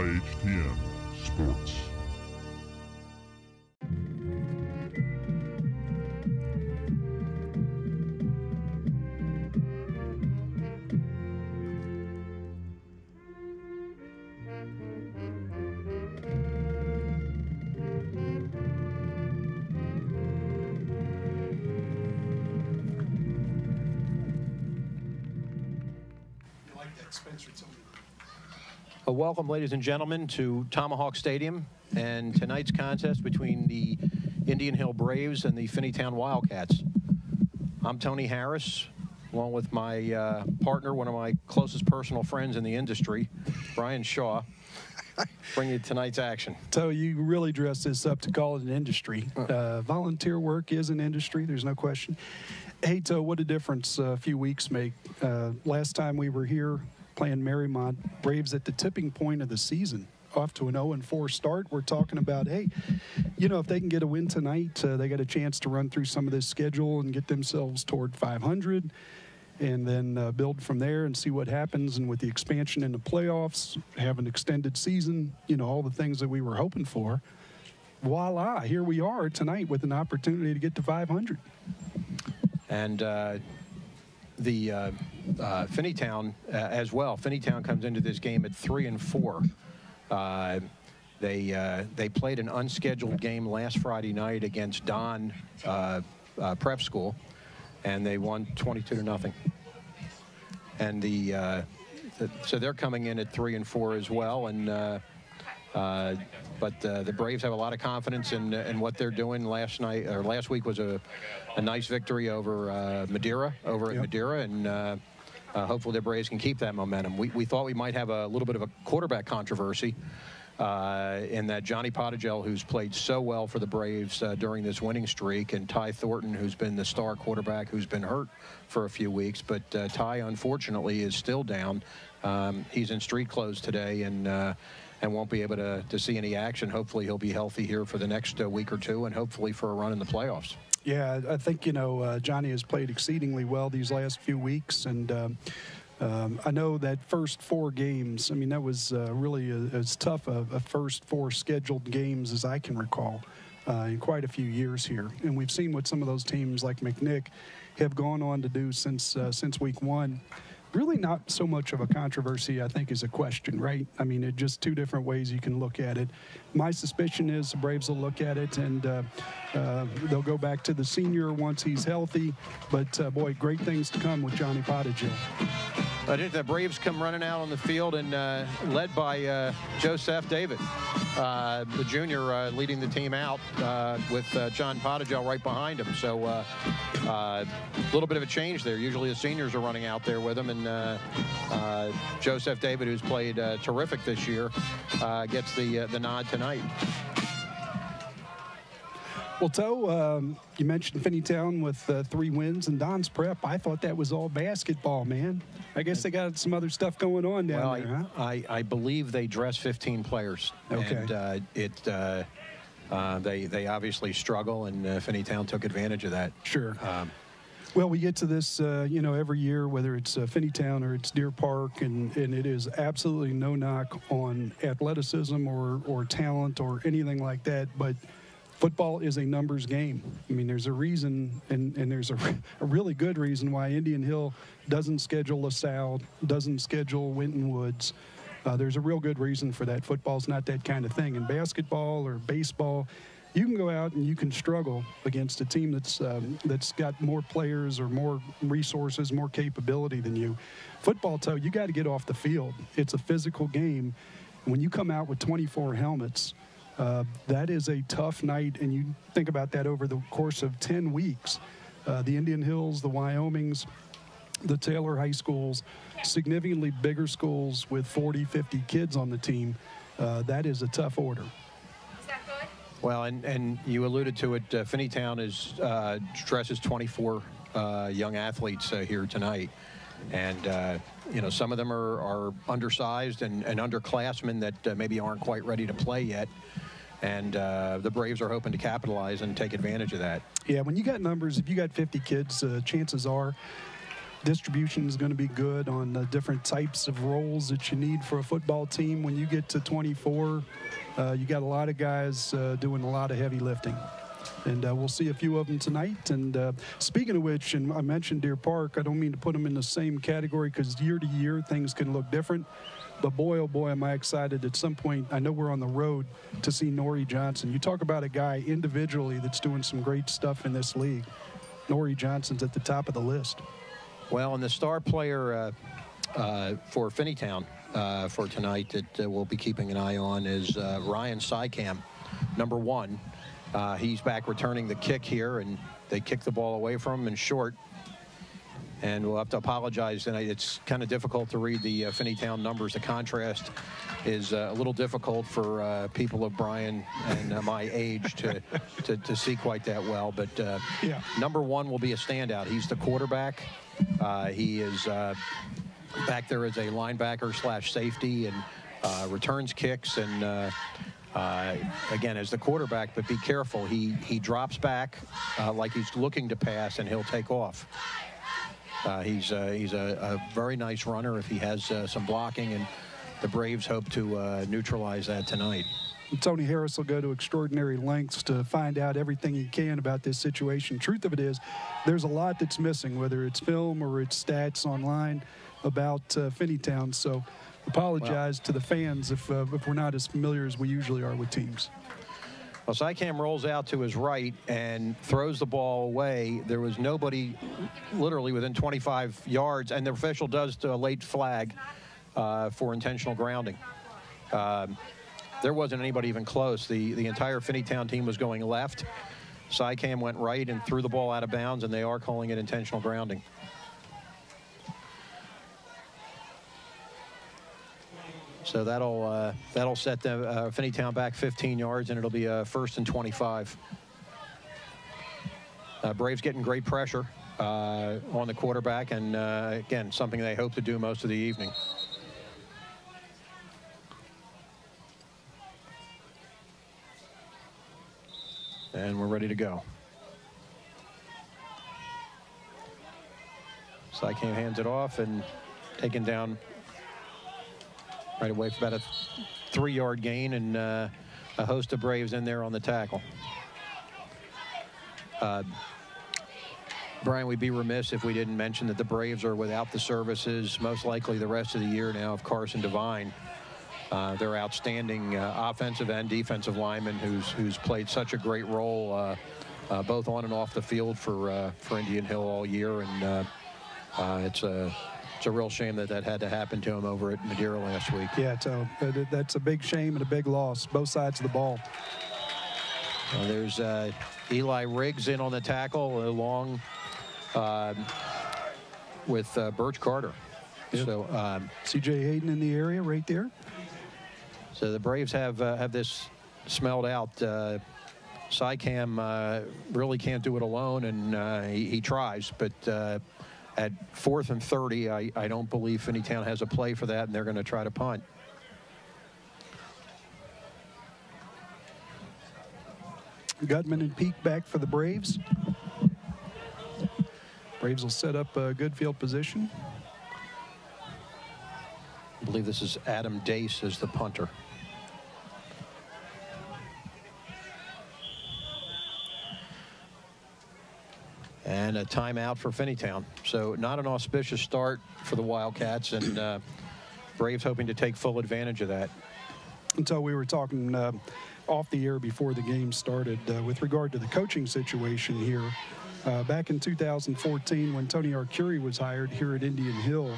IHTN Sports. Welcome, ladies and gentlemen, to Tomahawk Stadium and tonight's contest between the Indian Hill Braves and the Finneytown Wildcats. I'm Tony Harris, along with my uh, partner, one of my closest personal friends in the industry, Brian Shaw. Bring you tonight's action. So you really dress this up to call it an industry. Uh, volunteer work is an industry. There's no question. Hey, so what a difference a few weeks make. Uh, last time we were here playing Mariemont Braves at the tipping point of the season. Off to an 0 and 4 start. We're talking about, hey, you know, if they can get a win tonight, uh, they got a chance to run through some of this schedule and get themselves toward 500 and then uh, build from there and see what happens. And with the expansion in the playoffs, have an extended season, you know, all the things that we were hoping for. Voila, here we are tonight with an opportunity to get to 500. And uh, the uh, uh, Finneytown uh, as well. Finneytown comes into this game at three and four. Uh, they uh, they played an unscheduled game last Friday night against Don uh, Prep School, and they won 22 to nothing. And the, the so they're coming in at three and four as well, and. But uh, the Braves have a lot of confidence in, in what they're doing. Last night or last week was a, a nice victory over uh, Madeira, over at Yep. Madeira, and uh, uh, hopefully the Braves can keep that momentum. We, we thought we might have a little bit of a quarterback controversy uh, in that Johnny Pottigel, who's played so well for the Braves uh, during this winning streak, and Ty Thornton, who's been the star quarterback, who's been hurt for a few weeks. But uh, Ty, unfortunately, is still down. Um, he's in street clothes today, and uh, and won't be able to, to see any action. Hopefully, he'll be healthy here for the next uh, week or two, and hopefully for a run in the playoffs. Yeah, I think you know uh, Johnny has played exceedingly well these last few weeks, and um, um, I know that first four games. I mean, that was uh, really as tough a, a first four scheduled games as I can recall uh, in quite a few years here, and we've seen what some of those teams like McNick have gone on to do since uh, since week one. Really, not so much of a controversy, I think, is a question, right? I mean, it just two different ways you can look at it. My suspicion is the Braves will look at it and uh, uh, they'll go back to the senior once he's healthy. But uh, boy, great things to come with Johnny Pottigil. I think the Braves come running out on the field and uh, led by uh, Joseph David, uh, the junior uh, leading the team out uh, with uh, John Pottigel right behind him. So a little bit of a change there. Usually the seniors are running out there with him, and Joseph David, who's played terrific this year, gets the the nod tonight. Well, Toe, um, you mentioned Finneytown with uh, three wins and Don's Prep. I thought that was all basketball, man. I guess they got some other stuff going on down Well, there, I, huh? I, I believe they dress 15 players. Okay. And uh, it, uh, uh, they, they obviously struggle, and uh, Finneytown took advantage of that. Sure. Um, Well, we get to this, uh, you know, every year, whether it's uh, Finneytown or it's Deer Park, and, and it is absolutely no knock on athleticism or, or talent or anything like that. But football is a numbers game. I mean, there's a reason, and, and there's a, a really good reason why Indian Hill doesn't schedule LaSalle, doesn't schedule Winton Woods. Uh, there's a real good reason for that. Football's not that kind of thing. In basketball or baseball, you can go out and you can struggle against a team that's um, that's got more players or more resources, more capability than you. Football, though, you got to get off the field. It's a physical game. When you come out with 24 helmets, uh, that is a tough night, and you think about that over the course of 10 weeks. Uh, the Indian Hills, the Wyomings, the Taylor High Schools, significantly bigger schools with 40, 50 kids on the team. Uh, that is a tough order. well, and, and you alluded to it. Uh, Finneytown is uh, dresses 24 uh, young athletes uh, here tonight. And, uh, you know, some of them are, are undersized and, and underclassmen that uh, maybe aren't quite ready to play yet. And uh, the Braves are hoping to capitalize and take advantage of that. Yeah, when you got numbers, if you got 50 kids, uh, chances are distribution is going to be good on the different types of roles that you need for a football team. When you get to 24, uh, you got a lot of guys uh, doing a lot of heavy lifting. And uh, we'll see a few of them tonight. And uh, speaking of which, and I mentioned Deer Park, I don't mean to put them in the same category because year to year things can look different. But boy, oh boy, am I excited at some point. I know we're on the road to see Nori Johnson. You talk about a guy individually that's doing some great stuff in this league. Nori Johnson's at the top of the list. Well, and the star player uh, uh, for Finneytown uh, for tonight that uh, we'll be keeping an eye on is uh, Ryan Sykam, number one. Uh, he's back returning the kick here, and they kick the ball away from him and short. And we'll have to apologize tonight. It's kind of difficult to read the uh, Finneytown numbers. The contrast is uh, a little difficult for uh, people of Brian and uh, my age to, to, to see quite that well. But uh, Yeah. number one will be a standout. He's the quarterback. Uh, he is uh, back there as a linebacker slash safety and uh, returns kicks and uh, again as the quarterback. But be careful. He he drops back uh, like he's looking to pass and he'll take off. Uh, he's uh, he's a, a very nice runner if he has uh, some blocking and the Braves hope to uh, neutralize that tonight. Tony Harris will go to extraordinary lengths to find out everything he can about this situation. Truth of it is, there's a lot that's missing, whether it's film or it's stats online about uh, Finneytown. So apologize to the fans if, uh, if we're not as familiar as we usually are with teams. Well, Sycam rolls out to his right and throws the ball away. There was nobody literally within 25 yards, and the official does a late flag uh, for intentional grounding. Um, there wasn't anybody even close. The, the entire Finneytown team was going left. Sycam went right and threw the ball out of bounds, and they are calling it intentional grounding. So that'll uh, that'll set the uh, Finneytown back 15 yards, and it'll be uh, first and 25. Uh, Braves getting great pressure uh, on the quarterback, and uh, again, something they hope to do most of the evening. And we're ready to go. Sycam hand it off and taken down right away for about a three-yard gain and uh, a host of Braves in there on the tackle. Uh, Brian, we'd be remiss if we didn't mention that the Braves are without the services, most likely the rest of the year now, of Carson Devine. Uh, their outstanding uh, offensive and defensive lineman who's who's played such a great role uh, uh, both on and off the field for uh, for Indian Hill all year, and uh, it's a it's a real shame that that had to happen to him over at Madeira last week. Yeah, so uh, that's a big shame and a big loss, both sides of the ball. Uh, there's uh, Eli Riggs in on the tackle along um, with uh, Birch Carter. So, um, CJ Hayden in the area right there. so the Braves have uh, have this smelled out. Uh, Sycam uh, really can't do it alone, and uh, he, he tries, but uh, at fourth and 30, I, I don't believe Finneytown has a play for that, and they're going to try to punt. Gutman and Peak back for the Braves. Braves will set up a good field position. I believe this is Adam Dace as the punter. And a timeout for Finneytown. So not an auspicious start for the Wildcats, and uh, Braves hoping to take full advantage of that. until we were talking uh, off the air before the game started uh, with regard to the coaching situation here. Uh, back in 2014, when Tony Arcuri was hired here at Indian Hill,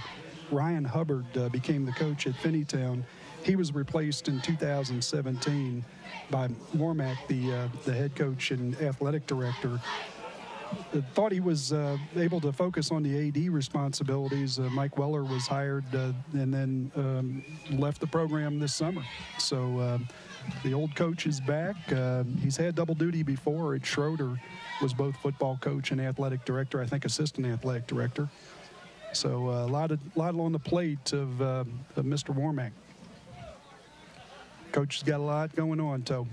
Ryan Hubbard uh, became the coach at Finneytown. He was replaced in 2017 by Warmack, the uh, the head coach and athletic director. Thought he was uh, able to focus on the AD responsibilities. Uh, Mike Weller was hired uh, and then um, left the program this summer. So uh, the old coach is back. Uh, he's had double duty before. At Schroeder was both football coach and athletic director. I think assistant athletic director. So uh, a lot of lot on the plate of, of Mr. Warmack. Coach has got a lot going on. So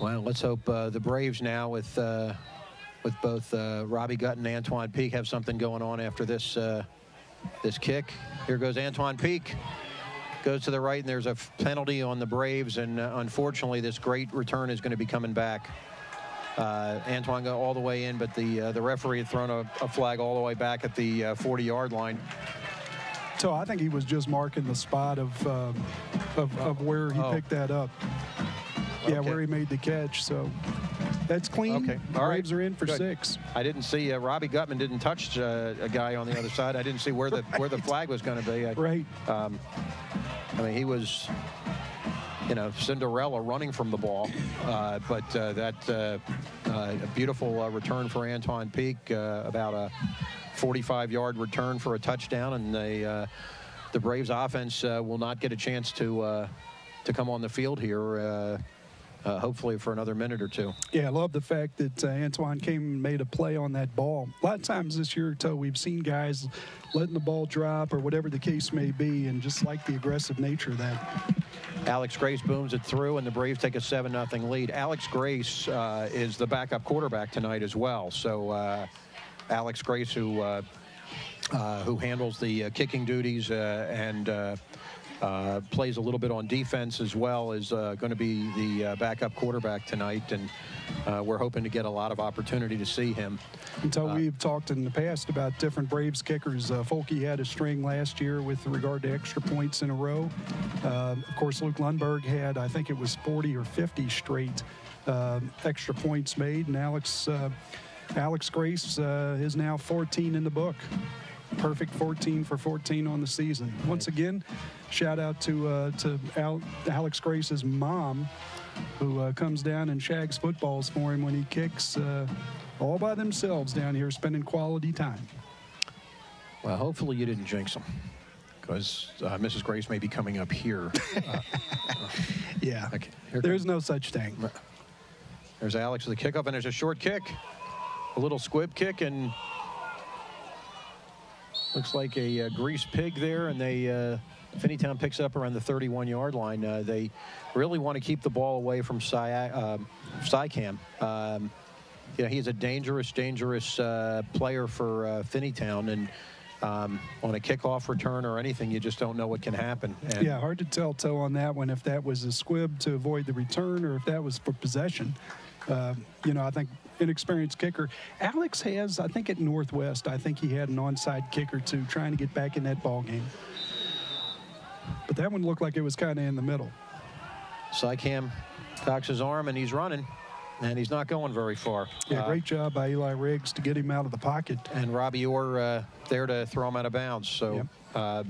Well, let's hope the Braves now with with both uh, Robbie Gutt and Antoine Peak have something going on after this uh, this kick. Here goes Antoine Peak. Goes to the right, and there's a penalty on the Braves, and uh, unfortunately, this great return is going to be coming back. Uh, Antoine got all the way in, but the uh, the referee had thrown a, a, flag all the way back at the 40-yard uh, line. So I think he was just marking the spot of um, of, of, where he oh. picked that up. Yeah, okay. where he made the catch. So that's clean. Okay. All Braves right. are in for Good. six. I didn't see uh, Robbie Gutman didn't touch uh, a guy on the other side. I didn't see where the right. where the flag was going to be. I, right. Um, I mean, he was you know, Cinderella running from the ball. Uh, but uh, that uh, uh a beautiful uh, return for Antoine Peak, uh, about a 45-yard return for a touchdown, and they, the Braves offense will not get a chance to to come on the field here. Uh, hopefully for another minute or two. Yeah, I love the fact that uh, Antoine came and made a play on that ball. A lot of times this year, Toe, we've seen guys letting the ball drop or whatever the case may be, and just like the aggressive nature of that. Alex Grace booms it through, and the Braves take a 7 0 lead. Alex Grace uh, is the backup quarterback tonight as well. So uh, Alex Grace, who uh, uh who handles the uh, kicking duties uh, and uh, plays a little bit on defense as well, is uh, going to be the uh, backup quarterback tonight, and uh, we're hoping to get a lot of opportunity to see him. Until uh, we've talked in the past about different Braves kickers. Uh, Folke had a string last year with regard to extra points in a row. of course, Luke Lundberg had, I think it was 40 or 50 straight extra points made, and Alex. Alex Grace is now 14 in the book perfect 14 for 14 on the season. Once again, shout out to uh, to Al Alex Grace's mom, who uh, comes down and shags footballs for him when he kicks uh, all by themselves down here, spending quality time. Well, hopefully you didn't jinx them because uh, Mrs. Grace may be coming up here. Uh, yeah, okay, there's no such thing. There's Alex with the kickoff, and there's a short kick, a little squib kick, and Looks like a, a uh, grease pig there, and they uh, Finneytown picks up around the 31-yard line. Uh, they really want to keep the ball away from Cy, um, Sycam. Um, you know, he's a dangerous, dangerous uh, player for uh, Finneytown, and um, on a kickoff return or anything, you just don't know what can happen. And yeah, hard to tell, Toe, on that one, if that was a squib to avoid the return or if that was for possession. Uh, you know, I think inexperienced kicker. Alex has, I think at Northwest, I think he had an onside kick or two trying to get back in that ball game. But that one looked like it was kind of in the middle. Sycam cocks his arm and he's running. And he's not going very far. Yeah, uh, great job by Eli Riggs to get him out of the pocket. And Robbie Orr uh, there to throw him out of bounds. So, yep. uh,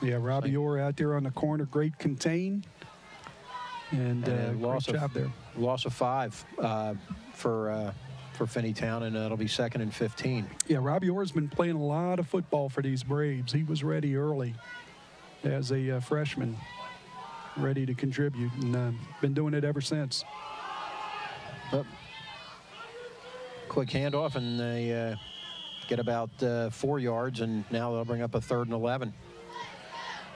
yeah, Robbie Orr out there on the corner, great contain. And, and uh, great job there loss of five uh, for uh, for Finneytown, and it'll be second and 15. Yeah, Robbie Orr's been playing a lot of football for these Braves. He was ready early as a uh, freshman, ready to contribute, and uh, been doing it ever since. But quick handoff, and they uh, get about uh, four yards, and now they'll bring up a third and 11.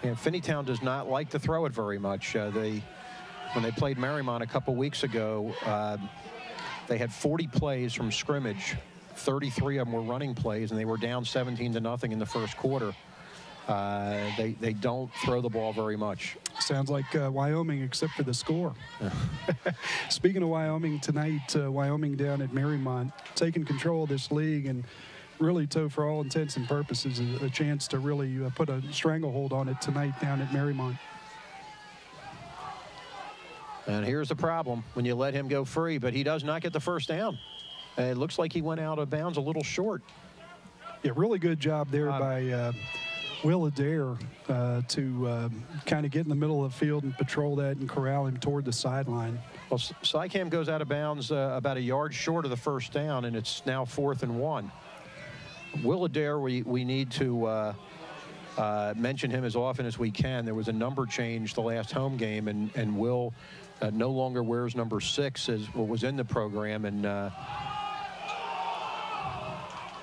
And Finneytown does not like to throw it very much. Uh, they when they played Mariemont a couple weeks ago, uh, they had 40 plays from scrimmage. 33 of them were running plays, and they were down 17 to nothing in the first quarter. Uh, they they don't throw the ball very much. Sounds like uh, Wyoming, except for the score. Speaking of Wyoming tonight, uh, Wyoming down at Mariemont, taking control of this league and really, to, for all intents and purposes, a, a chance to really uh, put a stranglehold on it tonight down at Mariemont. And here's the problem when you let him go free, but he does not get the first down. it looks like he went out of bounds a little short. Yeah, really good job there uh, by uh, Will Adair uh, to um, kind of get in the middle of the field and patrol that and corral him toward the sideline. Well, Sycam goes out of bounds uh, about a yard short of the first down, and it's now fourth and one. Will Adair, we, we need to uh, uh, mention him as often as we can. There was a number change the last home game, and, and Will uh, no longer wears number six as what was in the program. And uh,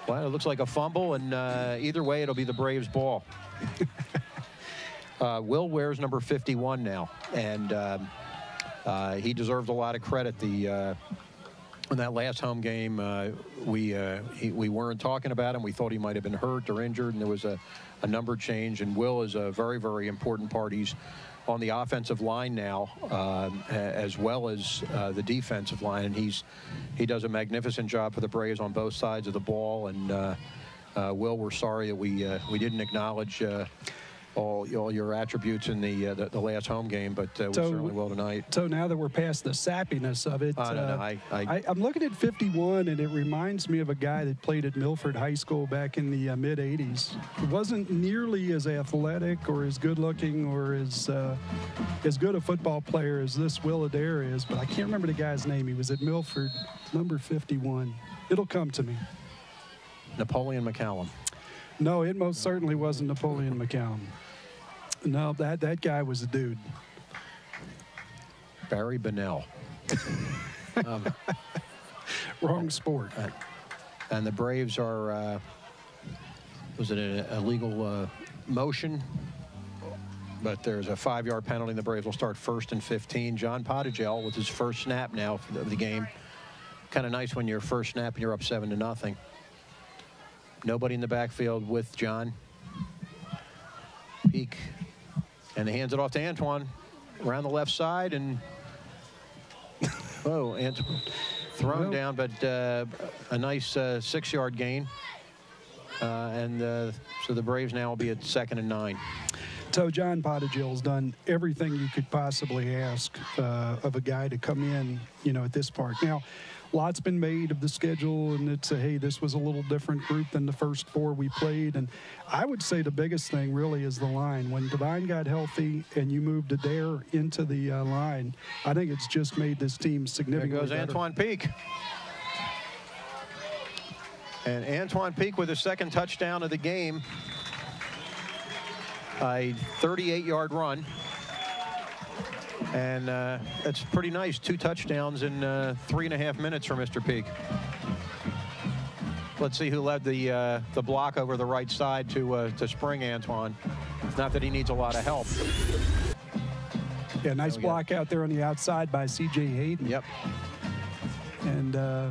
well, it looks like a fumble, and uh, either way, it'll be the Braves' ball. Uh, Will wears number 51 now, and um, uh, he deserves a lot of credit. The uh, in that last home game, uh, we uh, he, we weren't talking about him. We thought he might have been hurt or injured, and there was a, a number change. And Will is a very, very important part. He's on the offensive line now, um, as well as uh, the defensive line, and he's he does a magnificent job for the Braves on both sides of the ball. And uh, uh, Will, we're sorry that we uh, we didn't acknowledge all, all your attributes in the, uh, the, the last home game, but uh, we so, certainly will tonight. So now that we're past the sappiness of it, uh, no, no, I, I, am looking at 51, and it reminds me of a guy that played at Milford High School back in the uh, mid 80s. He wasn't nearly as athletic or as good looking or as uh, as good a football player as this Will Adair is, but I can't remember the guy's name. He was at Milford, number 51. It'll come to me. Napoleon McCallum. No, it most certainly wasn't Napoleon McCallum. No, that, that guy was a dude. Barry Bonnell. um, Wrong sport. Uh, and the Braves are, uh, was it a, legal uh, motion? But there's a five-yard penalty. and The Braves will start first and 15. John Podagel with his first snap now of the game. Kind of nice when your first snap and you're up seven to nothing. Nobody in the backfield with John. Peak and he hands it off to Antoine around the left side. And, oh, Antoine thrown down, but uh, a nice uh, six-yard gain. Uh, and uh, so the Braves now will be at second and nine. So John Potagel's done everything you could possibly ask uh, of a guy to come in, you know, at this park. Now, lots been made of the schedule, and it's a, hey, this was a little different group than the first four we played. And I would say the biggest thing really is the line. When Devine got healthy and you moved Adair into the uh, line, I think it's just made this team significantly There goes better. Antoine Peak. And Antoine Peak with his second touchdown of the game. A 38-yard run. And uh, that's pretty nice. Two touchdowns in uh, three and a half minutes for Mr. Peak. Let's see who led the uh, the block over the right side to uh, to spring Antoine. Not that he needs a lot of help. Yeah, nice block out there on the outside by C.J. Hayden. Yep. And uh,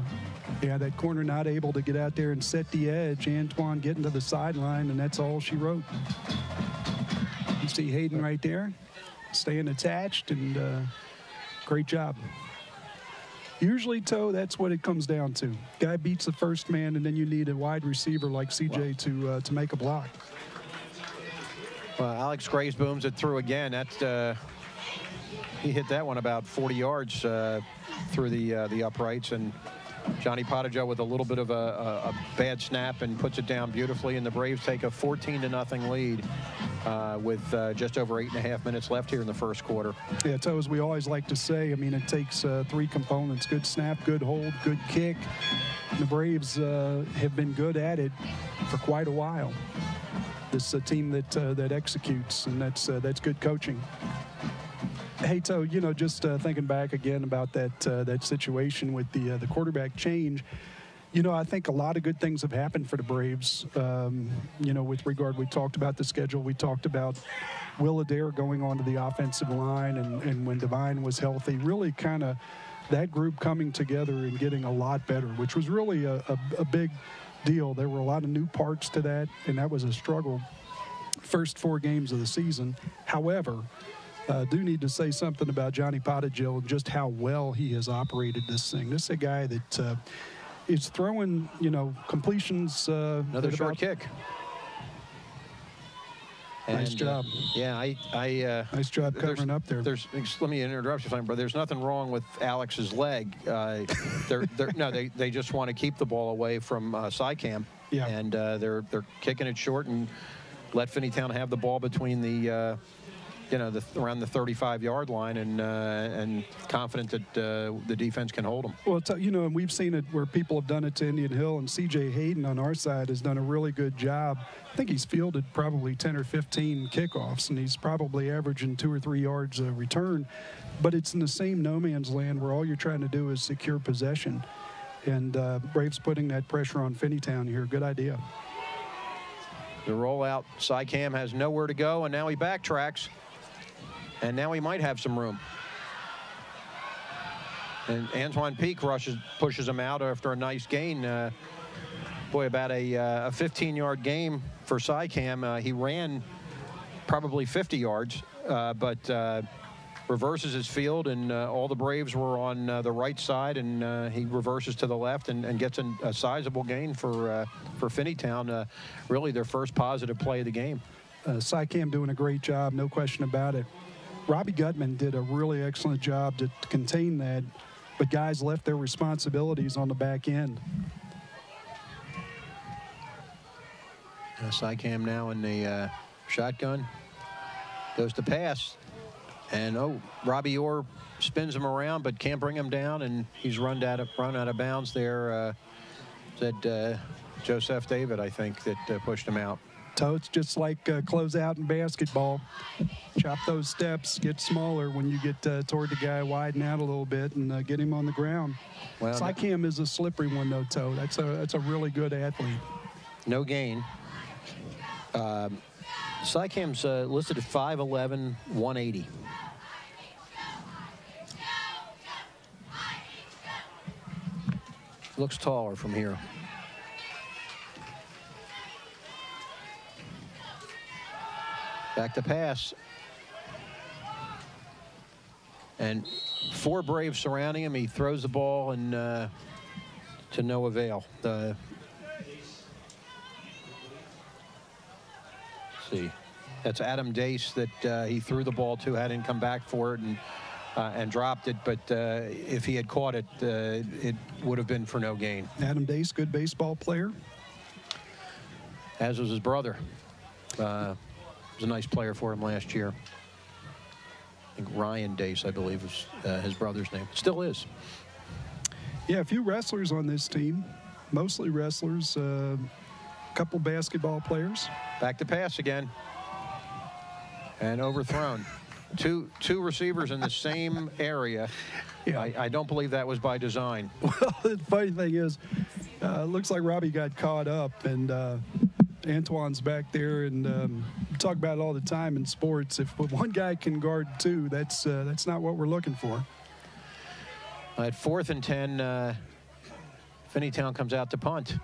yeah, that corner not able to get out there and set the edge. Antoine getting to the sideline, and that's all she wrote. You see Hayden right there staying attached, and uh, great job. Usually, Toe, that's what it comes down to. Guy beats the first man, and then you need a wide receiver like CJ wow. to uh, to make a block. Well, Alex Grace booms it through again. That's uh, he hit that one about 40 yards uh, through the uh, the uprights, and Johnny Podagel with a little bit of a, a, a, bad snap and puts it down beautifully. And the Braves take a 14 to nothing lead uh, with uh, just over eight and a half minutes left here in the first quarter. Yeah, so as we always like to say, I mean, it takes uh, three components: good snap, good hold, good kick. The Braves uh, have been good at it for quite a while. This is a team that uh, that executes, and that's uh, that's good coaching. Hey, so you know, just uh, thinking back again about that uh, that situation with the uh, the quarterback change. You know, I think a lot of good things have happened for the Braves. Um, you know, with regard, we talked about the schedule. We talked about Will Adair going onto the offensive line, and, and when Devine was healthy, really kind of that group coming together and getting a lot better, which was really a, a, a big deal. There were a lot of new parts to that, and that was a struggle first four games of the season. However, uh, do need to say something about Johnny Podagel and just how well he has operated this thing. This is a guy that uh, is throwing, you know, completions. Uh, Another short kick. nice and, uh, job. Uh, yeah, I, I uh, nice job covering up there. There's, let me interrupt you, for something, but there's nothing wrong with Alex's leg. Uh, they're, they're, no, they, they just want to keep the ball away from uh, Sycam. Yeah. And uh, they're they're kicking it short and let Finneytown have the ball between the uh, you know, the, around the 35-yard line, and uh, and confident that uh, the defense can hold them. Well, you know, and we've seen it where people have done it to Indian Hill, and C.J. Hayden on our side has done a really good job. I think he's fielded probably 10 or 15 kickoffs, and he's probably averaging two or three yards a return. But it's in the same no man's land where all you're trying to do is secure possession. And uh, Braves putting that pressure on Finneytown here. Good idea. The rollout, Sycam has nowhere to go, and now he backtracks. And now he might have some room. And Antoine Peak rushes, pushes him out after a nice gain. Uh, boy, about a, uh, 15-yard game for Sycam. Uh, he ran probably 50 yards, uh, but uh, reverses his field, and uh, all the Braves were on uh, the right side, and uh, he reverses to the left and, and gets an, a sizable gain for uh, for Finneytown. Uh, really, their first positive play of the game. Uh, Sycam doing a great job, no question about it. Robbie Gutman did a really excellent job to, contain that, but guys left their responsibilities on the back end. Uh, Sycam now in the uh, shotgun. Goes to pass. And oh, Robbie Orr spins him around, but can't bring him down, and he's run out of run out of bounds there. Uh, said uh, Joseph David, I think, that uh, pushed him out. It's just like uh, close out in basketball. Chop those steps, get smaller when you get uh, toward the guy, widen out a little bit, and uh, get him on the ground. Well, Sycam is a slippery one, though, Toe. That's a, that's a really good athlete. no gain. Um, Sycam's uh, listed at 5'11", 180. Looks taller from here. Back to pass. And four Braves surrounding him. He throws the ball and uh, to no avail. The see. That's Adam Dace that uh, he threw the ball to, hadn't come back for it, and uh, and dropped it. But uh, if he had caught it, uh, it would have been for no gain. Adam Dace, good baseball player. As was his brother. Uh, was a nice player for him last year. I think Ryan Dace, I believe, was uh, his brother's name. Still is. Yeah, a few wrestlers on this team, mostly wrestlers, a couple basketball players. Back to pass again. And overthrown. Two two receivers in the same area. Yeah. I, I don't believe that was by design. Well, the funny thing is, uh, looks like Robbie got caught up, and uh, Antoine's back there. And um, talk about it all the time in sports. If one guy can guard two, that's uh, that's not what we're looking for. At fourth and 10, uh, Finneytown comes out to punt.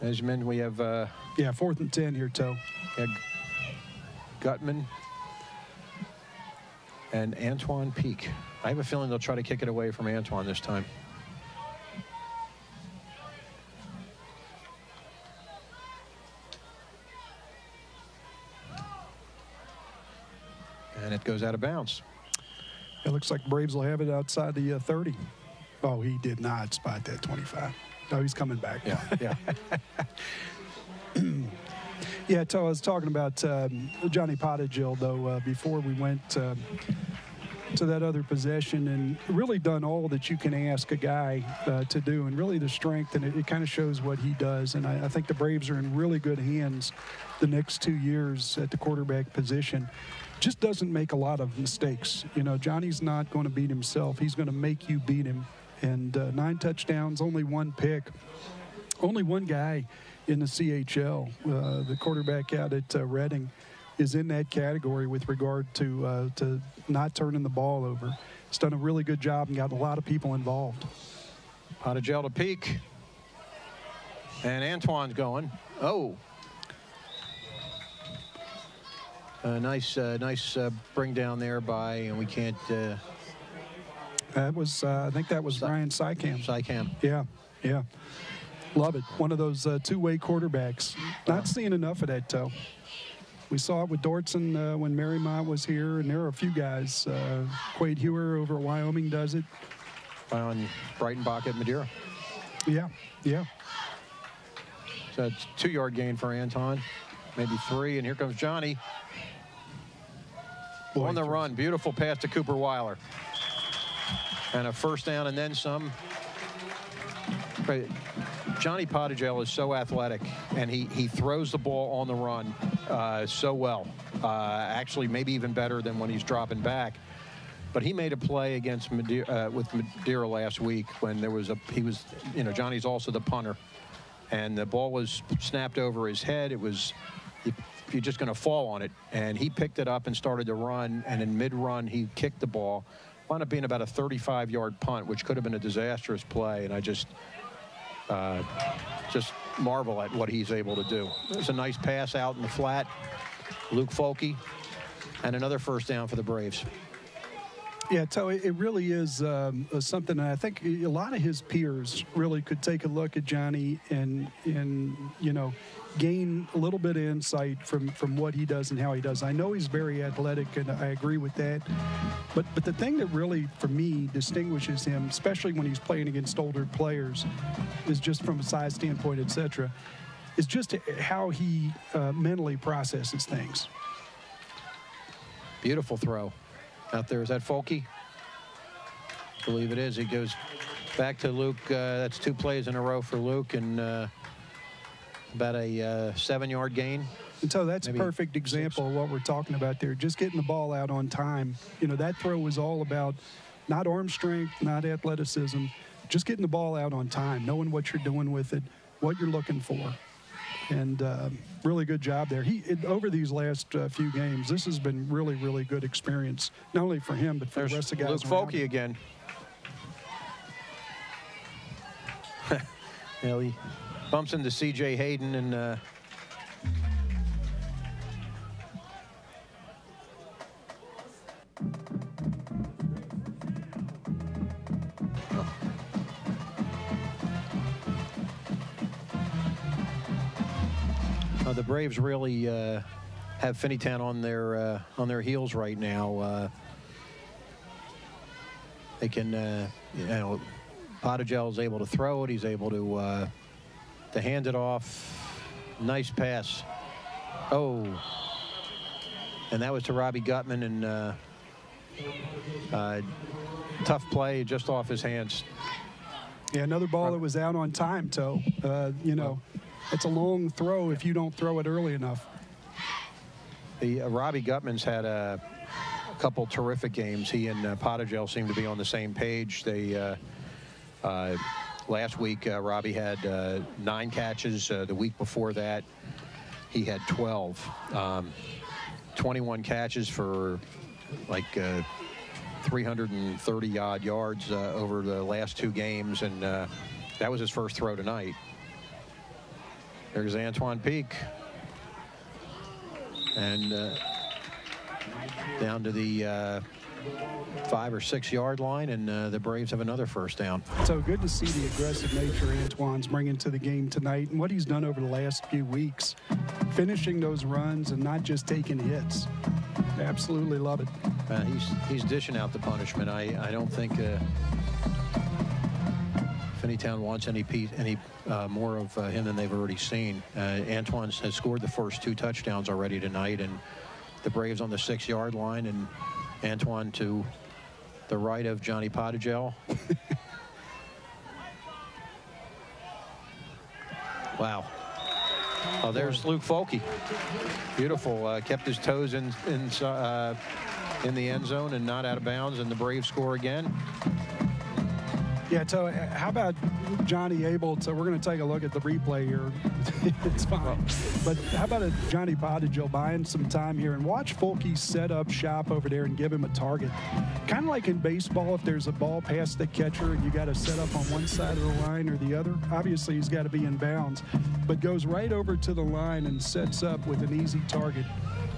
As you mentioned, we have uh, Yeah, fourth and ten here, Toe. Gutman and Antoine Peak. I have a feeling they'll try to kick it away from Antoine this time. And it goes out of bounds. It looks like Braves will have it outside the uh, 30. Oh, he did not spot that 25. No, he's coming back. Yeah, yeah. Yeah, so I was talking about um, Johnny Pottigill, though, uh, before we went uh, to that other possession and really done all that you can ask a guy uh, to do and really the strength, and it, it kind of shows what he does. And I, I think the Braves are in really good hands the next two years at the quarterback position. Just doesn't make a lot of mistakes. You know, Johnny's not going to beat himself. He's going to make you beat him. And uh, nine touchdowns, only one pick. Only one guy in the CHL, uh, the quarterback out at uh, Reading, is in that category with regard to uh, to not turning the ball over. He's done a really good job and got a lot of people involved. Pottigel to Peak. And Antoine's going. Oh. A nice, uh, nice uh, bring down there by, and we can't, uh, That was, uh, I think that was Sy- Ryan Sycam. Sycam. Yeah, yeah. Love it. One of those uh, two-way quarterbacks. Not seeing enough of that, though. We saw it with Dortson uh, when Mariemont was here, and there are a few guys. Uh, Quade Hewer over at Wyoming does it. on Breitenbach at Madeira. Yeah, yeah. So it's two-yard gain for Anton, maybe three, and here comes Johnny on the run. Beautiful pass to Cooper Weiler. And a first down and then some. Johnny Pottigel is so athletic, and he, he throws the ball on the run uh, so well. Uh, actually, maybe even better than when he's dropping back. But he made a play against Madeira, uh, with Madeira last week when there was a he was you know Johnny's also the punter, and the ball was snapped over his head. It was you're just going to fall on it. And he picked it up and started to run. And in mid-run, he kicked the ball. Wound up being about a 35-yard punt, which could have been a disastrous play. And I just, uh, just marvel at what he's able to do. It's a nice pass out in the flat. Luke Folke, and another first down for the Braves. Yeah, so it really is um, uh, something I think a lot of his peers really could take a look at Johnny and and you know gain a little bit of insight from from what he does and how he does. I know he's very athletic, and I agree with that. But but the thing that really for me distinguishes him, especially when he's playing against older players, is just from a size standpoint, etc. Is just how he uh, mentally processes things. Beautiful throw out there. Is that Folke? I believe it is. He goes back to Luke. Uh, that's two plays in a row for Luke and uh, about a uh, seven-yard gain. And so that's Maybe a perfect example six. of what we're talking about there. Just getting the ball out on time. You know, that throw was all about not arm strength, not athleticism, just getting the ball out on time, knowing what you're doing with it, what you're looking for and uh, really good job there. He it, over these last uh, few games, this has been really, really good experience, not only for him but for There's the rest of the guys. Luke Folke again. he bumps into C.J. Hayden and. Uh, the Braves really uh, have Finneytown on their uh, on their heels right now. Uh, they can, uh, you know, Podojel is able to throw it. He's able to uh, to hand it off. Nice pass. Oh, and that was to Robbie Gutman and uh, tough play just off his hands. Yeah, another ball that was out on time, so you know it's a long throw if you don't throw it early enough. The uh, Robbie Gutman's had a, couple terrific games. He and uh, Podojel seem to be on the same page. They uh, uh, last week uh, Robbie had uh, nine catches. Uh, the week before that, he had 12. Um, 21 catches for like 330 odd yards over the last two games, and that was his first throw tonight. There's Antoine Peak. And uh, down to the uh, five or six yard line, and uh, the Braves have another first down. So good to see the aggressive nature Antoine's bringing to the game tonight and what he's done over the last few weeks, finishing those runs and not just taking hits. Absolutely love it. Uh, he's he's dishing out the punishment. I I don't think uh, Finneytown wants any piece, any uh, more of uh, him than they've already seen. Uh, Antoine has scored the first two touchdowns already tonight, and the Braves on the six-yard line, and Antoine to the right of Johnny Podojel. wow. Oh, there's Luke Folke. Beautiful. Uh, kept his toes in in, uh, in the end zone and not out of bounds, and the Braves score again. Yeah, so uh, how about Johnny able So We're going to take a look at the replay here. it's fine. But how about a Johnny Podojel buying some time here and watch Folke set up shop over there and give him a target. Kind of like in baseball, if there's a ball past the catcher and you got to set up on one side of the line or the other, obviously he's got to be in bounds, but goes right over to the line and sets up with an easy target.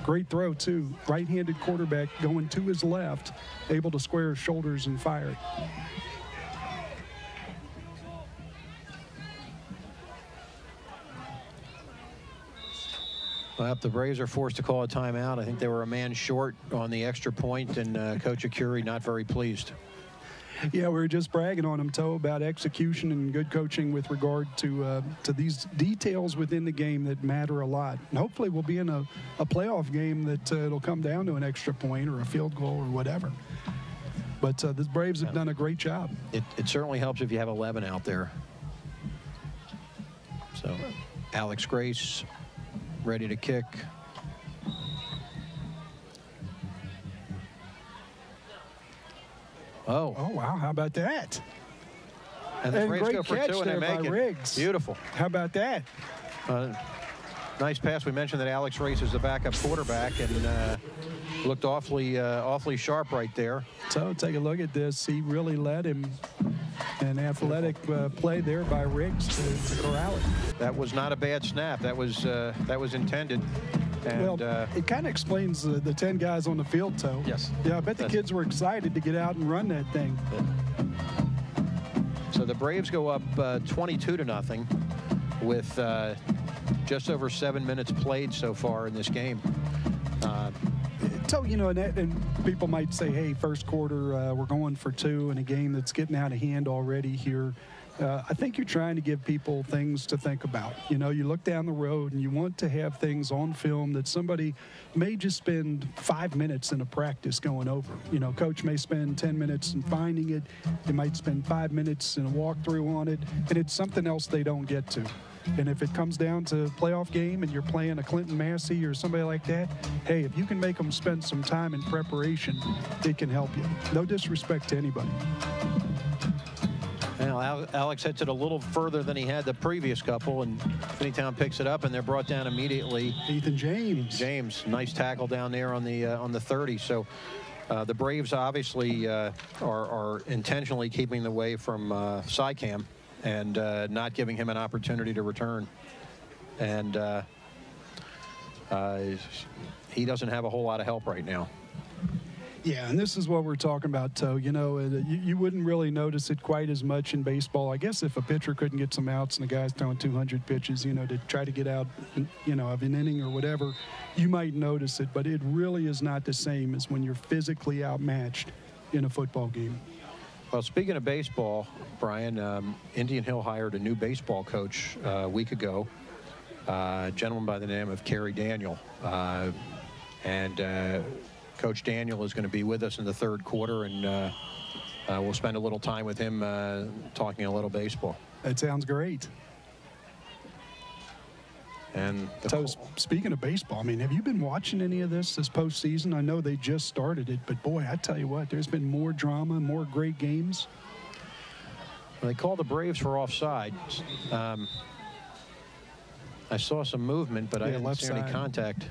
Great throw, too. Right-handed quarterback going to his left, able to square his shoulders and fire Well, the Braves are forced to call a timeout. I think they were a man short on the extra point, and uh, Coach Arcuri not very pleased. Yeah, we were just bragging on him, Toe, about execution and good coaching with regard to uh, to these details within the game that matter a lot. And hopefully, we'll be in a, a playoff game that uh, it'll come down to an extra point or a field goal or whatever. But uh, the Braves have done a great job. It, it certainly helps if you have 11 out there. So, Alex Grace ready to kick. Oh. Oh, wow. How about that? And the and Braves go for two and they make it. Riggs. Beautiful. How about that? Uh, nice pass. We mentioned that Alex Grace is the backup quarterback and uh, looked awfully uh, awfully sharp right there. So take a look at this. He really led him. An athletic uh, play there by Riggs to, to, corral it. That was not a bad snap. That was uh, that was intended. And, well, uh, it kind of explains the, the 10 guys on the field, Toe. Yes. Yeah, I bet the kids were excited to get out and run that thing. So the Braves go up uh, 22 to nothing with uh, just over seven minutes played so far in this game. So, you know, and, and, people might say, hey, first quarter, uh, we're going for two in a game that's getting out of hand already here. Uh, I think you're trying to give people things to think about. You know, you look down the road and you want to have things on film that somebody may just spend five minutes in a practice going over. You know, coach may spend 10 minutes in finding it, they might spend five minutes in a walkthrough on it, and it's something else they don't get to. And if it comes down to playoff game and you're playing a Clinton Massie or somebody like that, hey, if you can make them spend some time in preparation, it can help you. No disrespect to anybody. Well, Alex hits it a little further than he had the previous couple, and Finneytown picks it up, and they're brought down immediately. Ethan James. James, nice tackle down there on the uh, on the 30. So uh, the Braves obviously uh, are, are, intentionally keeping the way from uh, Sycam and uh, not giving him an opportunity to return. And uh, uh, he doesn't have a whole lot of help right now. Yeah, and this is what we're talking about, Toe. You know, uh, you, you, wouldn't really notice it quite as much in baseball. I guess if a pitcher couldn't get some outs and the guy's throwing 200 pitches, you know, to try to get out, you know, of an inning or whatever, you might notice it. But it really is not the same as when you're physically outmatched in a football game. Well, speaking of baseball, Brian, um, Indian Hill hired a new baseball coach uh, a week ago, uh, a gentleman by the name of Kerry Daniel. Uh, and uh, Coach Daniel is going to be with us in the third quarter, and uh, uh, we'll spend a little time with him talking a little baseball. That sounds great. And so, speaking of baseball, I mean, have you been watching any of this this postseason? I know they just started it, but boy, I tell you what, there's been more drama, more great games. Well, they call the Braves for offside. Um, I saw some movement, but yeah, I didn't see side. any contact.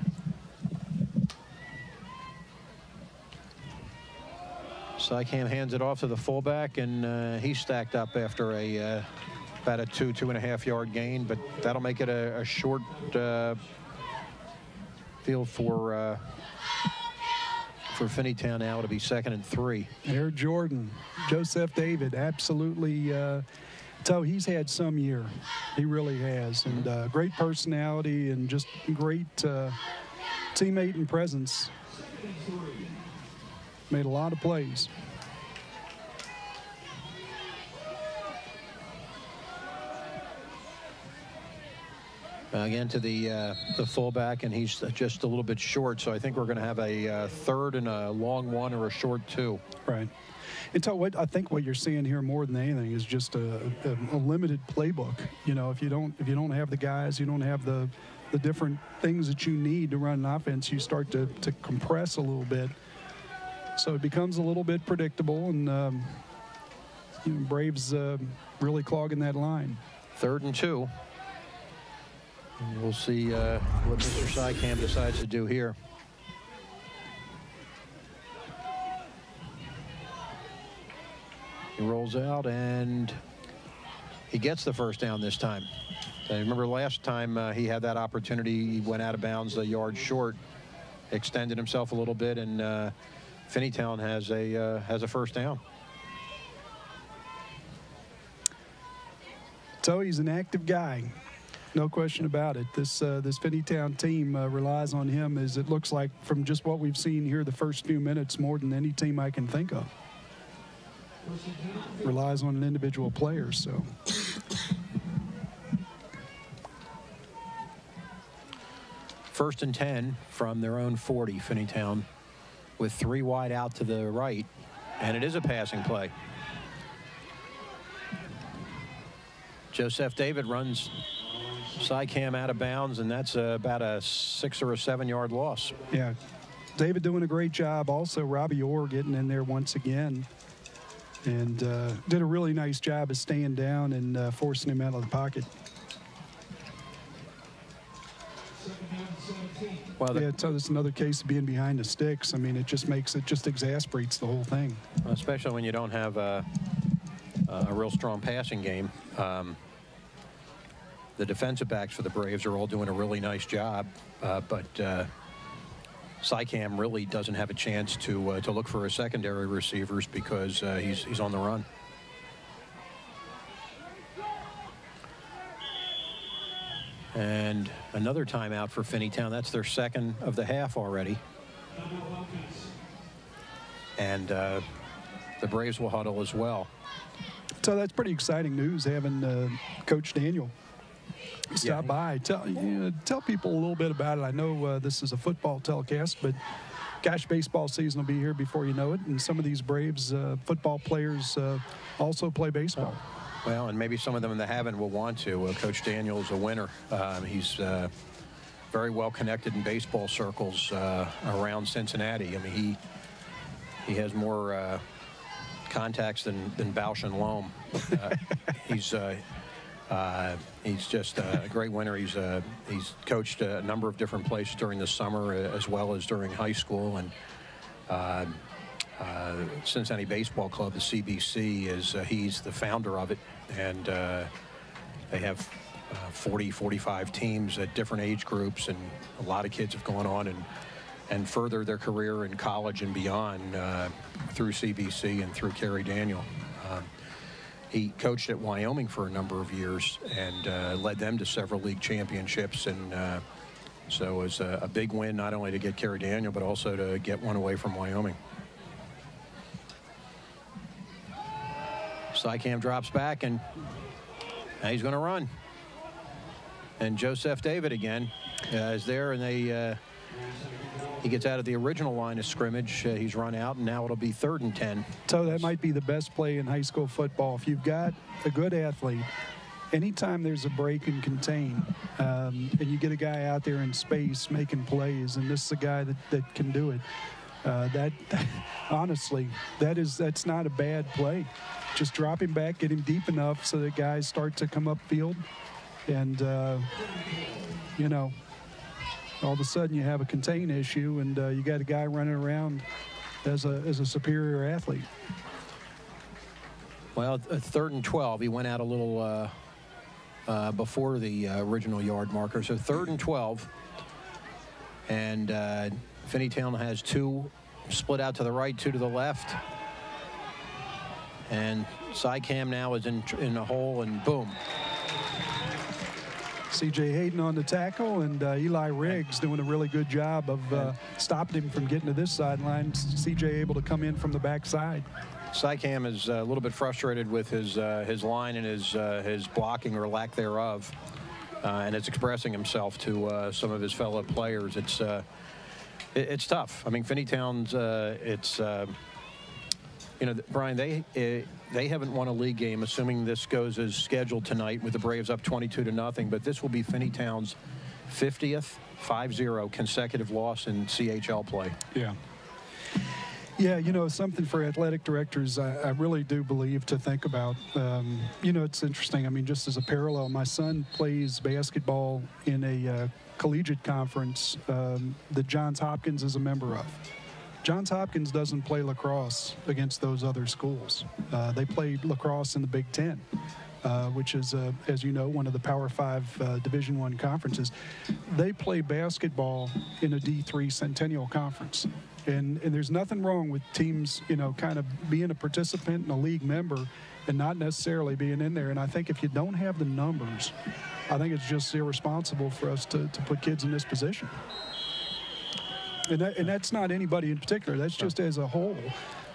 Sycam hands it off to the fullback, and uh, he's stacked up after a uh, about a two, two and a half yard gain, but that'll make it a, a short uh, field for uh, for Finneytown now to be second and three. Air Jordan, Joseph David, absolutely. Uh, so he's had some year. He really has. And uh, great personality and just great uh, teammate and presence. Made a lot of plays. Again to the uh, the fullback, and he's just a little bit short. So I think we're going to have a uh, third and a long one or a short two. Right. And so what I think what you're seeing here more than anything is just a, a, a, limited playbook. You know, if you don't if you don't have the guys, you don't have the the different things that you need to run an offense, you start to, to compress a little bit. So it becomes a little bit predictable, and um, you know, Braves uh, really clogging that line. Third and two. We'll see uh, what Mr. Sycam decides to do here. He rolls out and he gets the first down this time. I remember last time uh, he had that opportunity, he went out of bounds a yard short, extended himself a little bit, and uh, Finneytown has a uh, has a first down. So he's an active guy. No question about it. This uh, this Finneytown team uh, relies on him, as it looks like from just what we've seen here the first few minutes, more than any team I can think of. Relies on an individual player, so. First and 10 from their own 40, Finneytown, with three wide out to the right, and it is a passing play. Joseph David runs Sycam out of bounds, and that's uh, about a six or a seven yard loss. Yeah. David doing a great job. Also, Robbie Orr getting in there once again and uh, did a really nice job of staying down and uh, forcing him out of the pocket. Well, the, Yeah, so it's another case of being behind the sticks. I mean, it just makes it just exasperates the whole thing. especially when you don't have a, a real strong passing game. Um, the defensive backs for the Braves are all doing a really nice job, uh, but uh, Sycam really doesn't have a chance to uh, to look for his secondary receivers because uh, he's he's on the run. And another timeout for Finneytown. That's their second of the half already. And uh, the Braves will huddle as well. So that's pretty exciting news having uh, Coach Daniel stop Yeah. by. Tell you know, tell people a little bit about it. I know uh, this is a football telecast, but gosh, baseball season will be here before you know it. And some of these Braves uh, football players uh, also play baseball. Well, and maybe some of them that haven't will want to. Uh, Coach Daniel's a winner. Um, he's uh, very well connected in baseball circles uh, around Cincinnati. I mean, he he has more uh, contacts than than Bausch and Lomb. Uh, he's uh, uh, he's just a great winner. He's uh, he's coached a number of different places during the summer uh, as well as during high school and. Uh, uh, Cincinnati Baseball Club, the CBC, is uh, he's the founder of it, and uh, they have uh, 40, 45 teams at different age groups, and a lot of kids have gone on and and further their career in college and beyond through CBC and through Kerry Daniel. He coached at Wyoming for a number of years and uh, led them to several league championships, and uh, so it was a, a big win not only to get Kerry Daniel, but also to get one away from Wyoming. Sycam drops back and he's going to run. And Joseph David again uh, is there, and they uh, he gets out of the original line of scrimmage. Uh, he's run out, and now it'll be third and ten. So that might be the best play in high school football. If you've got a good athlete, anytime there's a break and contain, um, and you get a guy out there in space making plays, and this is a guy that, that can do it. Uh, that honestly, that is that's not a bad play. Just drop him back, get him deep enough so that guys start to come upfield, and uh, you know, all of a sudden you have a contain issue, and uh, you got a guy running around as a as a superior athlete. Well, third and 12. He went out a little uh, uh, before the uh, original yard marker. So third and 12. And uh, Finneytown has two split out to the right, two to the left. And Sycam now is in, in a hole, and boom. C.J. Hayden on the tackle, and uh, Eli Riggs doing a really good job of uh, stopping him from getting to this sideline. C.J. able to come in from the backside. Sycam is uh, a little bit frustrated with his uh, his line and his uh, his blocking or lack thereof, uh, and it's expressing himself to some of his fellow players. It's it- it's tough. I mean, Finneytown's it's you know Brian they uh, they haven't won a league game. Assuming this goes as scheduled tonight with the Braves up 22 to nothing, but this will be Finneytown's 50th 5-0 consecutive loss in CHL play. Yeah. Yeah, you know, something for athletic directors, I, I really do believe to think about. Um, you know, it's interesting. I mean, just as a parallel, my son plays basketball in a uh, collegiate conference um, that Johns Hopkins is a member of. Johns Hopkins doesn't play lacrosse against those other schools. Uh, they play lacrosse in the Big Ten, uh, which is, uh, as you know, one of the Power Five uh, Division One conferences. They play basketball in a D3 Centennial Conference, and and there's nothing wrong with teams, you know, kind of being a participant and a league member, and not necessarily being in there. And I think if you don't have the numbers, I think it's just irresponsible for us to, to put kids in this position. And, that, and that's not anybody in particular. That's just as a whole.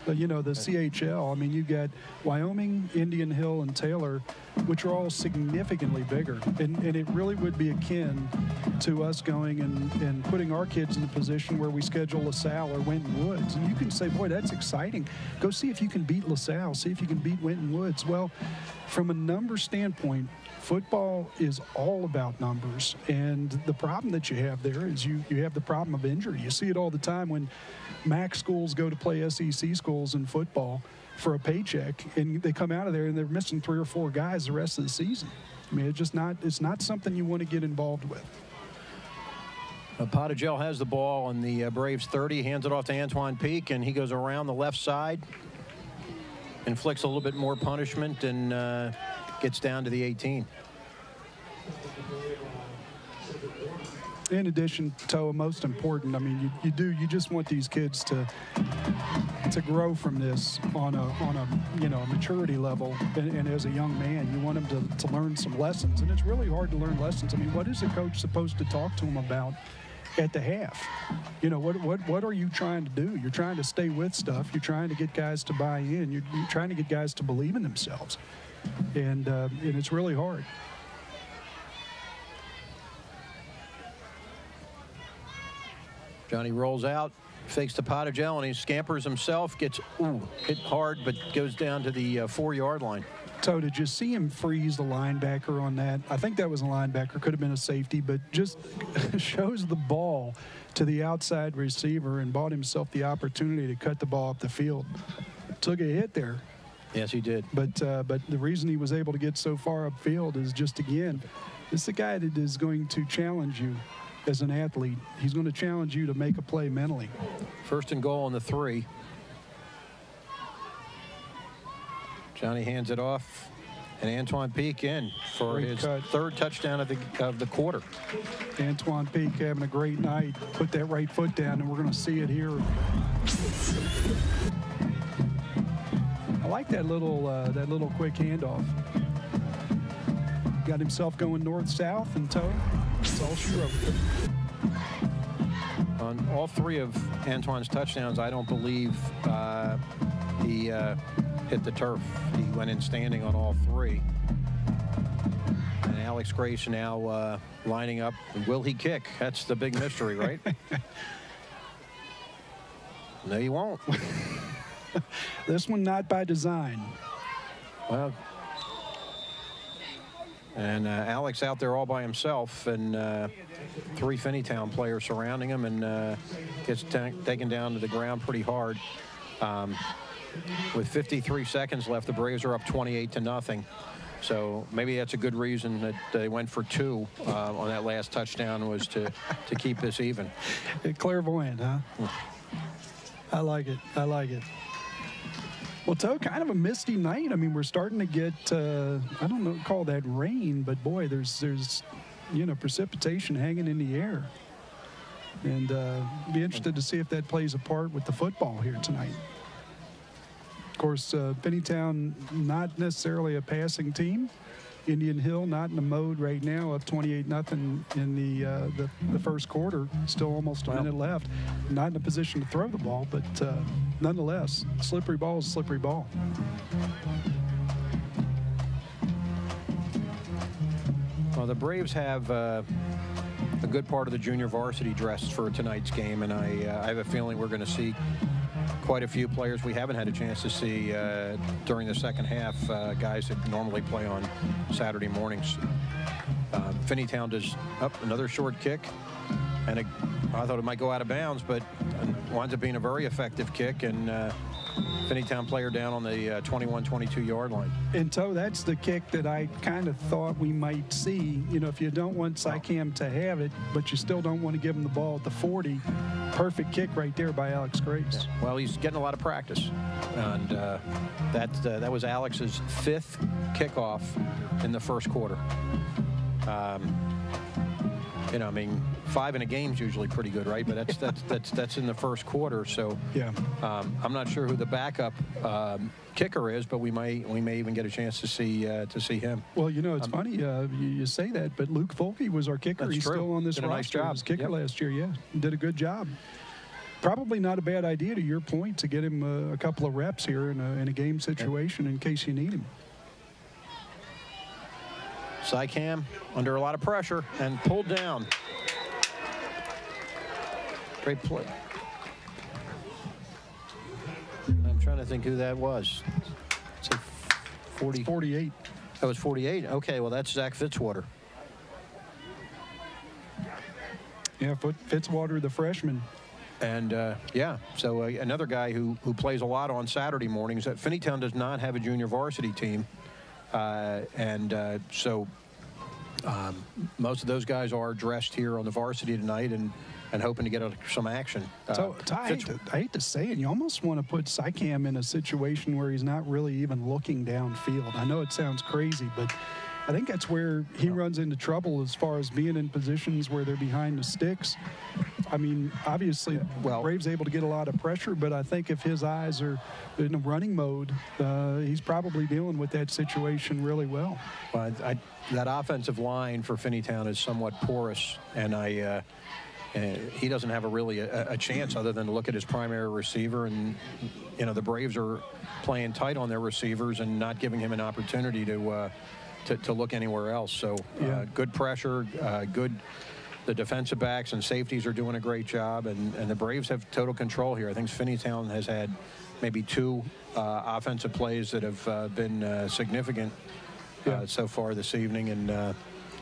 But, you know, the CHL, I mean, you got Wyoming, Indian Hill, and Taylor, which are all significantly bigger. And, and it really would be akin to us going and, and putting our kids in a position where we schedule LaSalle or Winton Woods. And you can say, boy, that's exciting. Go see if you can beat LaSalle, see if you can beat Winton Woods. Well, from a number standpoint, football is all about numbers and the problem that you have there is you, you have the problem of injury. You see it all the time when MAC schools go to play SEC schools in football for a paycheck and they come out of there and they're missing three or four guys the rest of the season. I mean it's just not it's not something you want to get involved with. Uh, Potagel has the ball on the uh, Braves 30, hands it off to Antoine Peak, and he goes around the left side, inflicts a little bit more punishment, and uh, gets down to the 18. in addition, Toa, most important, I mean, you, you do, you just want these kids to to grow from this on a on a you know a maturity level, and, and as a young man, you want them to, to learn some lessons, and it's really hard to learn lessons. I mean, what is a coach supposed to talk to them about? At the half, you know what what what are you trying to do? You're trying to stay with stuff. You're trying to get guys to buy in. You're, you're trying to get guys to believe in themselves, and uh, and it's really hard. Johnny rolls out, fakes to Potagel, and he scampers himself, gets ooh, hit hard, but goes down to the uh, four-yard line. So did you see him freeze the linebacker on that? I think that was a linebacker, could have been a safety, but just shows the ball to the outside receiver and bought himself the opportunity to cut the ball up the field. Took a hit there, Yes, he did. but uh, but the reason he was able to get so far upfield is just again, it's the guy that is going to challenge you as an athlete. He's going to challenge you to make a play mentally. First and goal on the three. Johnny hands it off, and Antoine Peak in for Great his cut. third touchdown of the of the quarter. Antoine Peak having a great night. Put that right foot down, and we're going to see it here. I like that little uh, that little quick handoff. Got himself going north south and toe. That's all she wrote. On all three of Antoine's touchdowns, I don't believe uh, he uh, hit the turf. He went in standing on all three. And Alex Grace now uh, lining up. Will he kick? That's the big mystery, right? no, he won't. This one not by design. Well, and uh, Alex out there all by himself, and uh, three Finneytown players surrounding him, and uh, gets taken down to the ground pretty hard. Um, with 53 seconds left, the Braves are up 28 to nothing. So maybe that's a good reason that they went for two uh, on that last touchdown was to to keep this even. Clairvoyant, huh? I like it. I like it. Well, Toe, kind of a misty night. I mean, we're starting to get, uh, I don't know, call that rain, but boy, there's, there's, you know, precipitation hanging in the air. And uh, be interested to see if that plays a part with the football here tonight. Of course, uh, Finneytown, not necessarily a passing team. Indian Hill not in the mode right now, up 28 nothing in the, uh, the the first quarter. Still almost a minute left. Not in a position to throw the ball, but uh, nonetheless, slippery ball is a slippery ball. Well, the Braves have uh, a good part of the junior varsity dressed for tonight's game, and I, uh, I have a feeling we're going to see quite a few players we haven't had a chance to see uh, during the second half, uh, guys that normally play on Saturday mornings. Uh, Finneytown does up another short kick, and it, I thought it might go out of bounds, but winds up being a very effective kick, and uh, Finneytown player down on the 21-22 yard line. And so that's the kick that I kind of thought we might see. You know, if you don't want Sycam to have it, but you still don't want to give him the ball at the 40, perfect kick right there by Alex Grace. Well, he's getting a lot of practice, and uh, that uh, that was Alex's fifth kickoff in the first quarter. Um, you know, I mean, five in a game's usually pretty good, right? But that's that's that's that's in the first quarter. So Yeah. um, I'm not sure who the backup um, kicker is, but we might we may even get a chance to see uh, to see him. Well, you know, it's funny uh, you, you say that, but Luke Folke was our kicker. He's true. still on this Did nice roster. Was kicker Yep. last year, yeah. Did a good job. Probably not a bad idea, to your point, to get him uh, a couple of reps here in a, in a game situation in case you need him. Sycam under a lot of pressure and pulled down. Great play. I'm trying to think who that was. Say 40. 48. That was 48. Okay, well that's Zach Fitzwater. Yeah, Fitzwater, the freshman. And uh, yeah, so uh, another guy who who plays a lot on Saturday mornings. Uh, Finneytown does not have a junior varsity team, and uh, so um, most of those guys are dressed here on the varsity tonight and, and hoping to get some action. So, Uh, so I, hate to, I hate to say it, you almost want to put Sycam in a situation where he's not really even looking downfield. I know it sounds crazy, but I think that's where he runs into trouble as far as being in positions where they're behind the sticks. I mean, obviously, Well- Braves able to get a lot of pressure, but I think if his eyes are in a running mode, uh, he's probably dealing with that situation really well. Well, I, I, that offensive line for Finneytown is somewhat porous, and I, uh, uh, he doesn't have a really a, a chance other than to look at his primary receiver. And you know the Braves are playing tight on their receivers and not giving him an opportunity to uh, to, to look anywhere else. So Yeah. uh, good pressure, uh, good. The defensive backs and safeties are doing a great job, and, and the Braves have total control here. I think Finneytown has had maybe two uh, offensive plays that have uh, been uh, significant Yeah. uh, so far this evening, and uh,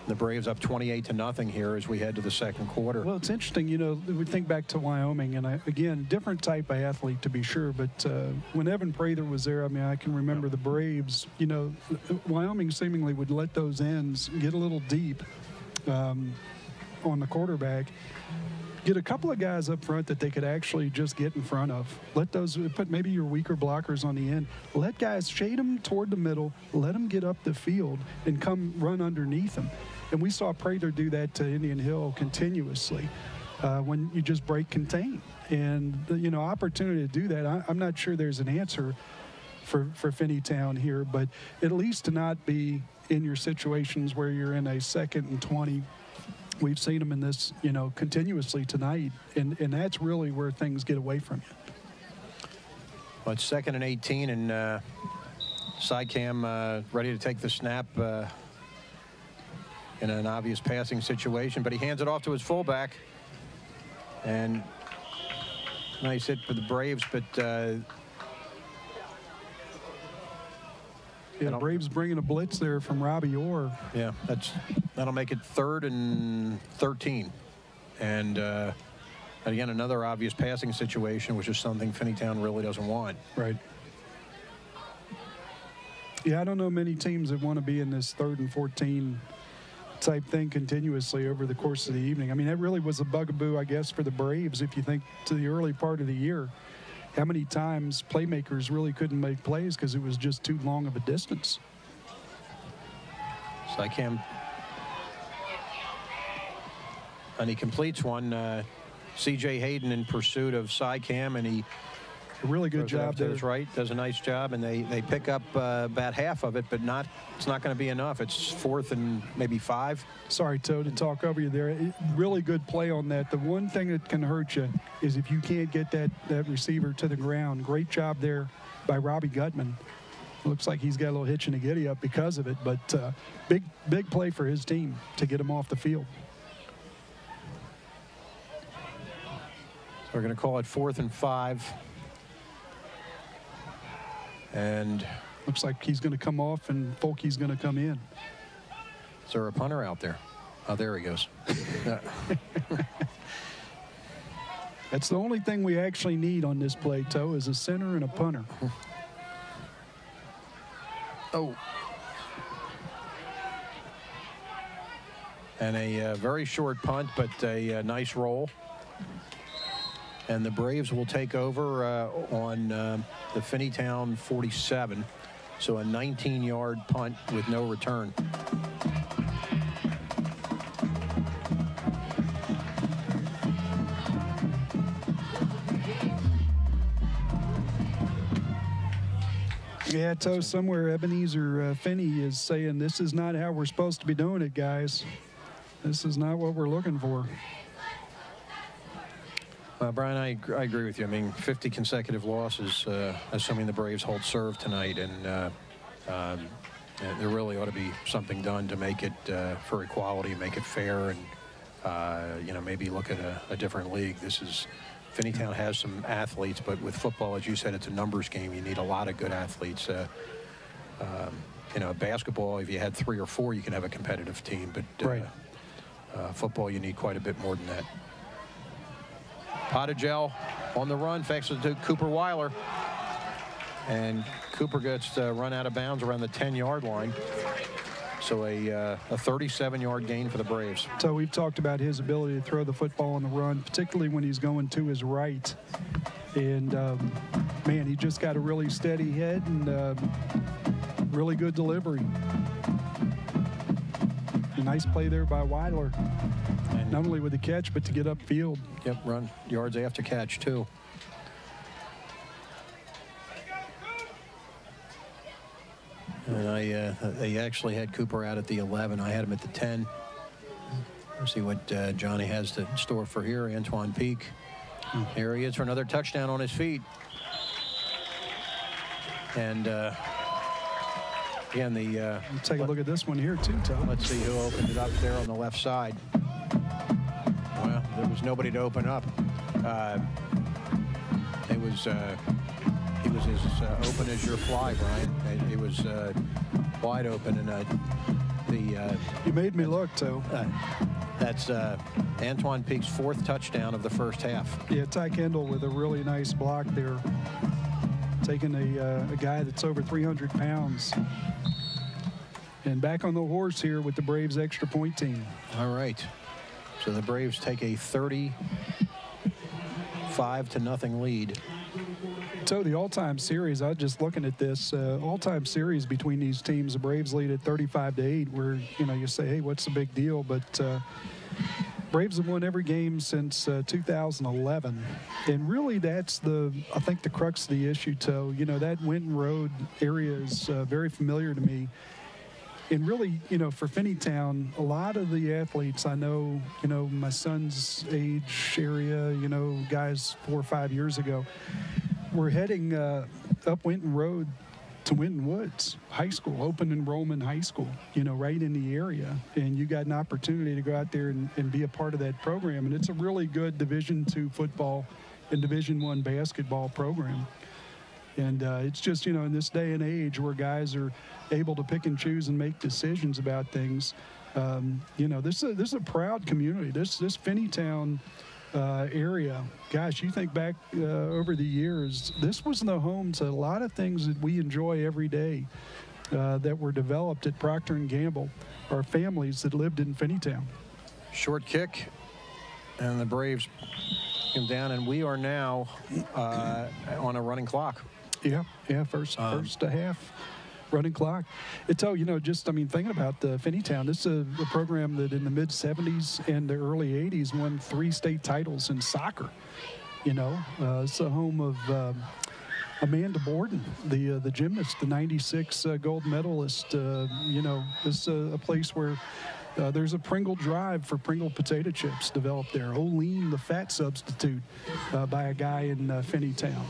the Braves up 28 to nothing here as we head to the second quarter. Well, it's interesting, you know, we think back to Wyoming, and I, again, different type of athlete to be sure, but uh, when Evan Prather was there, I mean, I can remember the Braves, you know, Wyoming seemingly would let those ends get a little deep um, on the quarterback. Get a couple of guys up front that they could actually just get in front of. Let those put maybe your weaker blockers on the end. Let guys shade them toward the middle. Let them get up the field and come run underneath them. And we saw Prather do that to Indian Hill continuously uh, when you just break contain. And you know, opportunity to do that. I, I'm not sure there's an answer for for Finneytown here, but at least to not be in your situations where you're in a second and 20 we've seen them in this, you know, continuously tonight, and and that's really where things get away from you. Well, it's second and 18, and uh, uh, ready to take the snap uh, in an obvious passing situation, but he hands it off to his fullback. And nice hit for the Braves, but uh, Yeah, don't- Braves bringing a blitz there from Robbie Orr. yeah, that's that'll make it third and 13. And uh, again, another obvious passing situation, which is something Finneytown really doesn't want. Right. Yeah, I don't know many teams that want to be in this third and 14 type thing continuously over the course of the evening. I mean, that really was a bugaboo, I guess, for the Braves if you think to the early part of the year. How many times playmakers really couldn't make plays because it was just too long of a distance? Sycam. And he completes one. Uh, C.J. Hayden in pursuit of Sycam, and he A really good throws it up job there. right, does a nice job, and they, they pick up uh, about half of it, but not it's not going to be enough. It's fourth and maybe five. Sorry, Toe, to talk over you there. It- really good play on that. The one thing that can hurt you is if you can't get that, that receiver to the ground. Great job there by Robbie Gutman. Looks like he's got a little hitch in the giddy up because of it, but uh, big big play for his team to get him off the field. We're going to call it fourth and five. And Looks like he's going to come off and Folky's going to come in. is there a punter out there? Oh, there he goes. That's the only thing we actually need on this play, Toe, is a center and a punter. Oh. And a uh, very short punt, but a, uh nice roll. And the Braves will take over uh, on uh, the Finneytown 47. So a 19-yard punt with no return. Yeah, Toe, somewhere Ebenezer uh, Finney is saying this is not how we're supposed to be doing it, guys. This is not what we're looking for. Uh, Brian, I, I agree with you. I mean, 50 consecutive losses, uh, assuming the Braves hold serve tonight, and uh, um, there really ought to be something done to make it uh, for equality, make it fair, and uh, you know maybe look at a, a different league. This is Finneytown has some athletes, but with football, as you said, it's a numbers game. You need a lot of good athletes. Uh, um, you know, basketball, if you had three or four, you can have a competitive team, but uh, Right. uh, football, you need quite a bit more than that. Potagel on the run, fakes it to Cooper Weiler. And Cooper gets uh, run out of bounds around the 10-yard line. So a, uh, a 37-yard gain for the Braves. So we've talked about his ability to throw the football on the run, particularly when he's going to his right. And um, man, he just got a really steady head and uh, really good delivery. Nice play there by Weiler, And not only with the catch, but to get upfield. Yep, run yards after catch too. And I, uh, they actually had Cooper out at the 11. I had him at the 10. Let's see what uh, Johnny has to store for here. Antoine Peak. Here he is for another touchdown on his feet. And uh, again, the uh, Let's take a look at this one here too, Tom. Let's see who opened it up there on the left side. Well, there was nobody to open up. Uh, it was uh, he was as uh, open as your fly, Brian. It, it was uh, wide open, and uh, the uh, You made me look, too. uh, that's uh, Antoine Peak's fourth touchdown of the first half. Yeah, Ty Kendall with a really nice block there, taking a, uh, a guy that's over 300 pounds. And back on the horse here with the Braves extra point team. All right, so the Braves take a 35 to nothing lead. So the all-time series, I was just looking at this uh, all-time series between these teams. The Braves lead at 35 to eight. Where you know you say, hey, what's the big deal? But uh, Braves have won every game since uh, 2011, and really that's the I think the crux of the issue. To you know that Winton Road area is uh, very familiar to me. And really, you know, for Finneytown, a lot of the athletes I know, you know, my son's age area, you know, guys four or five years ago, we're heading uh, up Winton Road to Winton Woods High School, open enrollment high school, you know, right in the area. And you got an opportunity to go out there and, and be a part of that program. And it's a really good Division two football and Division one basketball program. And uh, it's just, you know, in this day and age where guys are able to pick and choose and make decisions about things, um, you know, this is, a, this is a proud community. This, this Finneytown uh, area, gosh, you think back uh, over the years, this was the home to a lot of things that we enjoy every day uh, that were developed at Procter & Gamble, our families that lived in Finneytown. Short kick, and the Braves come down, and we are now uh, on a running clock. Yeah, yeah, first Um, first a half running clock. It's oh, you know, just I mean, thinking about the Finneytown, this is a, a program that in the mid '70s and the early '80s won three state titles in soccer. You know, uh, it's the home of. Um, Amanda Borden, the uh, the gymnast, the '96 uh, gold medalist. Uh, you know, this is a place where uh, there's a Pringle drive for Pringle potato chips developed there. Olean, the fat substitute, uh, by a guy in uh, Finneytown.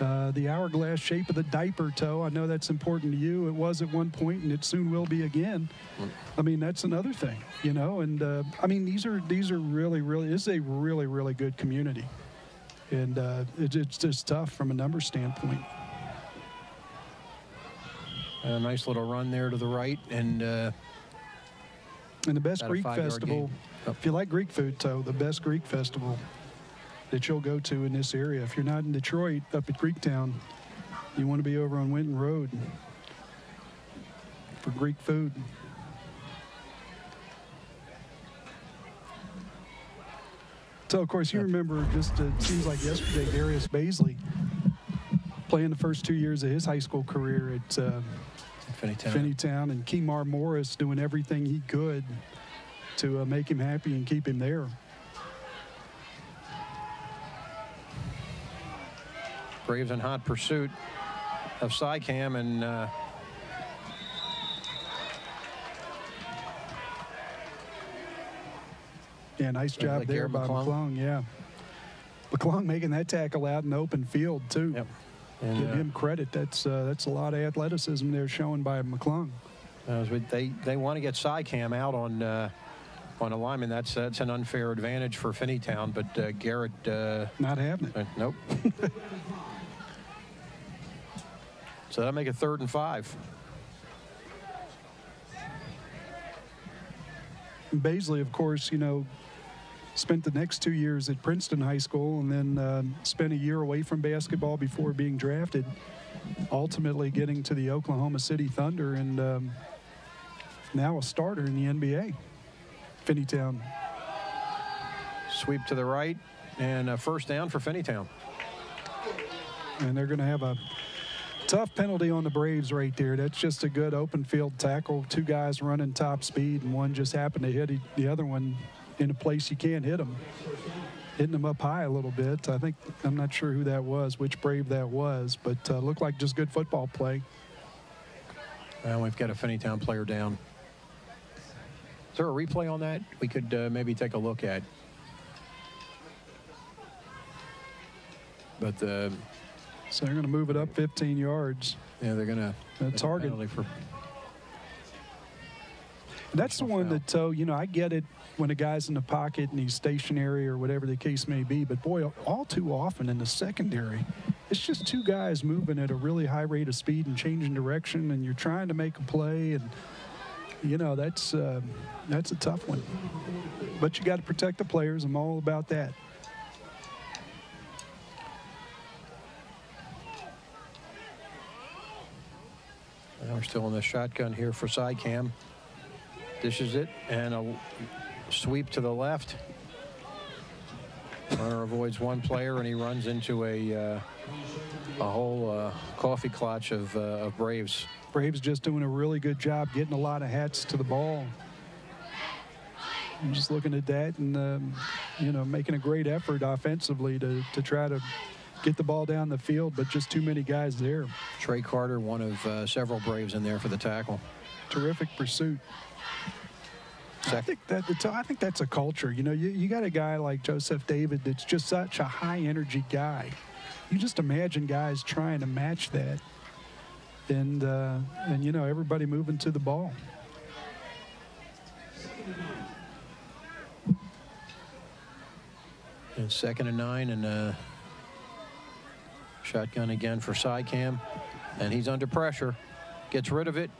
Uh, the hourglass shape of the diaper toe. I know that's important to you. It was at one point, and it soon will be again. I mean, that's another thing, you know. And uh, I mean, these are these are really, really. This is a really, really good community, and uh, it, it's just tough from a number standpoint. A nice little run there to the right, and uh, And the best Greek festival. Oh. if you like Greek food, toe, the best Greek festival that you'll go to in this area. If you're not in Detroit, up at Greektown, you want to be over on Winton Road for Greek food. So, of course, you remember just uh, it seems like yesterday, Darius Bazley playing the first two years of his high school career at uh, Finneytown. Finneytown, and Kemar Morris doing everything he could to uh, make him happy and keep him there. Braves in hot pursuit of Sycam, and uh, Yeah, nice job like there by McClung. McClung. Yeah, McClung making that tackle out in the open field too. yep. And, Give uh, him credit. That's uh, that's a lot of athleticism there shown by McClung. They they want to get Sycam out on uh, on a lineman. That's that's an unfair advantage for Finneytown. But uh, Garrett, uh, Not having it. uh, nope. so that'll make it third and five. Bazley, of course, you know, spent the next two years at Princeton High School and then um, spent a year away from basketball before being drafted, ultimately getting to the Oklahoma City Thunder. And um, now a starter in the NBA. Finneytown. Sweep to the right and a first down for Finneytown. And they're going to have a tough penalty on the Braves right there. That's just a good open field tackle. Two guys running top speed, and one just happened to hit the other one in a place you can't hit them. Hitting them up high a little bit. I think, I'm not sure who that was, which Brave that was, but uh, looked like just good football play. And we've got a Finneytown player down. Is there a replay on that we could uh, maybe take a look at? But uh, so they're going to move it up 15 yards. Yeah, they're going to the target for. That's the one that, uh, you know, I get it when a guy's in the pocket and he's stationary or whatever the case may be. But boy, all too often in the secondary, it's just two guys moving at a really high rate of speed and changing direction, and you're trying to make a play, and you know that's uh, that's a tough one. But you got to protect the players. I'm all about that. Now we're still in the shotgun here for Sycam. Dishes it and a sweep to the left. Runner avoids one player and he runs into a uh, a whole uh, coffee clutch of, uh, of Braves. Braves just doing a really good job getting a lot of hats to the ball. I'm just looking at that and um, you know making a great effort offensively to to try to get the ball down the field, but just too many guys there. Trey Carter, one of uh, several Braves in there for the tackle. Terrific pursuit. I think that I think that's a culture. You know, you, you got a guy like Joseph David that's just such a high energy guy. You just imagine guys trying to match that, and uh, and you know everybody moving to the ball. And second and nine, and uh, Shotgun again for Sycam. And he's under pressure. Gets rid of it.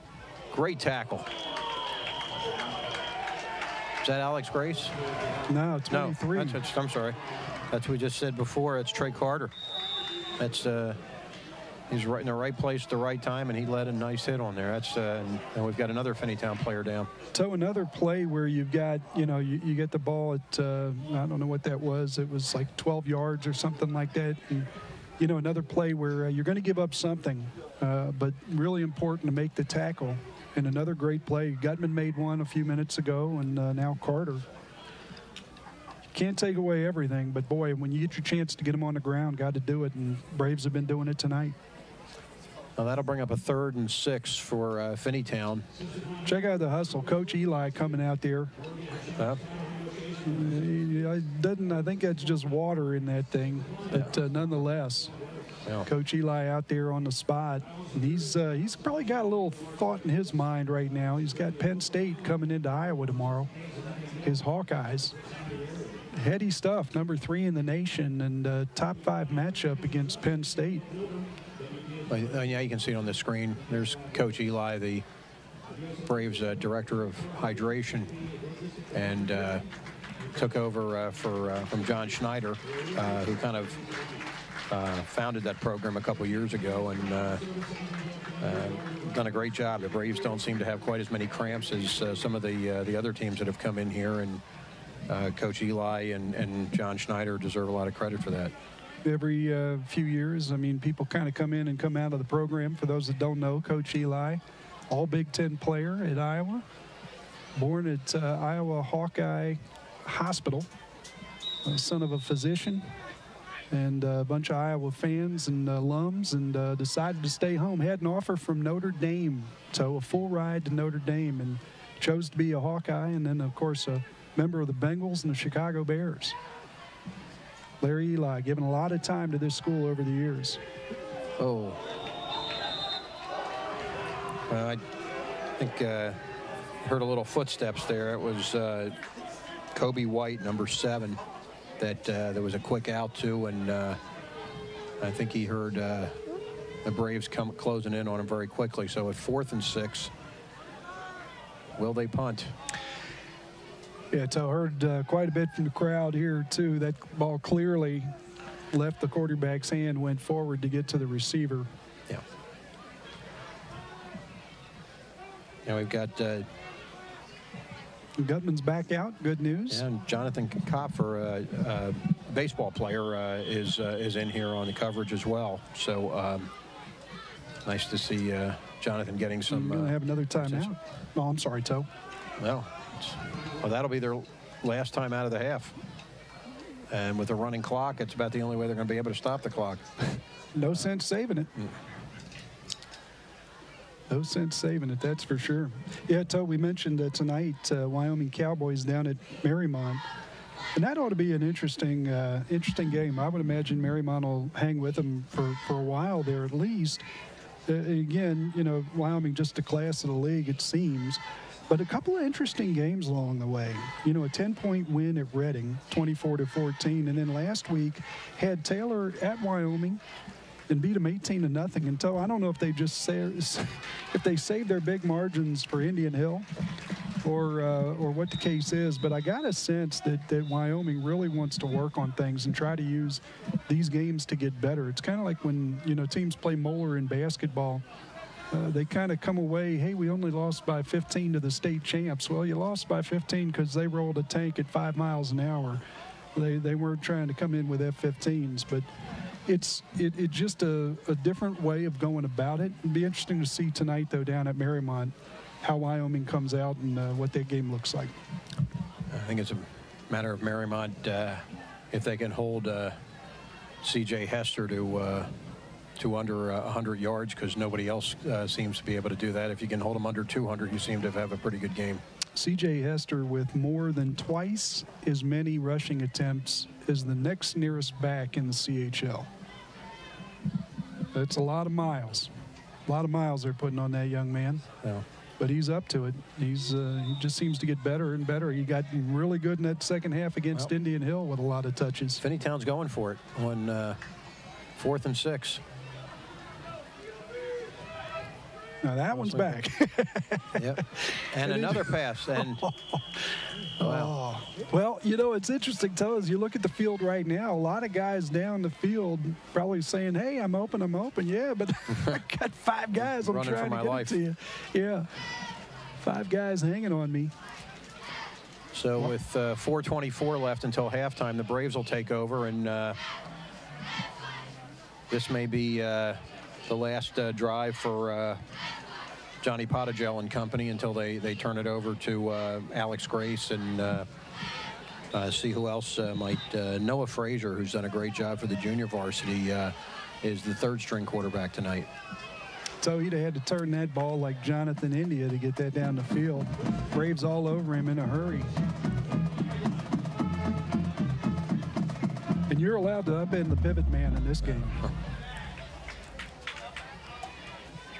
Great tackle. Is that Alex Grace? No, 23. No, that's, I'm sorry. That's what we just said before. It's Trey Carter. That's uh, he's right in the right place at the right time, and he led a nice hit on there. That's uh, and we've got another Finneytown player down. So another play where you've got, you know, you, you get the ball at uh, I don't know what that was. It was like 12 yards or something like that. And you know, another play where uh, you're going to give up something, uh, but really important to make the tackle. And another great play. Gutman made one a few minutes ago, and uh, now Carter. Can't take away everything, but boy, when you get your chance to get them on the ground, got to do it. And Braves have been doing it tonight. Now that'll bring up a third and six for uh, Finneytown. Check out the hustle. Coach Eli coming out there. Uh, doesn't. I think that's just water in that thing, but uh, nonetheless. Yeah. Coach Eli out there on the spot. He's uh, he's probably got a little thought in his mind right now. He's got Penn State coming into Iowa tomorrow. His Hawkeyes. Heady stuff, number three in the nation, and uh, top five matchup against Penn State. Well, yeah, you can see it on the screen. There's Coach Eli, the Braves uh, director of hydration, and uh, took over uh, for uh, from John Schneider, uh, who kind of founded that program a couple years ago and done a great job. The Braves don't seem to have quite as many cramps as some of the the other teams that have come in here, and Coach Eli and, and John Schneider deserve a lot of credit for that every uh, few years. I mean, people kind of come in and come out of the program. For those that don't know, Coach Eli, all Big Ten player at Iowa, born at uh, Iowa Hawkeye Hospital, son of a physician, and a bunch of Iowa fans and alums, and uh, decided to stay home. Had an offer from Notre Dame, so a full ride to Notre Dame, and chose to be a Hawkeye, and then, of course, a member of the Bengals and the Chicago Bears. Larry Eli, given a lot of time to this school over the years. Oh. Well, I think uh, heard a little footsteps there. It was uh, Kobe White, number seven, that uh, there was a quick out to, and uh, I think he heard uh, the Braves come closing in on him very quickly. So at fourth and six, will they punt? Yeah, so I heard uh, quite a bit from the crowd here too. That ball clearly left the quarterback's hand, went forward to get to the receiver. Yeah. Now we've got uh, Gutman's back out. Good news. And Jonathan Kopfer, uh, uh, baseball player, uh, is uh, is in here on the coverage as well. So um, nice to see uh, Jonathan getting some. We're some. going to uh, have another timeout. Oh, I'm sorry, Toe. Well, well, that'll be their last time out of the half. And with a running clock, it's about the only way they're going to be able to stop the clock. No sense saving it. No sense saving it, that's for sure. Yeah, Toe, we mentioned uh, tonight uh, Wyoming Cowboys down at Mariemont. And that ought to be an interesting, uh, interesting game. I would imagine Mariemont will hang with them for, for a while there at least. Uh, again, you know, Wyoming just a class of the league, it seems. But a couple of interesting games along the way. You know, a 10-point win at Reading, 24 to 14, and then last week had Taylor at Wyoming and beat them 18 to nothing. And so I don't know if they just say, if they save their big margins for Indian Hill, or uh, or what the case is. But I got a sense that that Wyoming really wants to work on things and try to use these games to get better. It's kind of like when you know teams play Moeller in basketball. Uh, they kind of come away, hey, we only lost by 15 to the state champs. Well, you lost by 15 because they rolled a tank at five miles an hour. They, they weren't trying to come in with F-15s, but it's it, it just a, a different way of going about it. It'd be interesting to see tonight, though, down at Mariemont, how Wyoming comes out and uh, what that game looks like. I think it's a matter of Mariemont uh, if they can hold uh, C.J. Hester to uh, to under uh, 100 yards because nobody else uh, seems to be able to do that. If you can hold them under 200, you seem to have a pretty good game. C.J. Hester with more than twice as many rushing attempts as the next nearest back in the CHL. That's a lot of miles. A lot of miles they're putting on that young man. So, but he's up to it. He's uh, he just seems to get better and better. He got really good in that second half against Well- Indian Hill with a lot of touches. Finneytown's going for it on uh, fourth and six. Now that one's back. Yep. And another pass. And wow. well, you know it's interesting, too, as you look at the field right now. A lot of guys down the field probably saying, "Hey, I'm open, I'm open." Yeah, but I got five guys. I'm Running for trying to get life. it to you. Yeah, five guys hanging on me. So with uh, 4:24 left until halftime, the Braves will take over, and uh, this may be uh, the last uh, drive for uh, Johnny Potagel and company until they they turn it over to uh, Alex Grace and. Uh, uh, see who else uh, might. Uh, Noah Frazier, who's done a great job for the junior varsity, uh, is the third string quarterback tonight. So he'd have had to turn that ball like Jonathan India to get that down the field. Braves all over him in a hurry. And you're allowed to upend the pivot man in this game.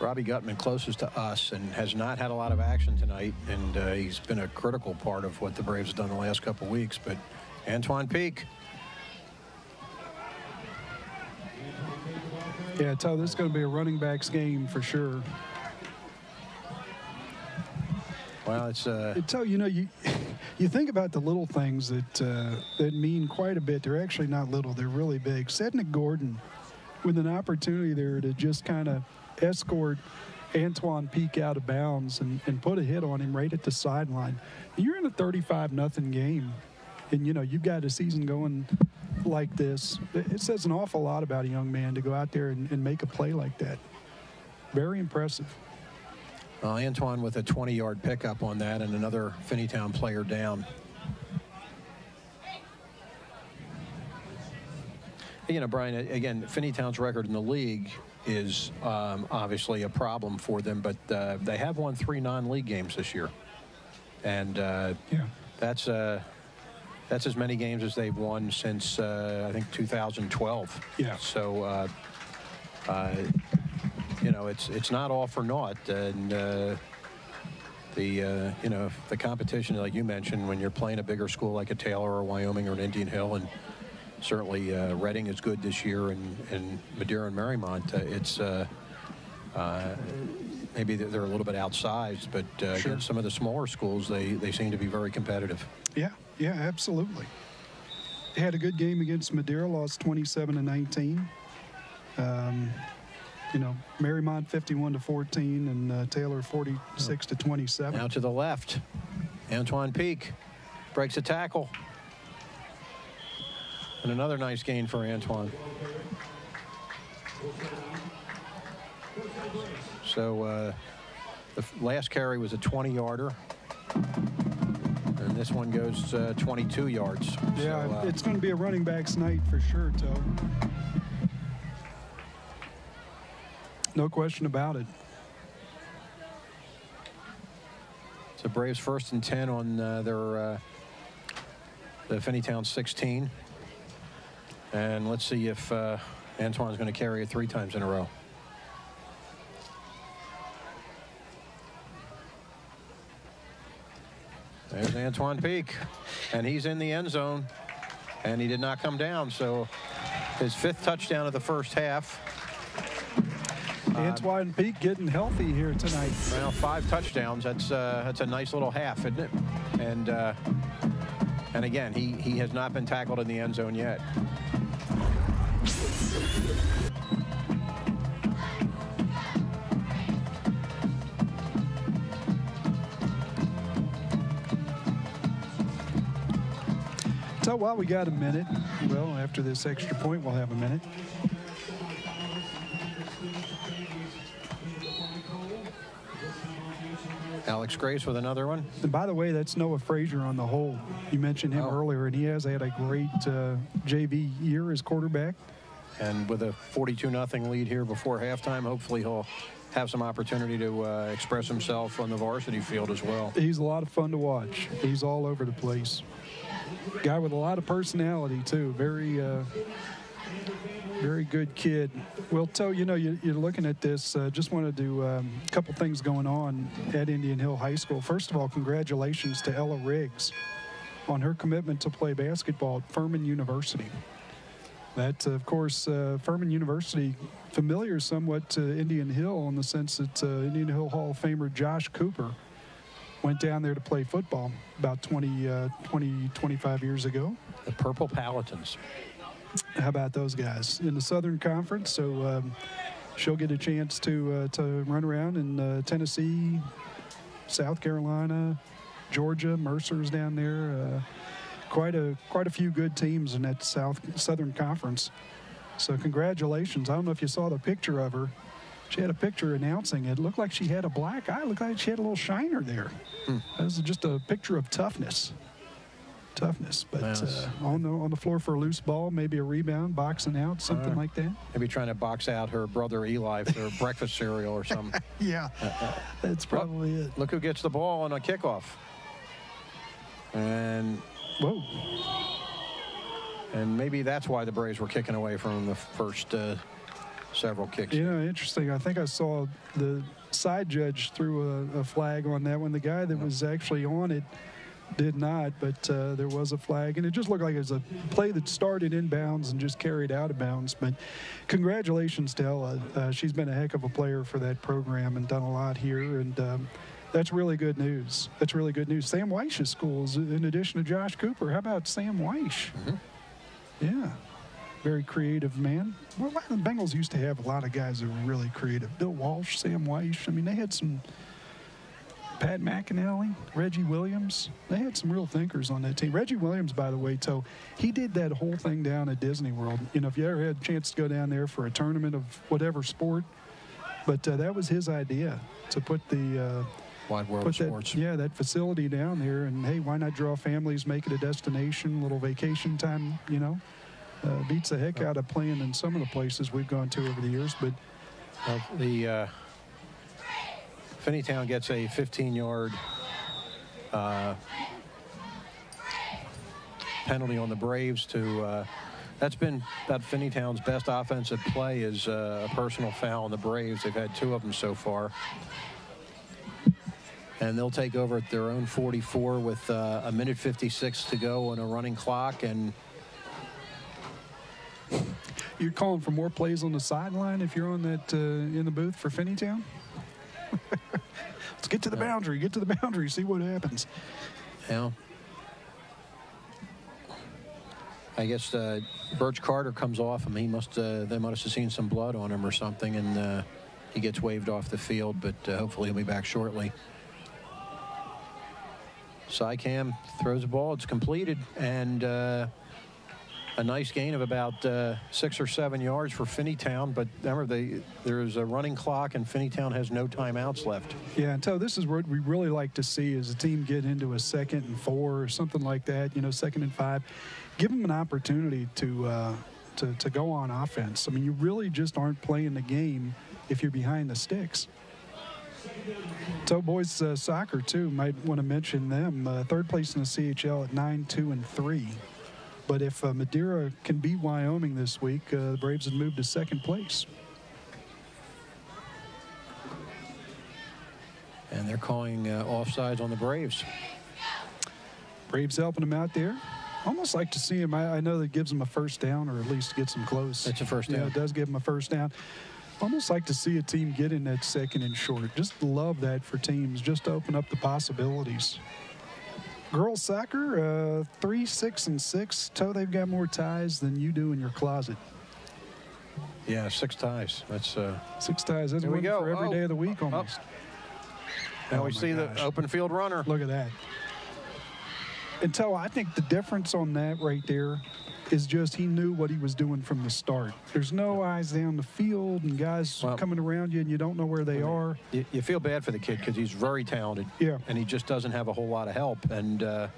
Robbie Gutman closest to us and has not had a lot of action tonight, and uh, he's been a critical part of what the Braves have done the last couple weeks. But Antoine Peak, Yeah, tell this is going to be a running backs game for sure. well, it's uh, Tell you know you you think about the little things that uh, that mean quite a bit. They're actually not little; they're really big. Sednick Gordon, with an opportunity there to just kind of escort Antoine Peak out of bounds and, and put a hit on him right at the sideline. You're in a 35 nothing game, and you know you've got a season going like this. It says an awful lot about a young man to go out there and, and make a play like that. Very impressive. well, Antoine with a 20-yard pickup on that, and another Finneytown player down. You know, Brian, again, Finneytown's record in the league is um, obviously a problem for them, but uh, they have won three non-league games this year. And uh, Yeah. That's uh, that's as many games as they've won since uh, I think 2012. Yeah. So uh, uh, you know it's it's not all for naught, and uh, the uh, you know the competition like you mentioned when you're playing a bigger school like a Taylor or Wyoming or an Indian Hill, and certainly uh, Reading is good this year, and and Madeira and Mariemont. Uh, it's uh, uh, maybe they're a little bit outsized, but uh, Sure. some of the smaller schools, they they seem to be very competitive. Yeah, yeah, absolutely. Had a good game against Madeira, lost 27 to 19. Um, you know, Mariemont 51 to 14 and uh, Taylor 46 to 27. Now to the left. Antoine Peak breaks a tackle. And another nice gain for Antoine. So uh, the last carry was a 20-yarder. And this one goes uh, 22 yards. Yeah, so, uh, it's going to be a running back's night for sure, Toe. No question about it. So Braves first and 10 on uh, their uh, the Finneytown 16. And let's see if uh, Antoine's going to carry it three times in a row. There's Antoine Peak, and he's in the end zone, and he did not come down. So his fifth touchdown of the first half. Antoine Peak getting healthy here tonight. Well, five touchdowns. That's uh, that's a nice little half, isn't it? And uh, and again, he he has not been tackled in the end zone yet. So while we got a minute, well, after this extra point, we'll have a minute. Alex Grace with another one. And by the way, that's Noah Frazier on the hole. You mentioned him Oh. earlier, and he has had a great uh, JV year as quarterback. And with a 42 nothing lead here before halftime, hopefully he'll have some opportunity to uh, express himself on the varsity field as well. He's a lot of fun to watch. He's all over the place. Guy with a lot of personality too. Very, uh, very good kid. Well, Toe, you know, you, you're looking at this. Uh, just wanted to um, a couple things going on at Indian Hill High School. First of all, congratulations to Ella Riggs on her commitment to play basketball at Furman University. That, of course, uh, Furman University familiar somewhat to Indian Hill in the sense that uh, Indian Hill Hall of Famer Josh Cooper went down there to play football about 20, uh, 20 25 years ago. The Purple Paladins. How about those guys in the Southern Conference? So um, she'll get a chance to uh, to run around in uh, Tennessee, South Carolina, Georgia. Mercer's down there. Uh, quite a quite a few good teams in that South Southern Conference. So congratulations! I don't know if you saw the picture of her. She had a picture announcing it. Looked like she had a black eye. Looked like she had a little shiner there. That was just a picture of toughness. Toughness, but Yes. uh, on the on the floor for a loose ball, maybe a rebound, boxing out, something Uh, like that. Maybe trying to box out her brother Eli for breakfast cereal or something. Yeah, that's probably it. Look who gets the ball on a kickoff. And Whoa, and maybe that's why the Braves were kicking away from the first uh, several kicks. you know, interesting. I think I saw the side judge threw a, a flag on that one. The guy that was actually on it did not, but uh, there was a flag, and it just looked like it was a play that started inbounds and just carried out of bounds. But congratulations to Ella. Uh, she's been a heck of a player for that program and done a lot here, and um, that's really good news. That's really good news. Sam Wyche's schools, in addition to Josh Cooper. How about Sam Wyche? Yeah. Very creative man. Well, the Bengals used to have a lot of guys that were really creative. Bill Walsh, Sam Wyche. I mean, they had some Pat McInally, Reggie Williams. They had some real thinkers on that team. Reggie Williams, by the way, so he did that whole thing down at Disney World. You know, if you ever had a chance to go down there for a tournament of whatever sport, but uh, that was his idea to put the uh, Wide World put Sports. that yeah that facility down there and hey why not draw families make it a destination little vacation time you know uh, beats the heck out of playing in some of the places we've gone to over the years but Uh, the uh, Finneytown gets a 15-yard uh, penalty on the Braves to. Uh, that's been about Finneytown's best offensive play is uh, a personal foul on the Braves. They've had two of them so far. And they'll take over at their own 44 with uh, a minute 56 to go on a running clock. And you're calling for more plays on the sideline if you're on that uh, in the booth for Finneytown let's get to the boundary get to the boundary see what happens know, I guess uh, Birch Carter comes off him. He must uh, they must have seen some blood on him or something, and uh, he gets waved off the field. But uh, hopefully he'll be back shortly. Sycam throws the ball. It's completed, and uh, a nice gain of about uh, six or seven yards for Finneytown. But remember, they, there's a running clock, and Finneytown has no timeouts left. Yeah, and so this is what we really like to see is a team get into a second and four or something like that. You know, second and five, give them an opportunity to uh, to to go on offense. I mean, you really just aren't playing the game if you're behind the sticks. So boys uh, soccer too might want to mention them. Uh, third place in the CHL at nine, two, and three. But if uh, Madeira can beat Wyoming this week, uh, the Braves have moved to second place. And they're calling uh, offsides on the Braves. Braves helping them out there. Almost like to see him. I, I know that gives them a first down, or at least gets them close. That's a first Yeah, down. it does give them a first down. Almost like to see a team get in that second and short. Just love that for teams, just to open up the possibilities. Girls soccer, uh, three, six, and six. Toe, they've got more ties than you do in your closet. Yeah, six ties. That's uh, Six ties. That's Here we go. for every Oh. day of the week almost. now Oh we see gosh. the open field runner. Look at that. And so I think the difference on that right there is just he knew what he was doing from the start. There's no eyes down the field and guys Well- coming around you and you don't know where they are. You, you feel bad for the kid because he's very talented. Yeah. And he just doesn't have a whole lot of help. And, uh,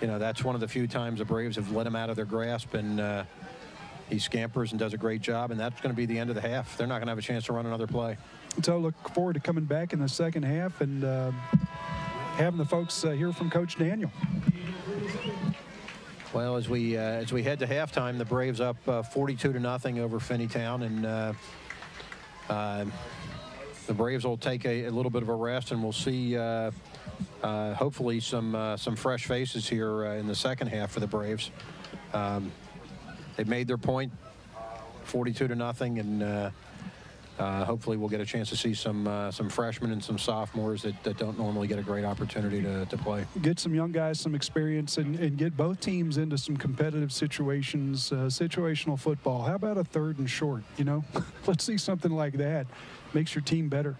you know, that's one of the few times the Braves have let him out of their grasp. And uh, he scampers and does a great job. And that's going to be the end of the half. They're not going to have a chance to run another play. So look forward to coming back in the second half and uh, having the folks uh, hear from Coach Daniel. Well, as we uh, as we head to halftime, the Braves up uh, 42 to nothing over Finneytown, and uh, uh, the Braves will take a, a little bit of a rest, and we'll see uh, uh, hopefully some some fresh faces here in the second half for the Braves. Um, they've made their point, 42 to nothing, and. Uh, hopefully, we'll get a chance to see some uh, some freshmen and some sophomores that, that don't normally get a great opportunity to, to play. Get some young guys some experience and, and get both teams into some competitive situations, uh, situational football. How about a third and short? You know, let's see something like that. Makes your team better.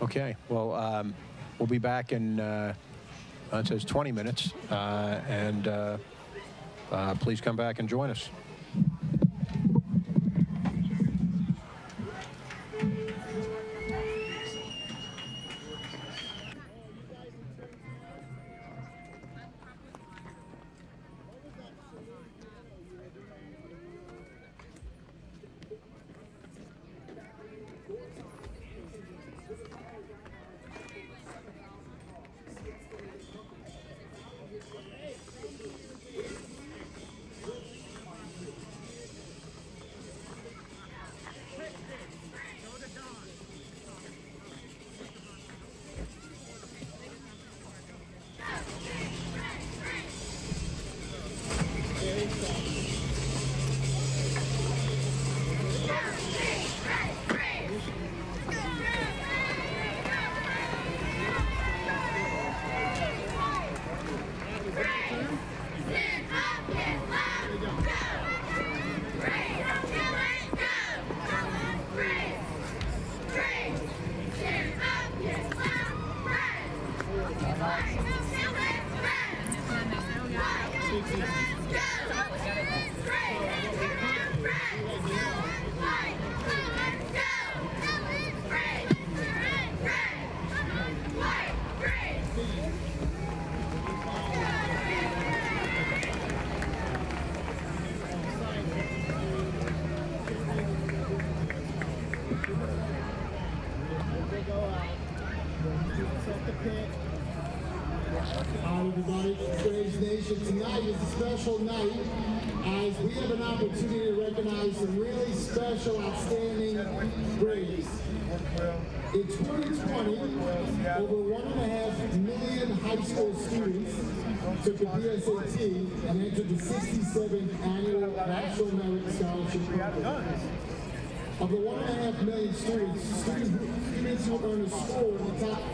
Okay. Well, um, we'll be back in, uh, uh, it says 20 minutes. Uh, and uh, uh, please come back and join us.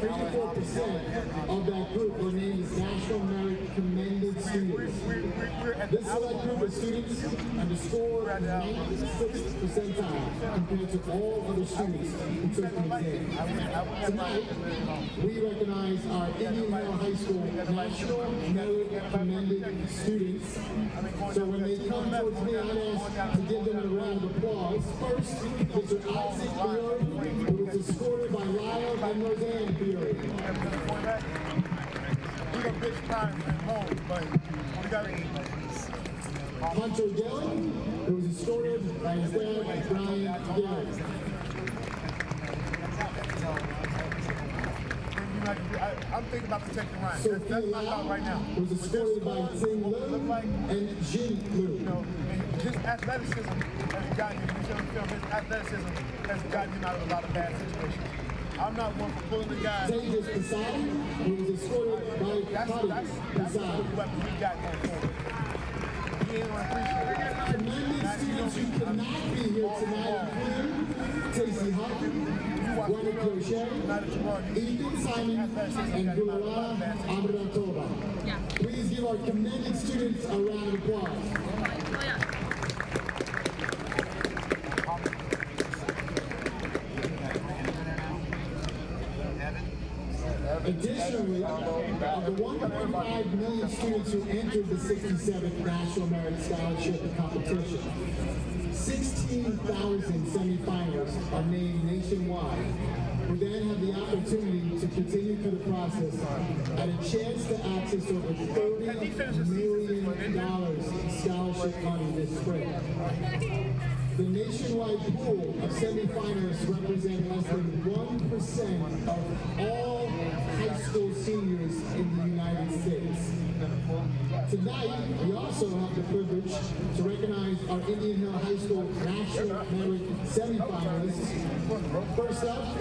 34% of that group were named as National Merit Commended Students. This select group of students underscored 96th percentile compared to all other students who took the exam. Tonight, we recognize our Indian Hill High School National Merit Commended Students. So when they come towards me, I'm to give them a round of applause. First, Mr. Isaac Leone, escorted by Lyle and Roseanne Fiore. We got bitch time at home, but we got Hunter Gillen, who was escorted by his dad, Brian Gillen. I, I'm thinking about protecting Ryan. That's, that's my thought right now. was escorted by Ting what Liu like, and Jin you know, his athleticism has gotten him. You film, his athleticism has gotten him out of a lot of bad situations. I'm not one for pulling the guy. Tejas Pisani, who was escorted by That's that's that's weapon we got going forward. He ain't gonna appreciate it. Students who could not be here tonight Huffman, Wanda Crochet, Ethan Simon, and Gulala Abratova. Please give our commended students a round of applause. Additionally, of the 1.5 million students who entered the 67th National Merit Scholarship competition, 16,000 semifinalists are named nationwide, who then have the opportunity to continue through the process and a chance to access over $30 million scholarship money this spring. The nationwide pool of semifinalists represent less than 1% of all high school seniors in the United States. Tonight, we also have the privilege to recognize our Indian Hill High School National Merit semifinalists. First up,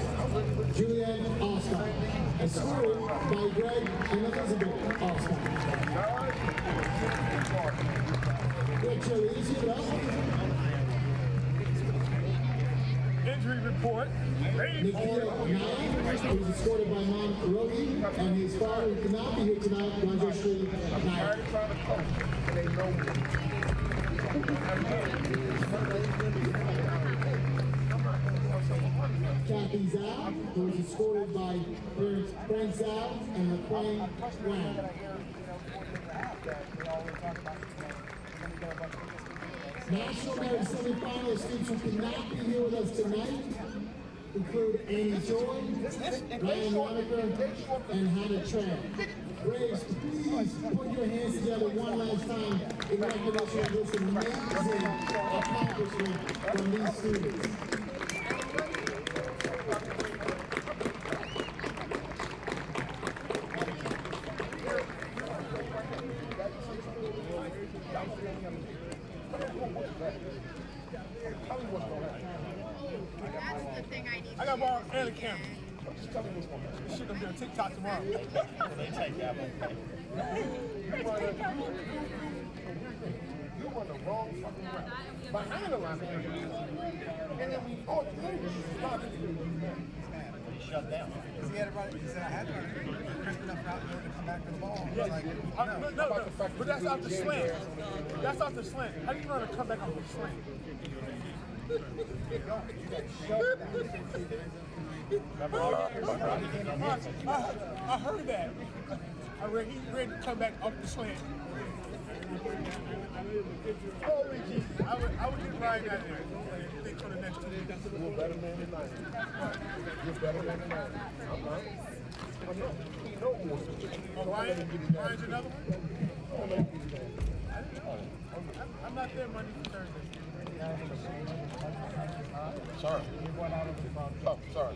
Julianne Oscar, escorted by Greg and Elizabeth Oscar. It up. Injury report. Nayak, who was escorted by Mom Rohi, and his father, who could not be here tonight, Rajeshri Nayak. Kathy Zhao, who was escorted by parents Frank Zhao and LaQuang Wang. National Merit semifinalist students who could not be here with us tonight include Annie Joy, Ryan Wanamaker, and Hannah Tran. Braves, please put your hands together one last time in recognition of this amazing accomplishment from these students. I got to borrow and a camera. Just tell me what's going on. Shit, I'm doing TikTok tomorrow. they take that You run the wrong fucking route. Behind the line of And then we all shut down. He had everybody, he said, I had to run crisp enough route in order to come back for the ball. I was like, Uh, no, no, no, but that's off the slant. That's off the slant. How do you know how to come back off the slant? I, I heard that. I read he ready to come back off the slant. Holy Jesus. I would, I would get Ryan out there. and Think for the next two years. You're a better man than I am. You're a better man than I am. I'm not. I'm not. No more. Oh, Ryan, Ryan's another one? I'm- I'm not there Monday to Thursday. Sorry. Oh, sorry.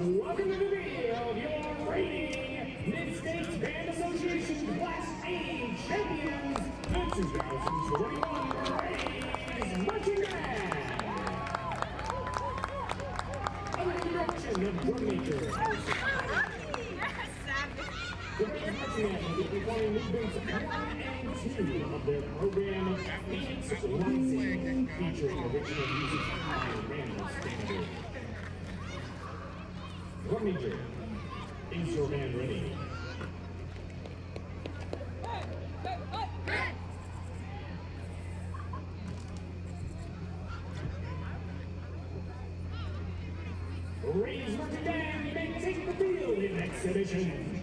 welcome to the field your reigning Mid-States Band Association Class A champions, the 2021 Braves Marching Band. Under the direction of. The Braves Marching Band will be performing movements one and two of their program, Phoenix Rising, featuring original music by Randall Standridge. Major, is your man ready? Raise marching band, may take the field in exhibition.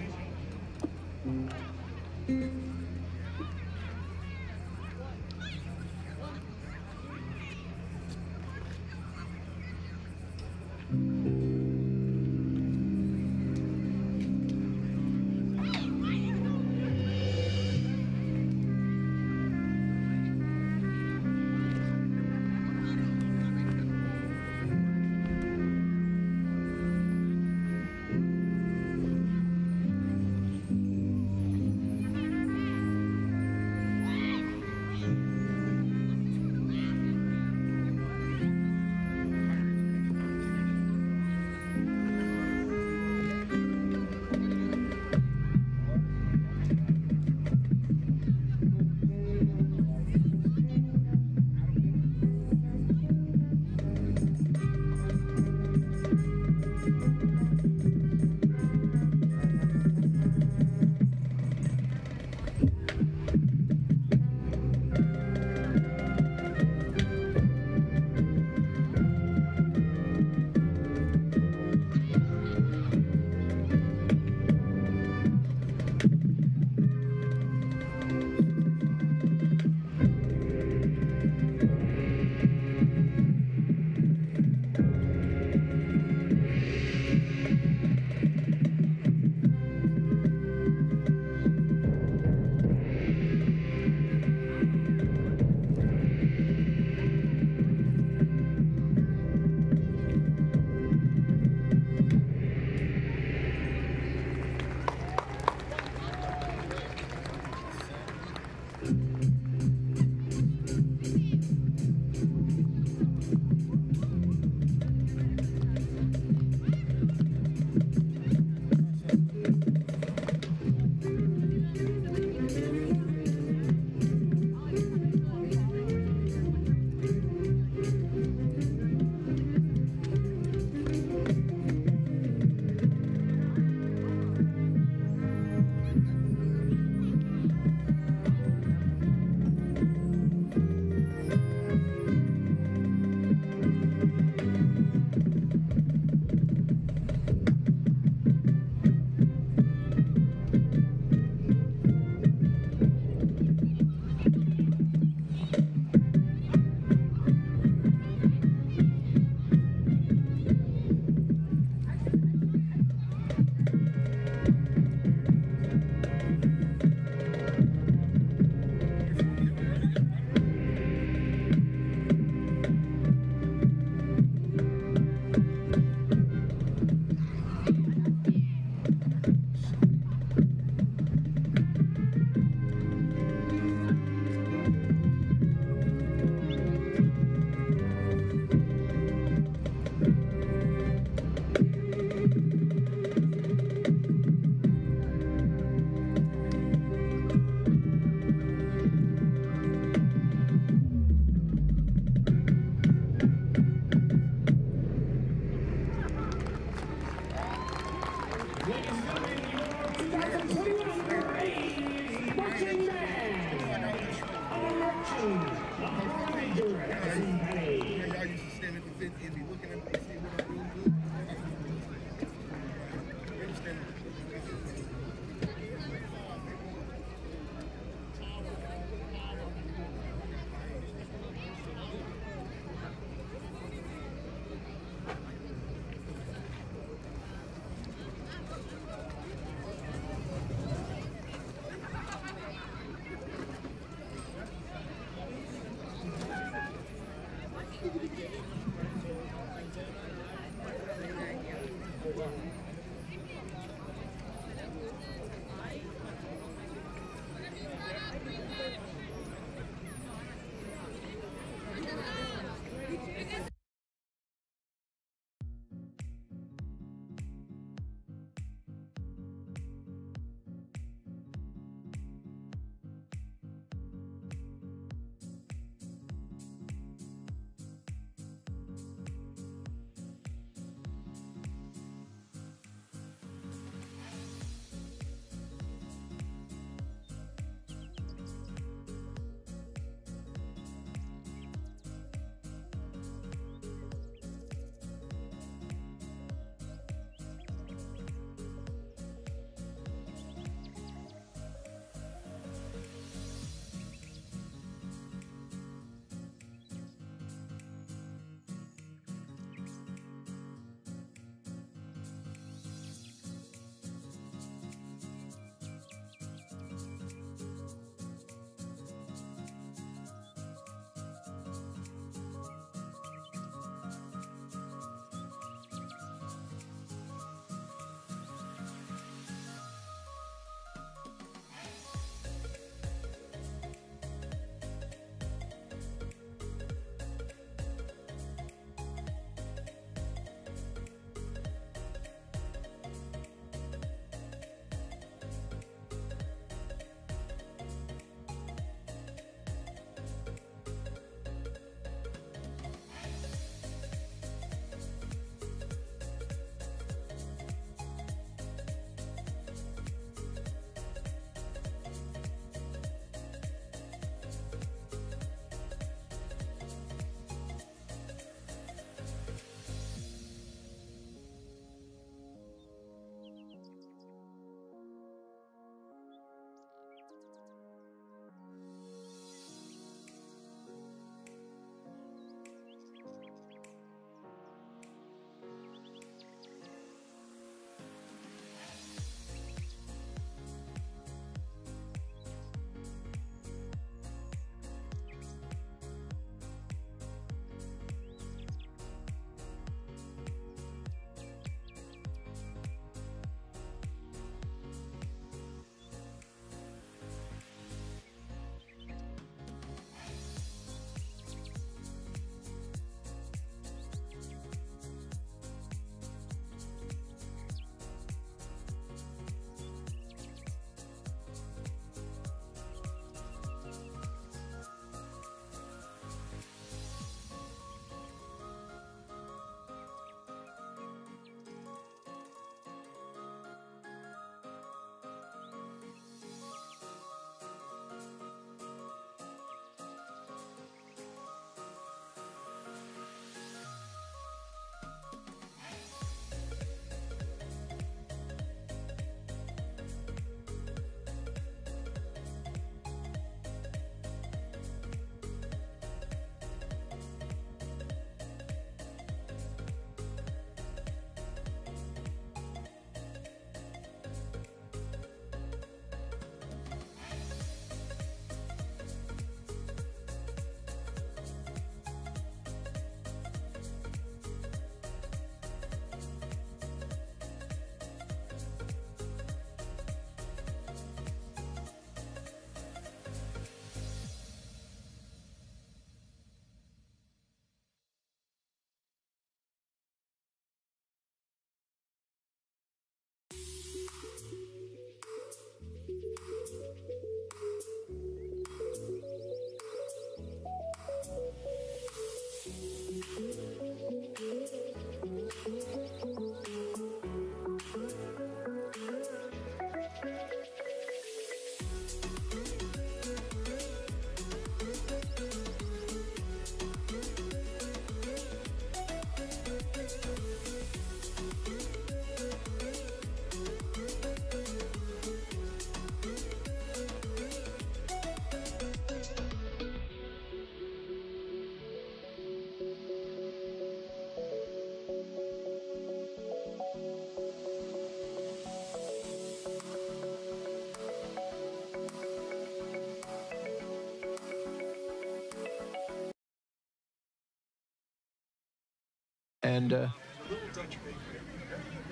And uh,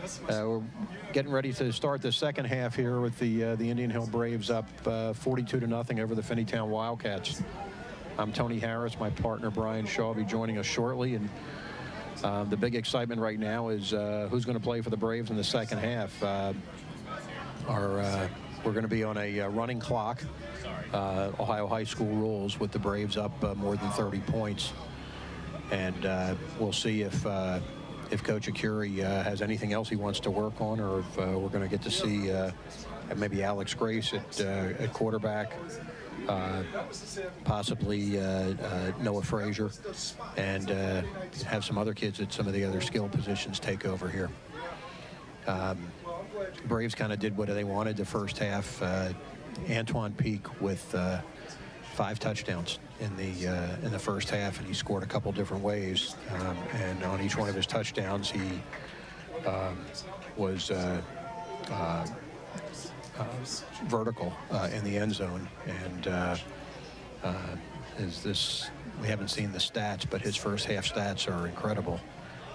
uh, we're getting ready to start the second half here with the uh, the Indian Hill Braves up uh, 42 to nothing over the Finneytown Wildcats. I'm Tony Harris. My partner Brian Shaw will be joining us shortly, and the big excitement right now is uh, who's going to play for the Braves in the second half. Uh, our, uh, we're going to be on a running clock, Ohio high school rules, with the Braves up more than 30 points, and uh, we'll see if uh, if Coach Akuri uh, has anything else he wants to work on, or if uh, we're going to get to see uh, maybe Alex Grace at uh, at quarterback. Possibly Noah Frazier, and have some other kids at some of the other skill positions take over here. Um, Braves kind of did what they wanted the first half. Antoine Peak with five touchdowns in the uh, in the first half, and he scored a couple different ways. Um, and on each one of his touchdowns, he um, was uh, uh, uh, vertical uh, in the end zone. And uh, is this? We haven't seen the stats, but his first half stats are incredible.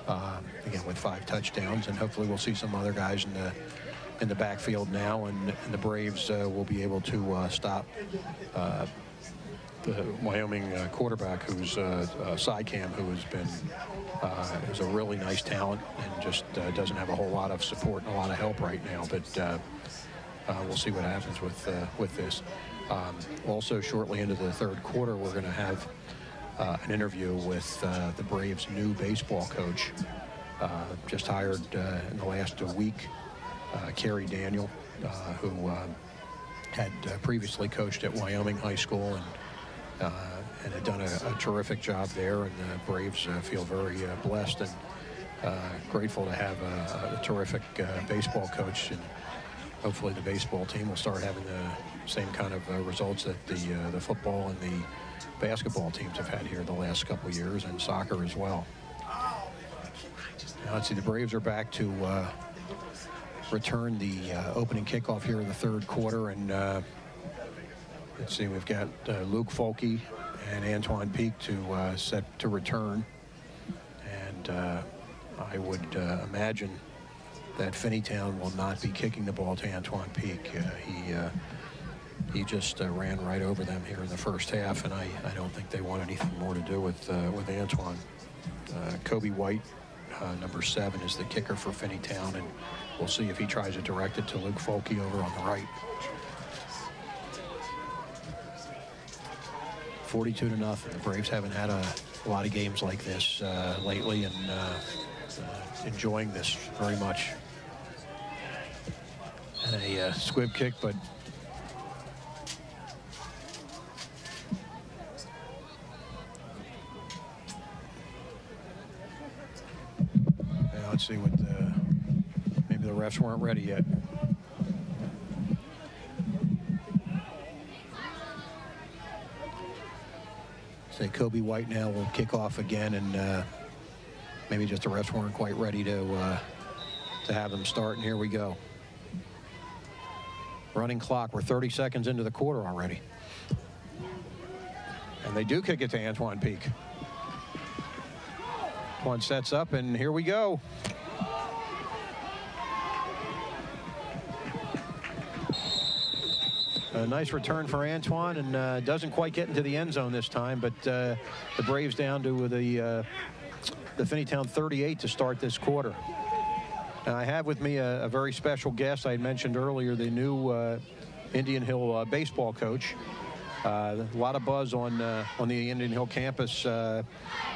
Um, again, with five touchdowns, and hopefully we'll see some other guys in the in the backfield now, and, and the Braves will be able to stop the Wyoming uh, quarterback, who's uh, uh, Sycam, who has been uh, is a really nice talent and just uh, doesn't have a whole lot of support and a lot of help right now. But uh, uh, we'll see what happens with uh, with this. Um, also, shortly into the third quarter, we're going to have an interview with the Braves' new baseball coach, just hired in the last week, Kerry Daniel, who had previously coached at Wyoming High School and uh, and have done a, a terrific job there. And the Braves uh, feel very uh, blessed and uh, grateful to have a, a terrific baseball coach. And hopefully, the baseball team will start having the same kind of results that the the football and the basketball teams have had here the last couple of years, and soccer as well. Now, let's see, the Braves are back to uh, return the uh, opening kickoff here in the third quarter, and uh, let's see, we've got uh, Luke Folke and Antoine Peak to uh, set to return, and uh, I would uh, imagine that Finneytown will not be kicking the ball to Antoine Peak. Uh, he uh, he just ran right over them here in the first half, and I, I don't think they want anything more to do with with Antoine. Kobe White, number seven, is the kicker for Finneytown, and we'll see if he tries to direct it to Luke Folke over on the right. 42 to nothing. The Braves haven't had a, a lot of games like this uh, lately, and uh, uh, enjoying this very much. And a uh, squib kick, but let's see what the, maybe the refs weren't ready yet. Say Kobe White now will kick off again, and uh, maybe just the refs weren't quite ready to uh, to have them start. And here we go. Running clock. We're 30 seconds into the quarter already, and they do kick it to Antoine Peak. One sets up, and here we go. A nice return for Antoine, and uh, doesn't quite get into the end zone this time, but uh, the Braves down to the uh, the Finneytown 38 to start this quarter. Now, I have with me a, a very special guest. I mentioned earlier the new uh, Indian Hill uh, baseball coach. Uh, a lot of buzz on uh, on the Indian Hill campus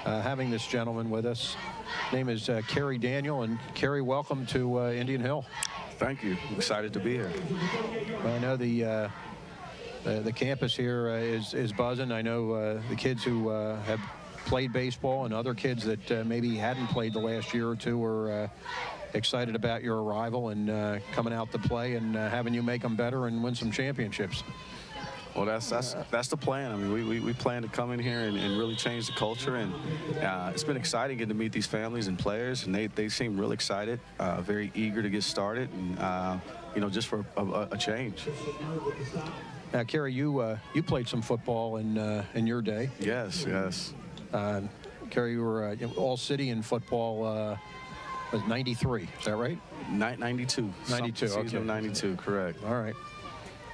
having this gentleman with us. Name is Kerry Daniel, and Kerry, welcome to Indian Hill. Thank you. Excited to be here. Well, I know the uh, the, the campus here uh, is is buzzing. I know uh, the kids who uh, have played baseball and other kids that uh, maybe hadn't played the last year or two are excited about your arrival and coming out to play and having you make them better and win some championships. Well, that's that's that's the plan. I mean, we, we, we plan to come in here and, and really change the culture, and uh, it's been exciting getting to meet these families and players, and they, they seem real excited, uh, very eager to get started, and uh, you know, just for a, a, change. Now, Kerry, you uh, you played some football in uh, in your day. Yes, yes. Uh, Kerry, you were uh, all city in football. Uh, was 93. Is that right? 92. 92, Season okay. of 92, correct. All right.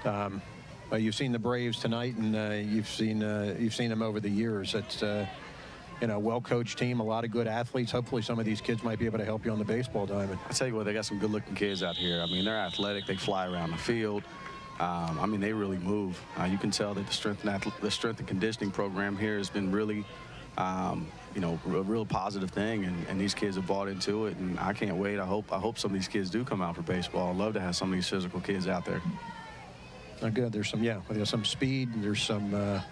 Um, well, you've seen the Braves tonight, and uh, you've seen uh, you've seen them over the years. It's uh, you know, well-coached team, a lot of good athletes. Hopefully, some of these kids might be able to help you on the baseball diamond. I tell you what, they got some good-looking kids out here. I mean, they're athletic. They fly around the field. Um, I mean, they really move. Uh, you can tell that the strength and the strength and conditioning program here has been really, um, you know, a real positive thing, and, and these kids have bought into it. And I can't wait. I hope I hope some of these kids do come out for baseball. I'd love to have some of these physical kids out there. Oh, good. There's some, yeah, there's some speed. There's some, uh,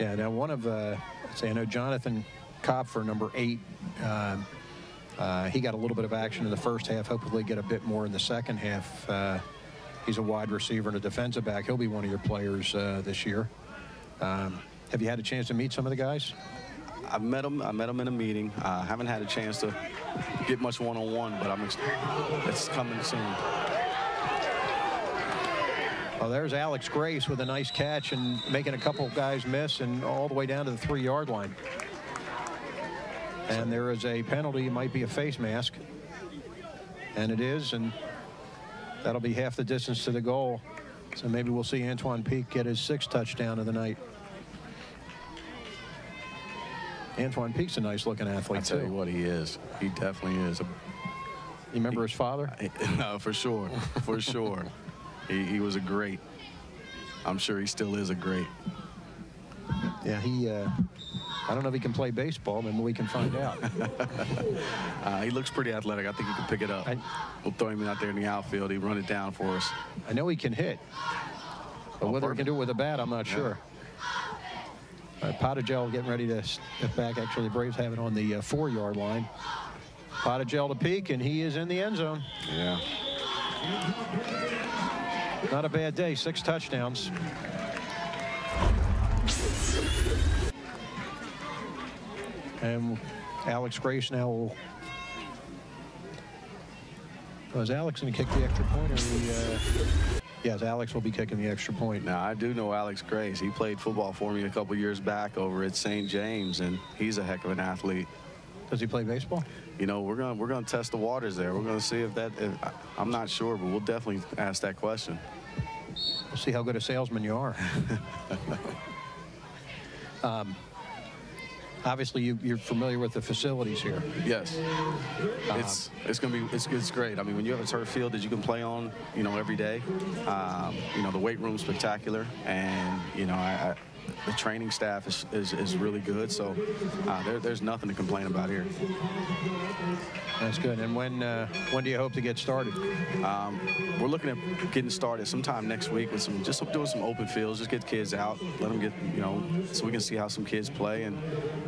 yeah. Now, one of, uh, say, I know Jonathan Kopfer, number eight. Uh, uh, he got a little bit of action in the first half. Hopefully, get a bit more in the second half. Uh, he's a wide receiver and a defensive back. He'll be one of your players uh, this year. Um, have you had a chance to meet some of the guys? I met him. I met him in a meeting. I haven't had a chance to get much one-on-one, but I'm. It's coming soon. Oh, there's Alex Grace with a nice catch and making a couple guys miss and all the way down to the three-yard line. And there is a penalty, it might be a face mask. And it is, and that'll be half the distance to the goal. So maybe we'll see Antoine Peak get his sixth touchdown of the night. Antoine Peak's a nice-looking athlete, I tell too. you what, he is. He definitely is. You remember his father? no, for sure, for sure. He, he was a great. I'm sure he still is a great. Yeah, he, uh, I don't know if he can play baseball, maybe we can find out. Uh, he looks pretty athletic. I think he can pick it up. we'll throw him out there in the outfield. He run it down for us. I know he can hit, but Oh, whether he can do it with a bat, I'm not sure. All right, Potagel getting ready to step back. Actually, the Braves have it on the uh, four-yard line. Potagel to peak, and he is in the end zone. Yeah. Not a bad day. Six touchdowns. And Alex Grace now will. Was Alex going to kick the extra point, or we? Uh... Yes, Alex will be kicking the extra point. Now I do know Alex Grace. He played football for me a couple years back over at St. James, and he's a heck of an athlete. Does he play baseball? You know, we're gonna we're gonna test the waters there. We're gonna see if that. If, I'm not sure, but we'll definitely ask that question. We'll see how good a salesman you are. um, obviously, you, you're familiar with the facilities here. Yes, Um, it's it's gonna be it's it's great. I mean, when you have a turf field that you can play on, you know, every day, um, you know, the weight room's spectacular, and you know, I, I, the training staff is, is, is really good. So uh, there, there's nothing to complain about here. That's good. And when uh, when do you hope to get started? Um, we're looking at getting started sometime next week with some just doing some open fields, just get kids out, let them get you know, so we can see how some kids play and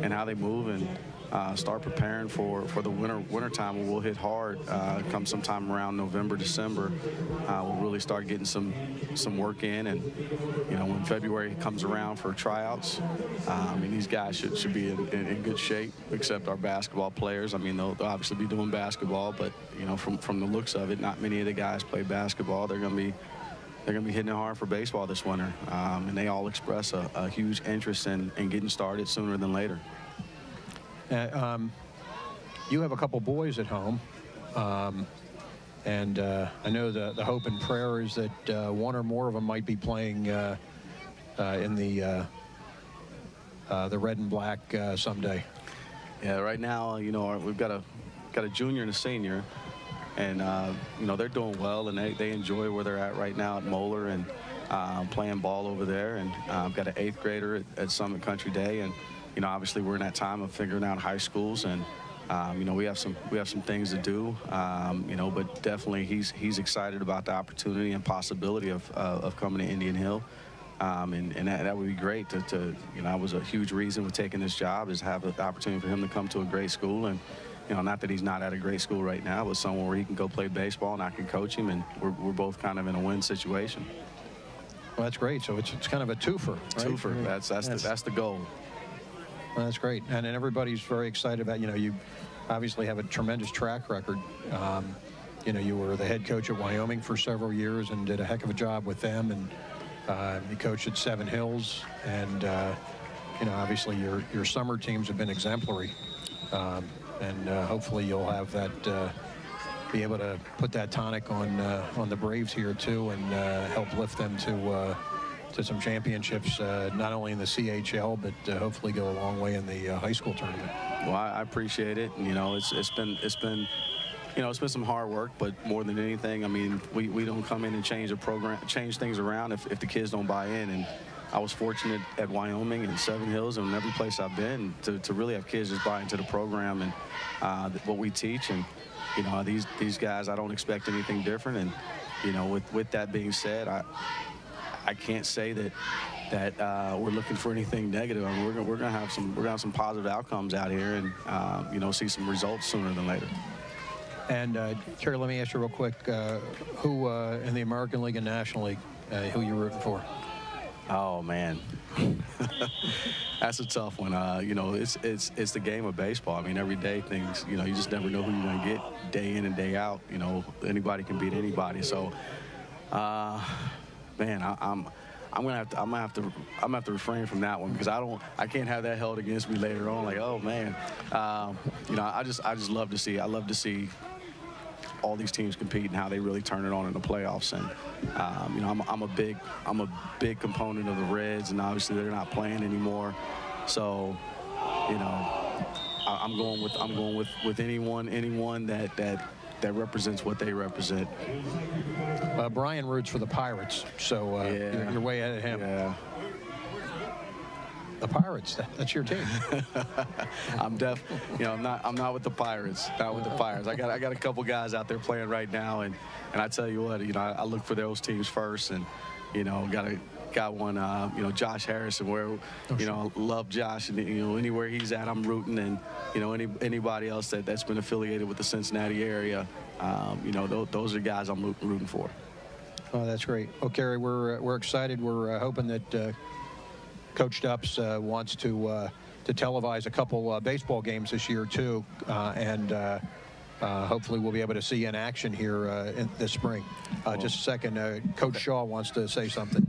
and how they move and. Uh, start preparing for, for the winter winter time where we'll hit hard uh, come sometime around November December uh, we'll really start getting some some work in. And you know when February comes around for tryouts I mean these guys should, should be in, in, in good shape except our basketball players. I mean they'll, they'll obviously be doing basketball but you know from from the looks of it not many of the guys play basketball. They're going to be they're going to be hitting it hard for baseball this winter, um, and they all express a, a huge interest in, in getting started sooner than later. Uh, um, you have a couple boys at home, um, and uh, I know the, the hope and prayer is that uh, one or more of them might be playing uh, uh, in the uh, the red and black someday. Yeah, right now, you know, we've got a got a junior and a senior, and you know they're doing well, and they, they enjoy where they're at right now at Moeller and playing ball over there. And I've got an eighth grader at, at Summit Country Day, and you know obviously we're in that time of figuring out high schools, and um, you know we have some we have some things to do, um, you know, but definitely he's he's excited about the opportunity and possibility of uh, of coming to Indian Hill. Um, and and that, that would be great to, to, you know, that was a huge reason for taking this job is have the opportunity for him to come to a great school. And, you know, not that he's not at a great school right now, but somewhere where he can go play baseball and I can coach him. And we're, we're both kind of in a win situation. Well, that's great. So it's, it's kind of a twofer. Right? Twofer. That's, that's, the, that's the goal. Well, that's great. And, and everybody's very excited about, you know, you obviously have a tremendous track record. Um, you know, you were the head coach at Wyoming for several years and did a heck of a job with them. And uh, you coached at Seven Hills. And uh, you know, obviously your your summer teams have been exemplary, um, and uh, hopefully you'll have that. Uh, be able to put that tonic on uh, on the Braves here too, and uh, help lift them to to some championships, uh, not only in the CHL, but uh, hopefully go a long way in the uh, high school tournament. Well, I, appreciate it. You know, it's it's been it's been you know, it's been some hard work, but more than anything, I mean, we, we don't come in and change the program, change things around if, if the kids don't buy in. And I was fortunate at Wyoming and Seven Hills and every place I've been to, to really have kids just buy into the program and uh, what we teach. And, you know, these, these guys, I don't expect anything different. And, you know, with, with that being said, I, I can't say that that uh, we're looking for anything negative. I mean, we're, gonna, we're gonna have some we're gonna have some positive outcomes out here, and uh, you know, see some results sooner than later. And uh, Kerry, let me ask you real quick: uh, who uh, in the American League and National League, uh, who you rooting for? Oh man, that's a tough one. Uh, you know, it's it's it's the game of baseball. I mean, every day things. You know, you just never know who you're going to get day in and day out. You know, anybody can beat anybody. So, uh, man, I, I'm. I'm gonna have to. I'm gonna have to. I'm gonna have to refrain from that one because I don't. I can't have that held against me later on. Like, oh man, um, you know. I just. I just love to see. I love to see all these teams compete and how they really turn it on in the playoffs. And um, you know, I'm, I'm, a big, I'm a big component of the Reds, and obviously they're not playing anymore. So, you know, I, am going with, I'm going with, with anyone, anyone that that that represents what they represent. Uh, Brian roots for the Pirates, so uh, Yeah. you're, you're way ahead of him. Yeah. The Pirates, that, that's your team. I'm def, you know, I'm not, I'm not with the Pirates, not with the Pirates. I got, I got a couple guys out there playing right now, and, and I tell you what, you know, I, I look for those teams first, and, you know, got a, got one, uh, you know, Josh Harrison, where, you know, I love Josh, and you know, anywhere he's at, I'm rooting, and, you know, any, anybody else that that's been affiliated with the Cincinnati area, um, you know, those, those are guys I'm rooting for. Oh, that's great. Well, Kerry, we're uh, we're excited. We're uh, hoping that uh, Coach Dupps uh, wants to uh, to televise a couple uh, baseball games this year too, uh, and. Uh, hopefully, we'll be able to see you in action here uh, in this spring. Uh, just a second, uh, Coach Shaw wants to say something.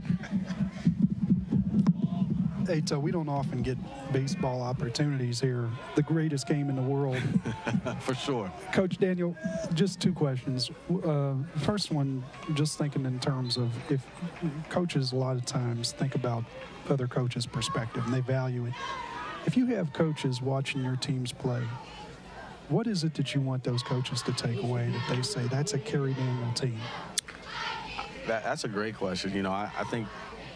Hey, so we don't often get baseball opportunities here. The greatest game in the world. for sure. Coach Daniel, just two questions. Uh, first one, just thinking in terms of if coaches a lot of times think about other coaches' perspective and they value it. If you have coaches watching your teams play, what is it that you want those coaches to take away that they say that's a Kerry Daniel team? That, that's a great question. You know, I, I think,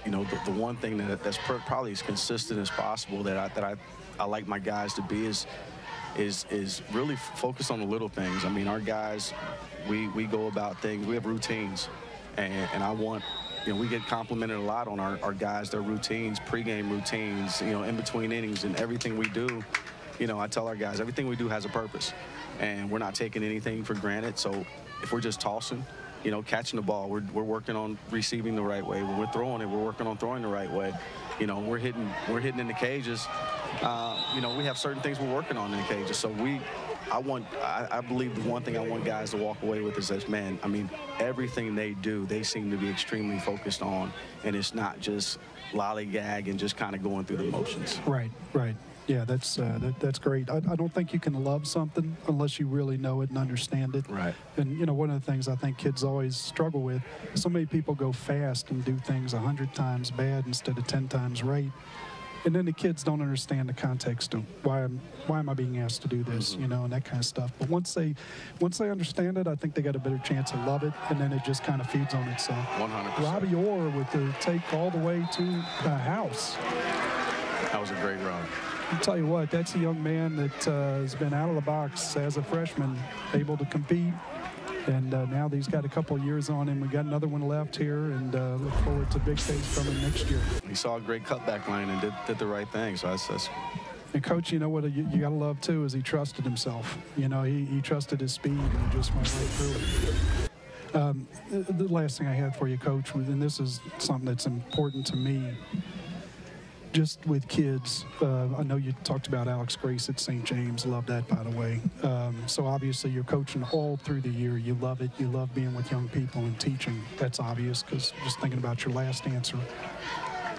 you know, the, the one thing that, that's pr- probably as consistent as possible that I, that I, I like my guys to be is, is, is really focus on the little things. I mean, our guys, we, we go about things. We have routines, and, and I want. You know, we get complimented a lot on our, our guys, their routines, pregame routines, you know, in between innings and everything we do. You know, I tell our guys, everything we do has a purpose, and we're not taking anything for granted. So if we're just tossing, you know, catching the ball. We're, we're working on receiving the right way. When we're throwing it, we're working on throwing the right way. You know, we're hitting we're hitting in the cages. Uh, you know, we have certain things we're working on in the cages. So we, I want, I, I believe the one thing I want guys to walk away with is that, man, I mean, everything they do, they seem to be extremely focused on, and it's not just lollygag and just kind of going through the motions. Right, right. Yeah, that's uh, that, that's great. I, I don't think you can love something unless you really know it and understand it. Right. And you know, one of the things I think kids always struggle with, so many people go fast and do things a hundred times bad instead of ten times right. And then the kids don't understand the context of why am why am I being asked to do this, you know, and that kind of stuff. But once they once they understand it, I think they got a better chance to love it, and then it just kind of feeds on itself. 100%. Robbie Orr with the take all the way to the house. That was a great run. I'll tell you what, that's a young man that uh, has been out of the box as a freshman, able to compete. And uh, now that he's got a couple years on him. We got another one left here, and uh, look forward to big things from him next year. He saw a great cutback line and did, did the right thing. So that's, that's And coach, you know what you, you got to love too is he trusted himself. You know, he, he trusted his speed and he just went right through it. Um, the the last thing I had for you, coach, and this is something that's important to me. Just with kids, uh, I know you talked about Alex Grace at St. James. Love that, by the way. Um, so obviously, you're coaching all through the year. You love it. You love being with young people and teaching. That's obvious because just thinking about your last answer.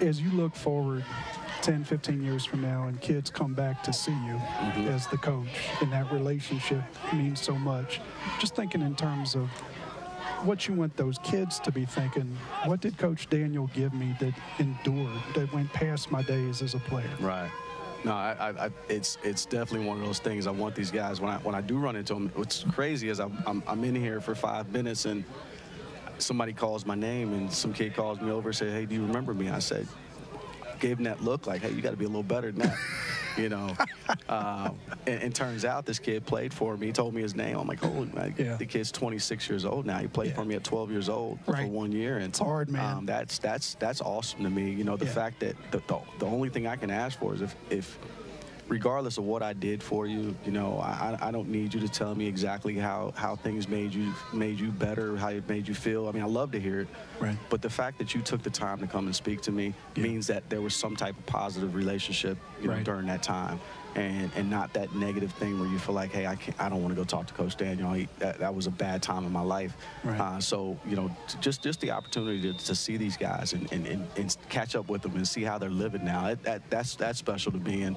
As you look forward 10, 15 years from now and kids come back to see you as the coach and that relationship means so much. Just thinking in terms of what you want those kids to be thinking, what did Coach Daniel give me that endured, that went past my days as a player? Right. No, I, I, it's it's definitely one of those things. I want these guys when I when I do run into them. What's crazy is I'm I'm, I'm in here for five minutes and somebody calls my name and some kid calls me over and say, "Hey, do you remember me?" I said, gave him that look like, "Hey, you got to be a little better than that." you know, uh, and, and, turns out this kid played for me. He told me his name. I'm like, oh, man, yeah. the kid's 26 years old now. He played yeah. for me at 12 years old right. for one year, and it's hard, man. Um, that's that's that's awesome to me. You know, the yeah. fact that the, the, the only thing I can ask for is if if regardless of what I did for you, you know, I, I don't need you to tell me exactly how, how things made you made you better, how it made you feel. I mean, I love to hear it. Right. But the fact that you took the time to come and speak to me yeah. means that there was some type of positive relationship you know, right. during that time and and not that negative thing where you feel like, hey, I can't, I don't want to go talk to Coach Daniel. He, that, that, was a bad time in my life. Right. Uh, so you know, just just the opportunity to, to see these guys and, and, and, and, catch up with them and see how they're living now. It, that that's that's special to me and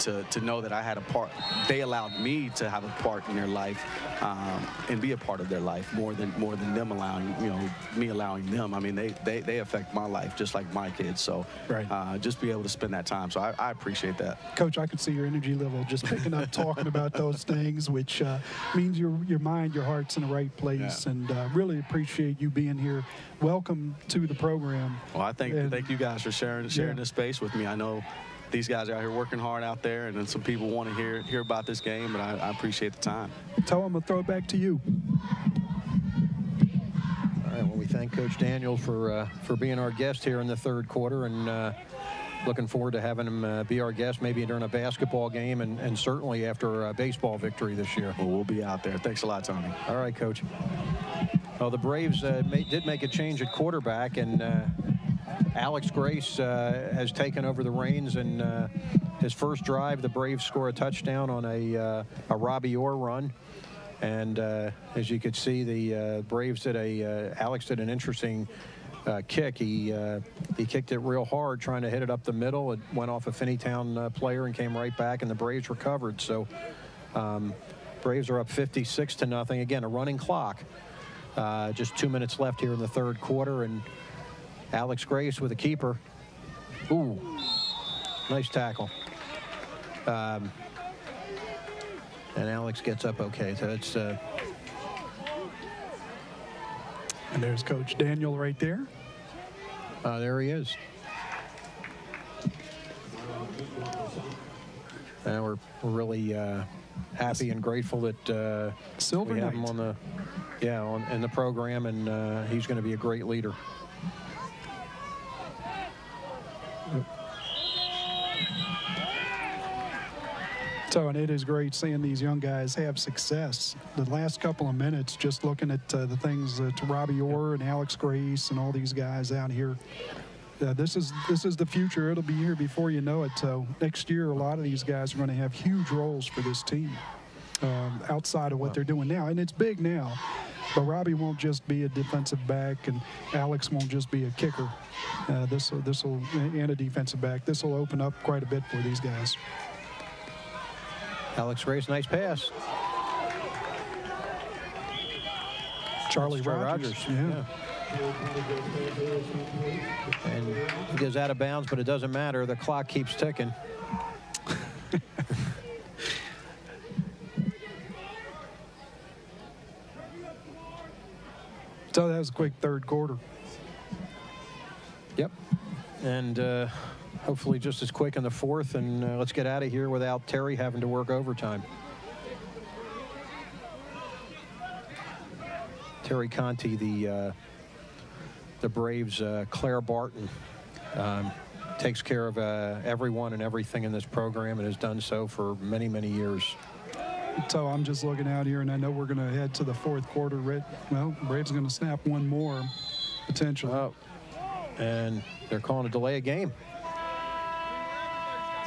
to to know that I had a part. They allowed me to have a part in their life um, and be a part of their life more than more than them allowing you know me allowing them. I mean, they they, they affect my life just like my kids. So right. uh, just be able to spend that time. So I, I appreciate that. Coach, I could see your energy level just picking up talking about those things, which uh, means your your mind, your heart's in the right place. Yeah. And uh, really appreciate you being here. Welcome to the program. Well, I thank and, thank you guys for sharing sharing yeah. this space with me. I know these guys are out here working hard out there, and then some people want to hear hear about this game, but I, I appreciate the time. Tell them to throw it back to you. All right. Well, we thank Coach Daniel for uh, for being our guest here in the third quarter, and. Uh, looking forward to having him uh, be our guest maybe during a basketball game and, and certainly after a baseball victory this year. Well, we'll be out there. Thanks a lot, Tony. All right, Coach. Well, the Braves uh, did make a change at quarterback, and uh, Alex Grace uh, has taken over the reins. And uh, his first drive, the Braves score a touchdown on a, uh, a Robbie Orr run. And as you could see, the Braves did a Alex did an interesting uh, kick. He uh, he kicked it real hard, trying to hit it up the middle. It went off a Finneytown uh, player and came right back, and the Braves recovered. So um, Braves are up 56 to nothing. Again, a running clock. Uh, just two minutes left here in the third quarter, and Alex Grace with a keeper. Ooh, nice tackle. Um, and Alex gets up okay. So it's uh, and there's Coach Daniel right there. Uh, there he is. And we're, we're really uh, happy and grateful that uh, Silver we have Knight. him on the yeah on in the program, and uh, he's going to be a great leader. So, and it is great seeing these young guys have success. The last couple of minutes, just looking at uh, the things uh, to Robbie Orr and Alex Grace and all these guys out here. Uh, this is this is the future. It'll be here before you know it. So next year, a lot of these guys are going to have huge roles for this team um, outside of what they're doing now, and it's big now. But Robbie won't just be a defensive back, and Alex won't just be a kicker. Uh, this this will and a defensive back. This will open up quite a bit for these guys. Alex Grace, nice pass. Charlie Rogers. Rogers. Yeah. yeah. And he goes out of bounds, but it doesn't matter. The clock keeps ticking. so that was a quick third quarter. Yep. And uh, hopefully just as quick in the fourth. And uh, let's get out of here without Terry having to work overtime. Terry Conti, the uh, the Braves, uh, Claire Barton, um, takes care of uh, everyone and everything in this program and has done so for many, many years. So I'm just looking out here, and I know we're going to head to the fourth quarter. Well, Braves going to snap one more, potentially. Oh, and they're calling a delay a game.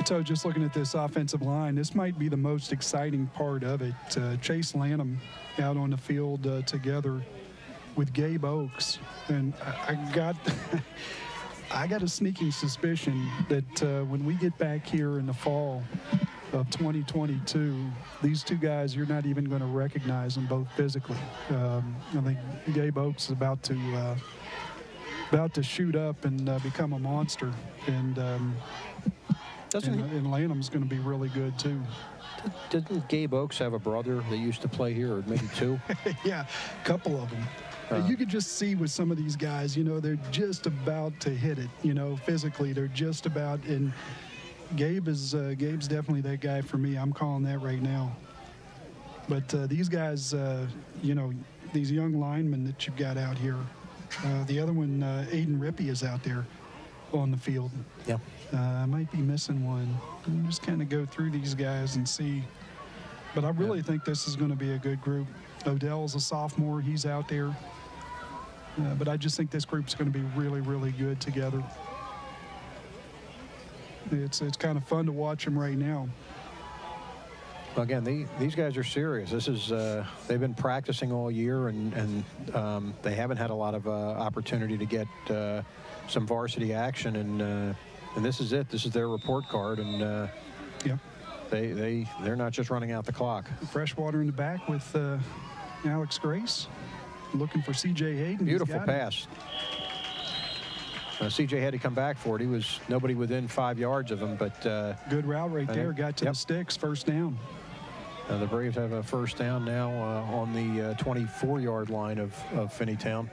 So just looking at this offensive line, this might be the most exciting part of it. Uh, Chase Lanham out on the field uh, together with Gabe Oaks. And I, I got I got a sneaking suspicion that uh, when we get back here in the fall of 2022, these two guys, you're not even going to recognize them both physically. Um, I think Gabe Oaks is about to uh, about to shoot up and uh, become a monster, and um, Doesn't and, he- and Lanham's going to be really good too. Didn't Gabe Oaks have a brother that used to play here, or maybe two? yeah, a couple of them. Uh, you could just see with some of these guys, you know, they're just about to hit it. You know, physically, they're just about. And Gabe is uh, Gabe's definitely that guy for me. I'm calling that right now. But uh, these guys, uh, you know, these young linemen that you've got out here. Uh, the other one, uh, Aiden Rippey, is out there on the field. Yeah. Uh, I might be missing one. Just kind of go through these guys and see. But I really think this is going to be a good group. Odell's a sophomore. He's out there. Uh, but I just think this group's going to be really, really good together. It's it's kind of fun to watch them right now. Well, again, the, these guys are serious. This is uh, they've been practicing all year, and and um, they haven't had a lot of uh, opportunity to get uh, some varsity action, and uh, and this is it. This is their report card, and uh, Yep. they they they're not just running out the clock. Freshwater in the back with uh, Alex Grace, looking for C.J. Hayden. Beautiful pass. Uh, CJ had to come back for it. He was nobody within five yards of him, but uh, Good route right there. Got to yep. the sticks. First down. uh, the Braves have a first down now uh, on the 24-yard line of, of Finneytown.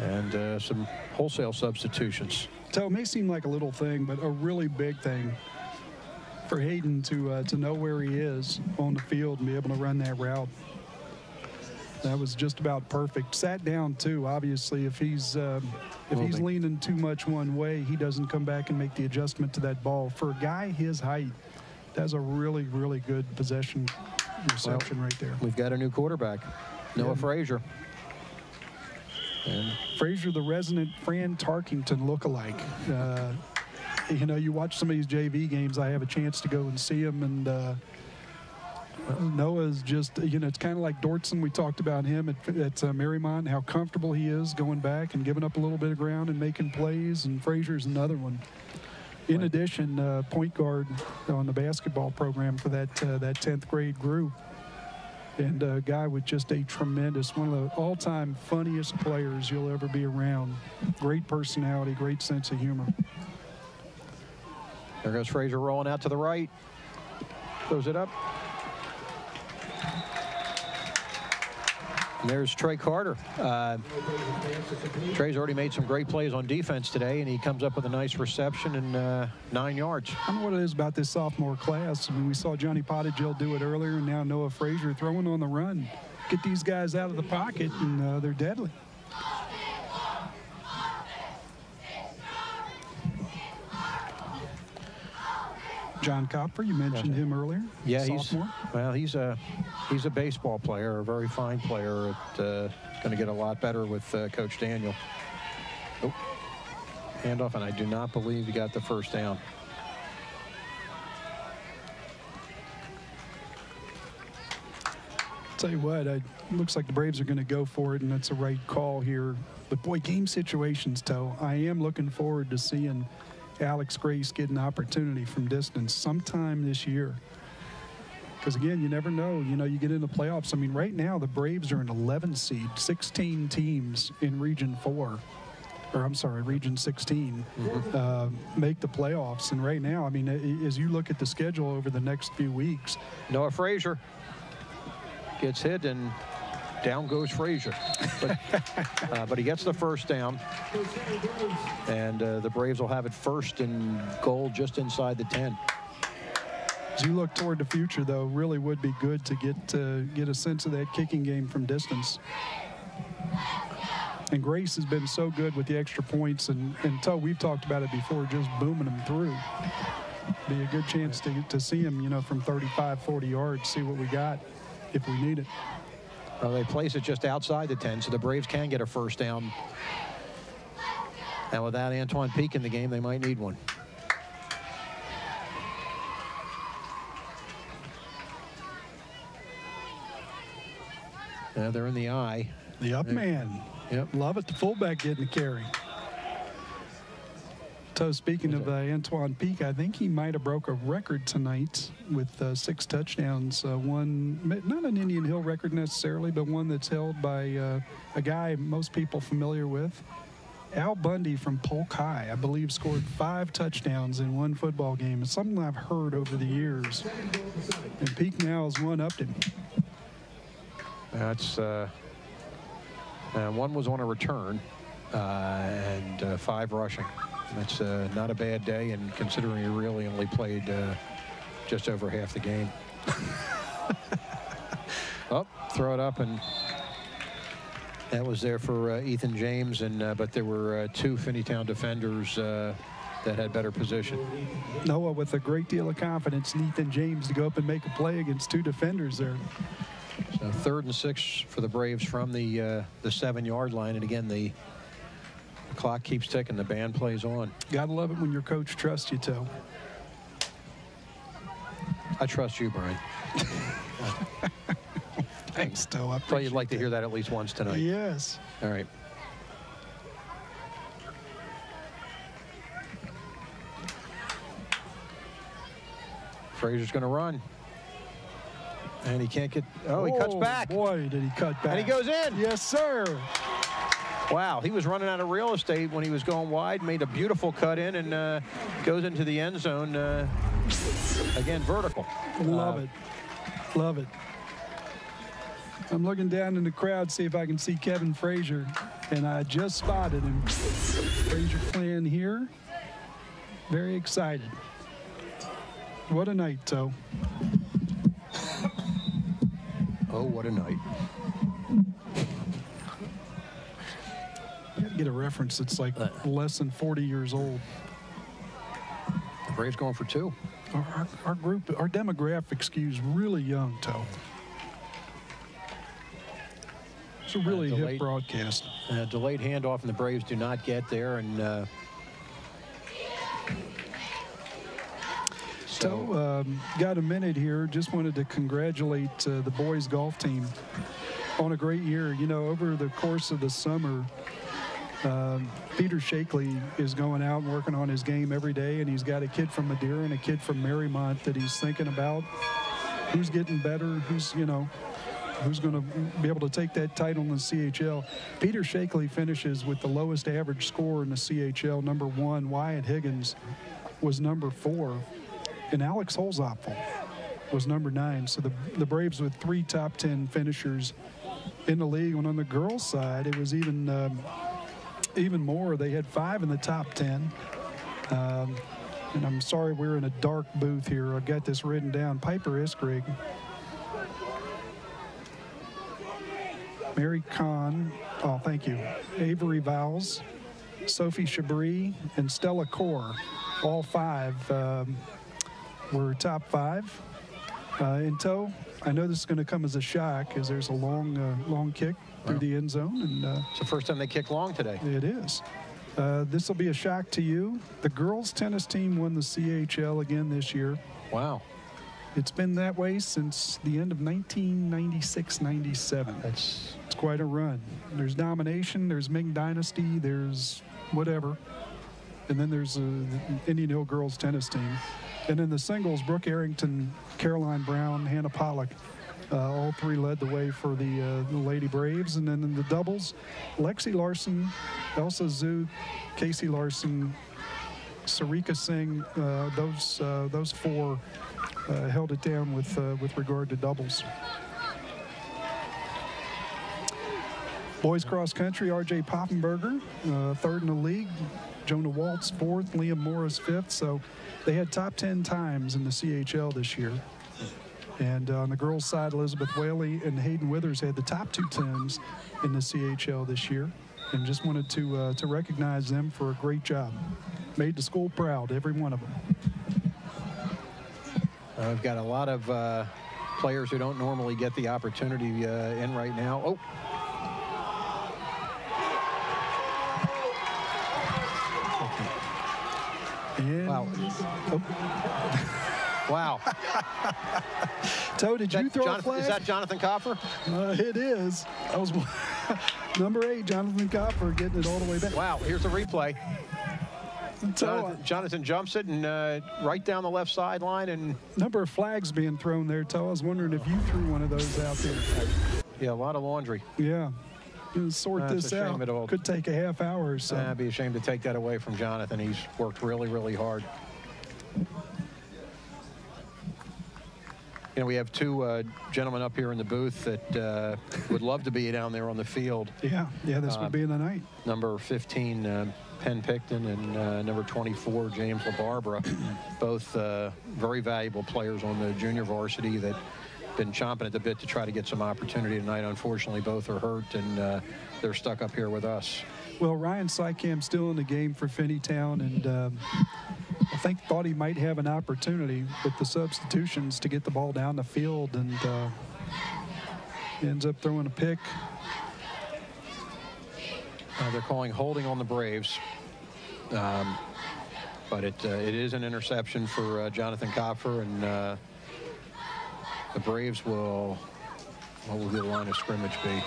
And uh, some wholesale substitutions. So it may seem like a little thing, but a really big thing for Hayden to uh, to know where he is on the field and be able to run that route. That was just about perfect. Sat down too. Obviously, if he's uh, if he's leaning too much one way, he doesn't come back and make the adjustment to that ball. For a guy his height, that's a really really good possession reception right there. We've got a new quarterback, Noah Yeah. Frazier. And Frazier, the resident Fran Tarkenton lookalike. Uh, you know, you watch some of these JV games. I have a chance to go and see him, and uh, Noah's just, you know, it's kind of like Dortson. We talked about him at, at uh, Mariemont, how comfortable he is going back and giving up a little bit of ground and making plays. And Frazier's another one. In addition, uh, point guard on the basketball program for that uh, that 10th grade group and a guy with just a tremendous, one of the all-time funniest players you'll ever be around. Great personality, great sense of humor. there goes Frazier rolling out to the right. Throws it up. And there's Trey Carter. Uh, Trey's already made some great plays on defense today, and he comes up with a nice reception and uh, nine yards. I don't know what it is about this sophomore class. I mean, we saw Johnny Pottigill do it earlier, and now Noah Frazier throwing on the run. Get these guys out of the pocket, and uh, they're deadly. John Copper, you mentioned him earlier. Yeah, he's sophomore. well. He's a he's a baseball player, a very fine player. Uh, going to get a lot better with uh, Coach Daniel. Oh, handoff, and I do not believe he got the first down. Tell you what, it looks like the Braves are going to go for it, and that's the right call here. But boy, game situations, Toe. I am looking forward to seeing Alex Grace get an opportunity from distance sometime this year. Because again, you never know. You know, you get into the playoffs. I mean, right now the Braves are an 11 seed, 16 teams in Region Four, or I'm sorry, Region 16, uh, make the playoffs. And right now, I mean, as you look at the schedule over the next few weeks, Noah Frazier gets hit, and down goes Frazier. But, uh, but he gets the first down, and uh, the Braves will have it first and goal just inside the 10. As you look toward the future, though, really would be good to get uh, get a sense of that kicking game from distance. And Grace has been so good with the extra points, and until we've talked about it before, just booming them through. Be a good chance to to see him, you know, from 35, 40 yards, see what we got if we need it. Well, they place it just outside the 10, so the Braves can get a first down. And without Antoine Peak in the game, they might need one. Yeah, they're in the eye. The up man. Yep. Love it. The fullback getting the carry. So speaking of uh, Antoine Peak, I think he might have broke a record tonight with uh, six touchdowns. Uh, one, not an Indian Hill record necessarily, but one that's held by uh, a guy most people familiar with. Al Bundy from Polk High, I believe, scored five touchdowns in one football game. It's something I've heard over the years. And Peak now has one upped him. That's uh, uh, one was on a return uh, and uh, five rushing. That's uh, not a bad day, and considering he really only played uh, just over half the game. oh, throw it up, and that was there for uh, Ethan James, and uh, but there were uh, two Finneytown defenders uh, that had better position. Noah with a great deal of confidence in Ethan James to go up and make a play against two defenders there. So third and six for the Braves from the uh, the seven-yard line, and again the clock keeps ticking. The band plays on. Gotta love it when your coach trusts you, Toe. I trust you, Brian. Thanks, Toe. I Thought you'd like to hear that at least once tonight. Yes. All right. Frazier's going to run. And he can't get. Oh, he cuts Oh, back. Boy, did he cut back. And he goes in. Yes, sir. Wow, he was running out of real estate when he was going wide, made a beautiful cut in, and uh, goes into the end zone. Uh, again, vertical. Love it. Love it. I'm looking down in the crowd, see if I can see Kevin Frazier, and I just spotted him. Frazier clan here. Very excited. What a night, Toe. Oh, what a night. Get a reference that's like less than 40 years old. The Braves going for two. Our, our, our group, our demographic skews really young, Toe. It's a really hip delayed- broadcast. Uh, delayed handoff, and the Braves do not get there. And uh, So, um, got a minute here. Just wanted to congratulate uh, the boys golf team on a great year. You know, over the course of the summer, um, Peter Shakely is going out and working on his game every day, and he's got a kid from Madeira and a kid from Mariemont that he's thinking about. Who's getting better? Who's you know, who's going to be able to take that title in the CHL? Peter Shakely finishes with the lowest average score in the CHL, number one. Wyatt Higgins was number four and Alex Holzapfel was number nine. So the, the Braves with three top 10 finishers in the league. And on the girls' side, it was even um, even more. They had five in the top 10. Um, and I'm sorry we're in a dark booth here. I got this written down. Piper Iskrig, Mary Kahn, oh, thank you. Avery Vowles, Sophie Chabris, and Stella Core. All five um, were top five. Uh, in tow, I know this is going to come as a shock as there's a long, uh, long kick through the end zone, and uh, it's the first time they kicked long today. it is. Uh, this will be a shock to you. The girls' tennis team won the CHL again this year. Wow. It's been that way since the end of 1996-97. That's It's quite a run. There's domination, there's Ming Dynasty, there's whatever. And then there's uh, the Indian Hill girls tennis team. And in the singles, Brooke Arrington, Caroline Brown, Hannah Pollock, uh, all three led the way for the, uh, the Lady Braves. And then in the doubles, Lexi Larson, Elsa Zhu, Casey Larson, Sarika Singh, uh, those uh, those four uh, held it down with uh, with regard to doubles. Boys cross country, R.J. Poffenberger, uh, third in the league. Jonah Waltz, fourth. Liam Morris, fifth. So they had top 10 times in the CHL this year. And uh, on the girls' side, Elizabeth Whaley and Hayden Withers had the top two tens in the CHL this year. And just wanted to uh, to recognize them for a great job. Made the school proud, every one of them. Uh, we've got a lot of uh, players who don't normally get the opportunity uh, in right now. Oh. And Wow. oh, Wow. Toe, did you That throw a Jonathan- flag? is that Jonathan Coffer? Uh, it is. I was number eight, Jonathan Copper, getting it all the way back. Wow, here's a replay. Jonathan, Jonathan jumps it and uh, right down the left sideline and number of flags being thrown there, Toe. I was wondering if you threw one of those out there. yeah, a lot of laundry. Yeah. Sort That's this a out. Could take a half hour or so. I'd be ashamed to take that away from Jonathan. He's worked really, really hard. You know, we have two uh, gentlemen up here in the booth that uh, would love to be down there on the field. yeah, yeah, this Uh, would be in the night. Number 15, uh, Penn Picton, and uh, number 24, James LaBarbera. Both uh, very valuable players on the junior varsity that been chomping at the bit to try to get some opportunity tonight. Unfortunately, both are hurt, and uh, they're stuck up here with us. Well, Ryan Sycam still in the game for Finneytown, and um, I think thought he might have an opportunity with the substitutions to get the ball down the field, and uh, ends up throwing a pick. Uh, they're calling holding on the Braves. Um, but it, uh, it is an interception for uh, Jonathan Kopfer, and uh, the Braves will, what will the line of scrimmage be?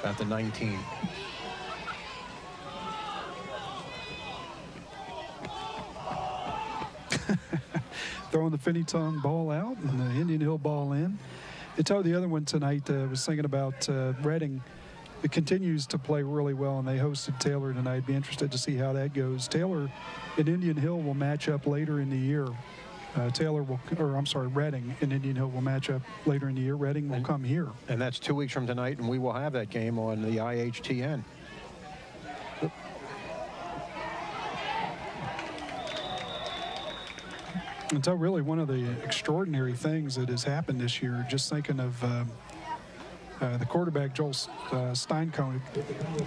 About the 19. throwing the Finneytown ball out and the Indian Hill ball in. It's how the other one tonight uh, was thinking about uh, Reading. It continues to play really well, and they hosted Taylor tonight. Be interested to see how that goes. Taylor and Indian Hill will match up later in the year. Uh, Taylor will, or I'm sorry, Reading and Indian Hill will match up later in the year. Reading will come here. And that's two weeks from tonight, and we will have that game on the IHTN. So really one of the extraordinary things that has happened this year, just thinking of um, uh, the quarterback, Joel uh,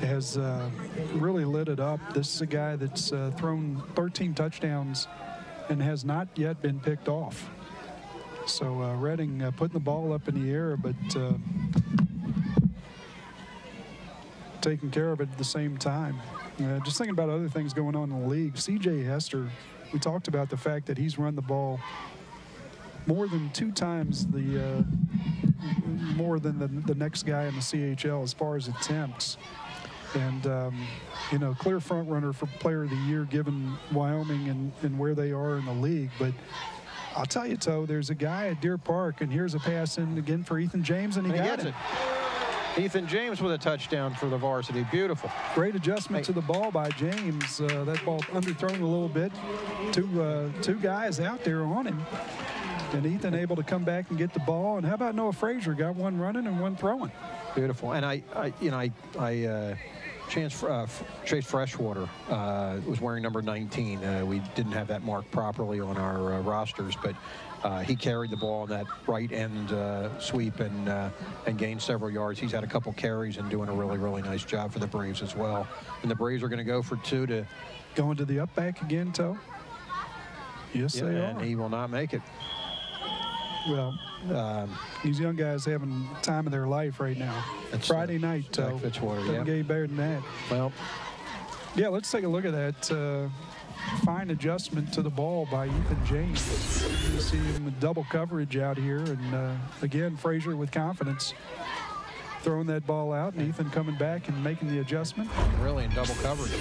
has uh, really lit it up. This is a guy that's uh, thrown 13 touchdowns and has not yet been picked off. So uh, Reading uh, putting the ball up in the air, but uh, taking care of it at the same time. Uh, just thinking about other things going on in the league. C.J. Hester, we talked about the fact that he's run the ball more than two times the uh, more than the, the next guy in the CHL as far as attempts. And, um, you know, clear front runner for player of the year given Wyoming and, and where they are in the league. But I'll tell you, Toe, there's a guy at Deer Park, and here's a pass in again for Ethan James, and he, And he got gets it. Ethan James with a touchdown for the varsity. Beautiful. Great adjustment to the ball by James. Uh, that ball underthrown a little bit. Two uh, two guys out there on him. And Ethan able to come back and get the ball. And how about Noah Frazier? Got one running and one throwing. Beautiful. And I, I you know, I, I uh, Chance, uh, Chase Freshwater uh, was wearing number 19. Uh, we didn't have that marked properly on our uh, rosters, but uh, he carried the ball in that right end uh, sweep and uh, and gained several yards. He's had a couple carries and doing a really, really nice job for the Braves as well. And the Braves are going to go for two to. Going to the up back again, Toe? Yes, Yeah, they and are. he will not make it. Well, Um, these young guys having time of their life right now. That's, Friday night, Toe. Fitzwater, Doesn't yeah. get better than that. well, Yeah, let's take a look at that uh, fine adjustment to the ball by Ethan James. You see him with double coverage out here, and uh, again, Frazier with confidence throwing that ball out, and Ethan coming back and making the adjustment. really in double coverage.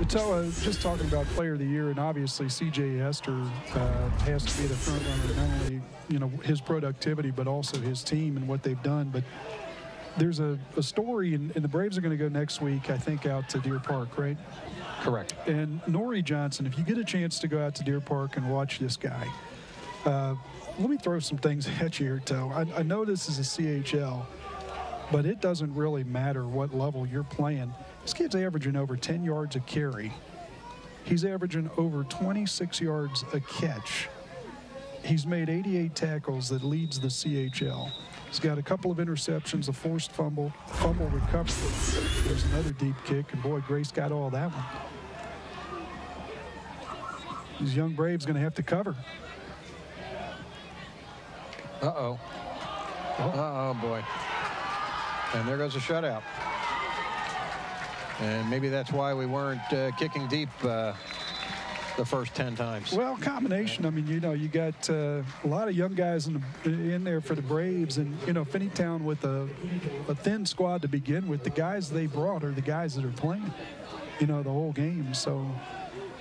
Uh, just talking about player of the year, and obviously C.J. Hester uh, has to be the front runner, not only you know his productivity, but also his team and what they've done. But there's a, a story, and, and the Braves are going to go next week, I think, out to Deer Park, right? Correct. And Nori Johnson, if you get a chance to go out to Deer Park and watch this guy, uh, let me throw some things at you here, Toe. I, I know this is a CHL, but it doesn't really matter what level you're playing. This kid's averaging over 10 yards a carry. He's averaging over 26 yards a catch. He's made 88 tackles that leads the CHL. He's got a couple of interceptions, a forced fumble, fumble recovery. There's another deep kick, and boy, Grace got all that one. These young Braves going to have to cover. Uh-oh. Uh-oh, boy. And there goes a shutout. And maybe that's why we weren't uh, kicking deep uh, the first 10 times? Well, combination. I mean, you know, you got uh, a lot of young guys in, the, in there for the Braves, and you know, Finneytown with a, a thin squad to begin with. The guys they brought are the guys that are playing, you know, the whole game. So,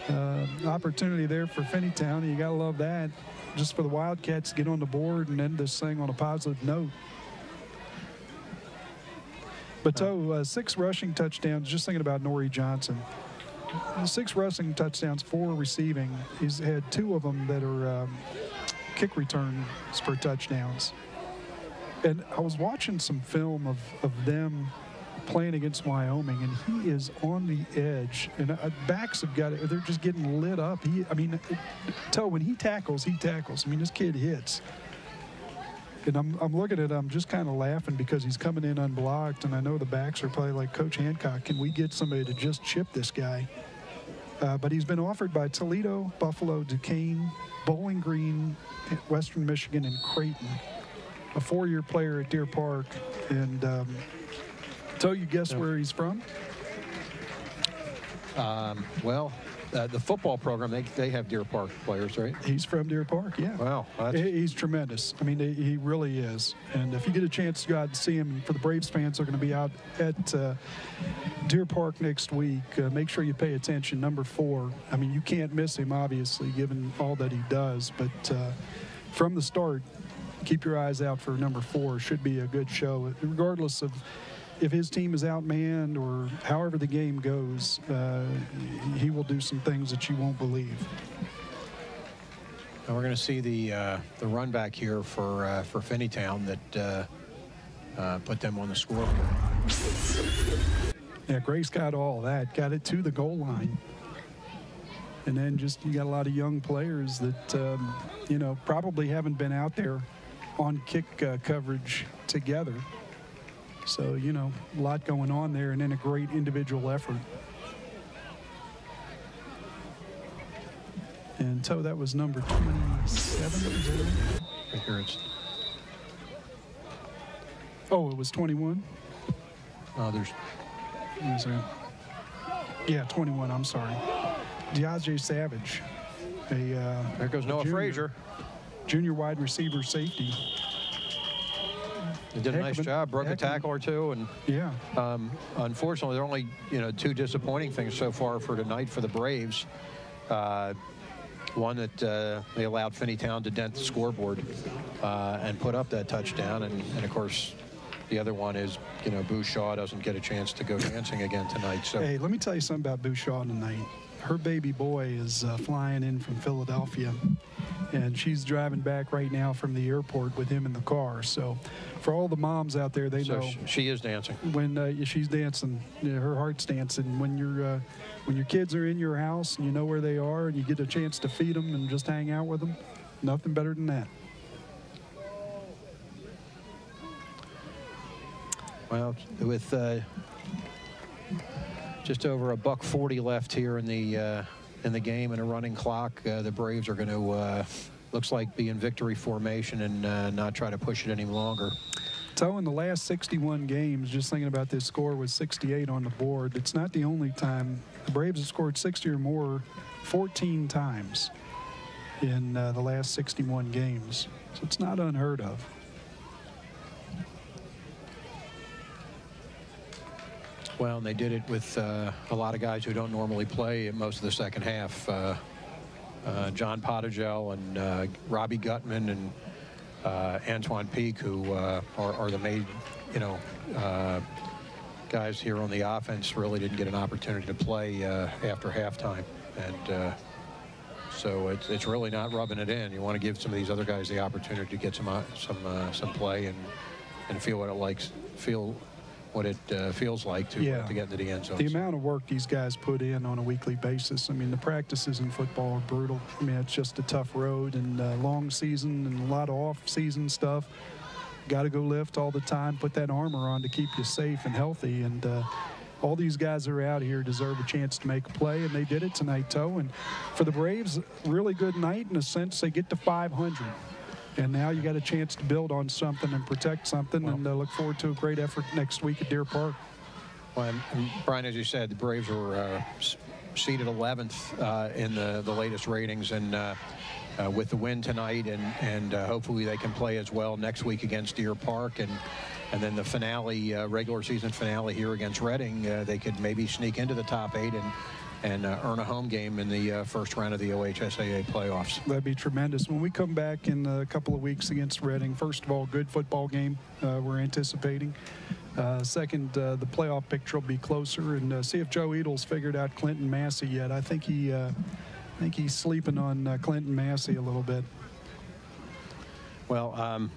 uh, opportunity there for Finneytown. You got to love that. Just for the Wildcats to get on the board and end this thing on a positive note. But oh, uh, six rushing touchdowns. Just thinking about Nori Johnson. Six rushing touchdowns, four receiving. He's had two of them that are um, kick returns for touchdowns. And I was watching some film of, of them playing against Wyoming, and he is on the edge. And uh, backs have got it; they're just getting lit up. He, I mean, tell when he tackles, he tackles. I mean, this kid hits. And I'm, I'm looking at him, just kind of laughing because he's coming in unblocked. And I know the backs are probably like, Coach Hancock, can we get somebody to just chip this guy? Uh, but he's been offered by Toledo, Buffalo, Duquesne, Bowling Green, Western Michigan, and Creighton. A four-year player at Deer Park. And um, so you guess where he's from? Um, well, uh, the football program, they, they have Deer Park players, right? He's from Deer Park, yeah. Wow. He- He's tremendous. I mean, he he really is. And if you get a chance to go out and see him, for the Braves fans, they're going to be out at uh, Deer Park next week. Uh, make sure you pay attention. Number four. I mean, you can't miss him, obviously, given all that he does. But uh, from the start, keep your eyes out for number four. Should be a good show, regardless of if his team is outmanned or however the game goes. Uh, he will do some things that you won't believe. And we're going to see the uh, the run back here for uh, for Finneytown that uh, uh, put them on the scoreboard. Yeah, Grace got all that, got it to the goal line. And then just you got a lot of young players that, um, you know, probably haven't been out there on kick uh, coverage together. So, you know, a lot going on there and then a great individual effort. And so that was number 27. is that right? Right here it's Oh, it was 21? uh, there's Is there- Yeah, 21, I'm sorry. DeAndre Savage. A, uh, there goes Noah junior- Frazier. Junior wide receiver safety. Did a nice job, broke a heck of a- tackle or two, and Yeah. um, unfortunately, there are only you know two disappointing things so far for tonight for the Braves. Uh, one that uh, they allowed Finneytown to dent the scoreboard uh, and put up that touchdown, and, and of course, the other one is you know Bouchaw doesn't get a chance to go dancing again tonight. So Hey, let me tell you something about Bouchaw tonight. Her baby boy is uh, flying in from Philadelphia, and she's driving back right now from the airport with him in the car. So, for all the moms out there, they so know sh- she is dancing. when uh, she's dancing, you know, her heart's dancing. When you're uh, when your kids are in your house and you know where they are, and you get a chance to feed them and just hang out with them, nothing better than that. Well, with uh, just over a buck 40 left here in the uh, in the game and a running clock, uh, the Braves are going to uh, looks like be in victory formation and uh, not try to push it any longer. So in the last 61 games, just thinking about this score with 68 on the board, it's not the only time the Braves have scored 60 or more 14 times in uh, the last 61 games. So it's not unheard of. Well, and they did it with uh, a lot of guys who don't normally play in most of the second half. Uh, uh, John Pottigel and uh, Robbie Gutman and uh, Antoine Peak, who uh, are, are the main, you know, guys here on the offense, really didn't get an opportunity to play after halftime, and so it's it's really not rubbing it in. You want to give some of these other guys the opportunity to get some some some play and and feel what it likes, feel what it uh, feels like to, Yeah. to get into the end zone. The amount of work these guys put in on a weekly basis. I mean, the practices in football are brutal. I mean, it's just a tough road and uh, long season and a lot of off-season stuff. Got to go lift all the time, put that armor on to keep you safe and healthy. And uh, all these guys that are out here deserve a chance to make a play, and they did it tonight, Toe. And for the Braves, really good night in a sense. They get to 500. And now you got a chance to build on something and protect something, and uh, look forward to a great effort next week at Deer Park. Well, and, and Brian, as you said, the Braves were uh, seated 11th uh, in the, the latest ratings, and uh, uh, with the win tonight, and and uh, hopefully they can play as well next week against Deer Park, and and then the finale, uh, regular season finale here against Reading, they could maybe sneak into the top eight and and uh, earn a home game in the uh, first round of the OHSAA playoffs. That'd be tremendous. When we come back in a couple of weeks against Reading, first of all, good football game uh, we're anticipating. Uh, second, uh, the playoff picture will be closer, and uh, see if Joe Edel's figured out Clinton Massie yet. I think he, uh, I think he's sleeping on uh, Clinton Massie a little bit. Well, um,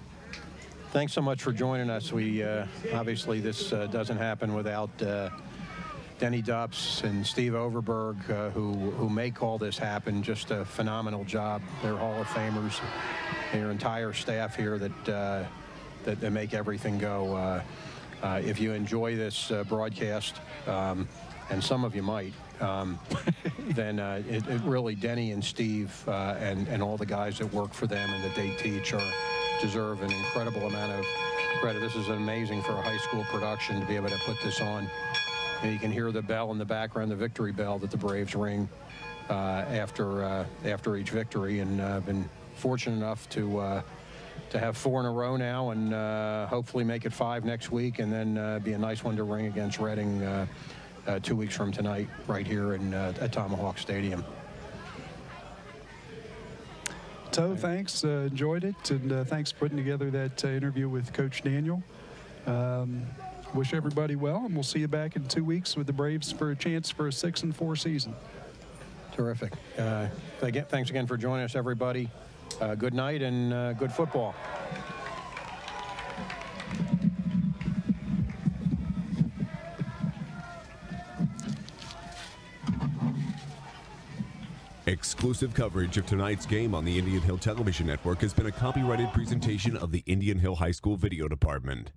thanks so much for joining us. We uh, obviously this uh, doesn't happen without uh, Denny Dupps and Steve Overberg, uh, who who make all this happen. Just a phenomenal job. They're Hall of Famers. Their entire staff here that uh, that, that make everything go. Uh, uh, if you enjoy this uh, broadcast, um, and some of you might, um, then uh, it, it really Denny and Steve uh, and and all the guys that work for them and that they teach are deserve an incredible amount of credit. This is amazing for a high school production to be able to put this on. And you can hear the bell in the background, the victory bell that the Braves ring uh, after uh, after each victory, and uh, been fortunate enough to. Uh, to have four in a row now and uh, hopefully make it five next week and then be a nice one to ring against Reading two weeks from tonight right here in, at Tomahawk Stadium. Toe, thanks. Uh, enjoyed it, and uh, thanks for putting together that uh, interview with Coach Daniel. Um, wish everybody well, and we'll see you back in two weeks with the Braves for a chance for a six and four season. Terrific. Uh, again, thanks again for joining us, everybody. Uh, good night and uh, good football. Exclusive coverage of tonight's game on the Indian Hill Television Network has been a copyrighted presentation of the Indian Hill High School Video Department.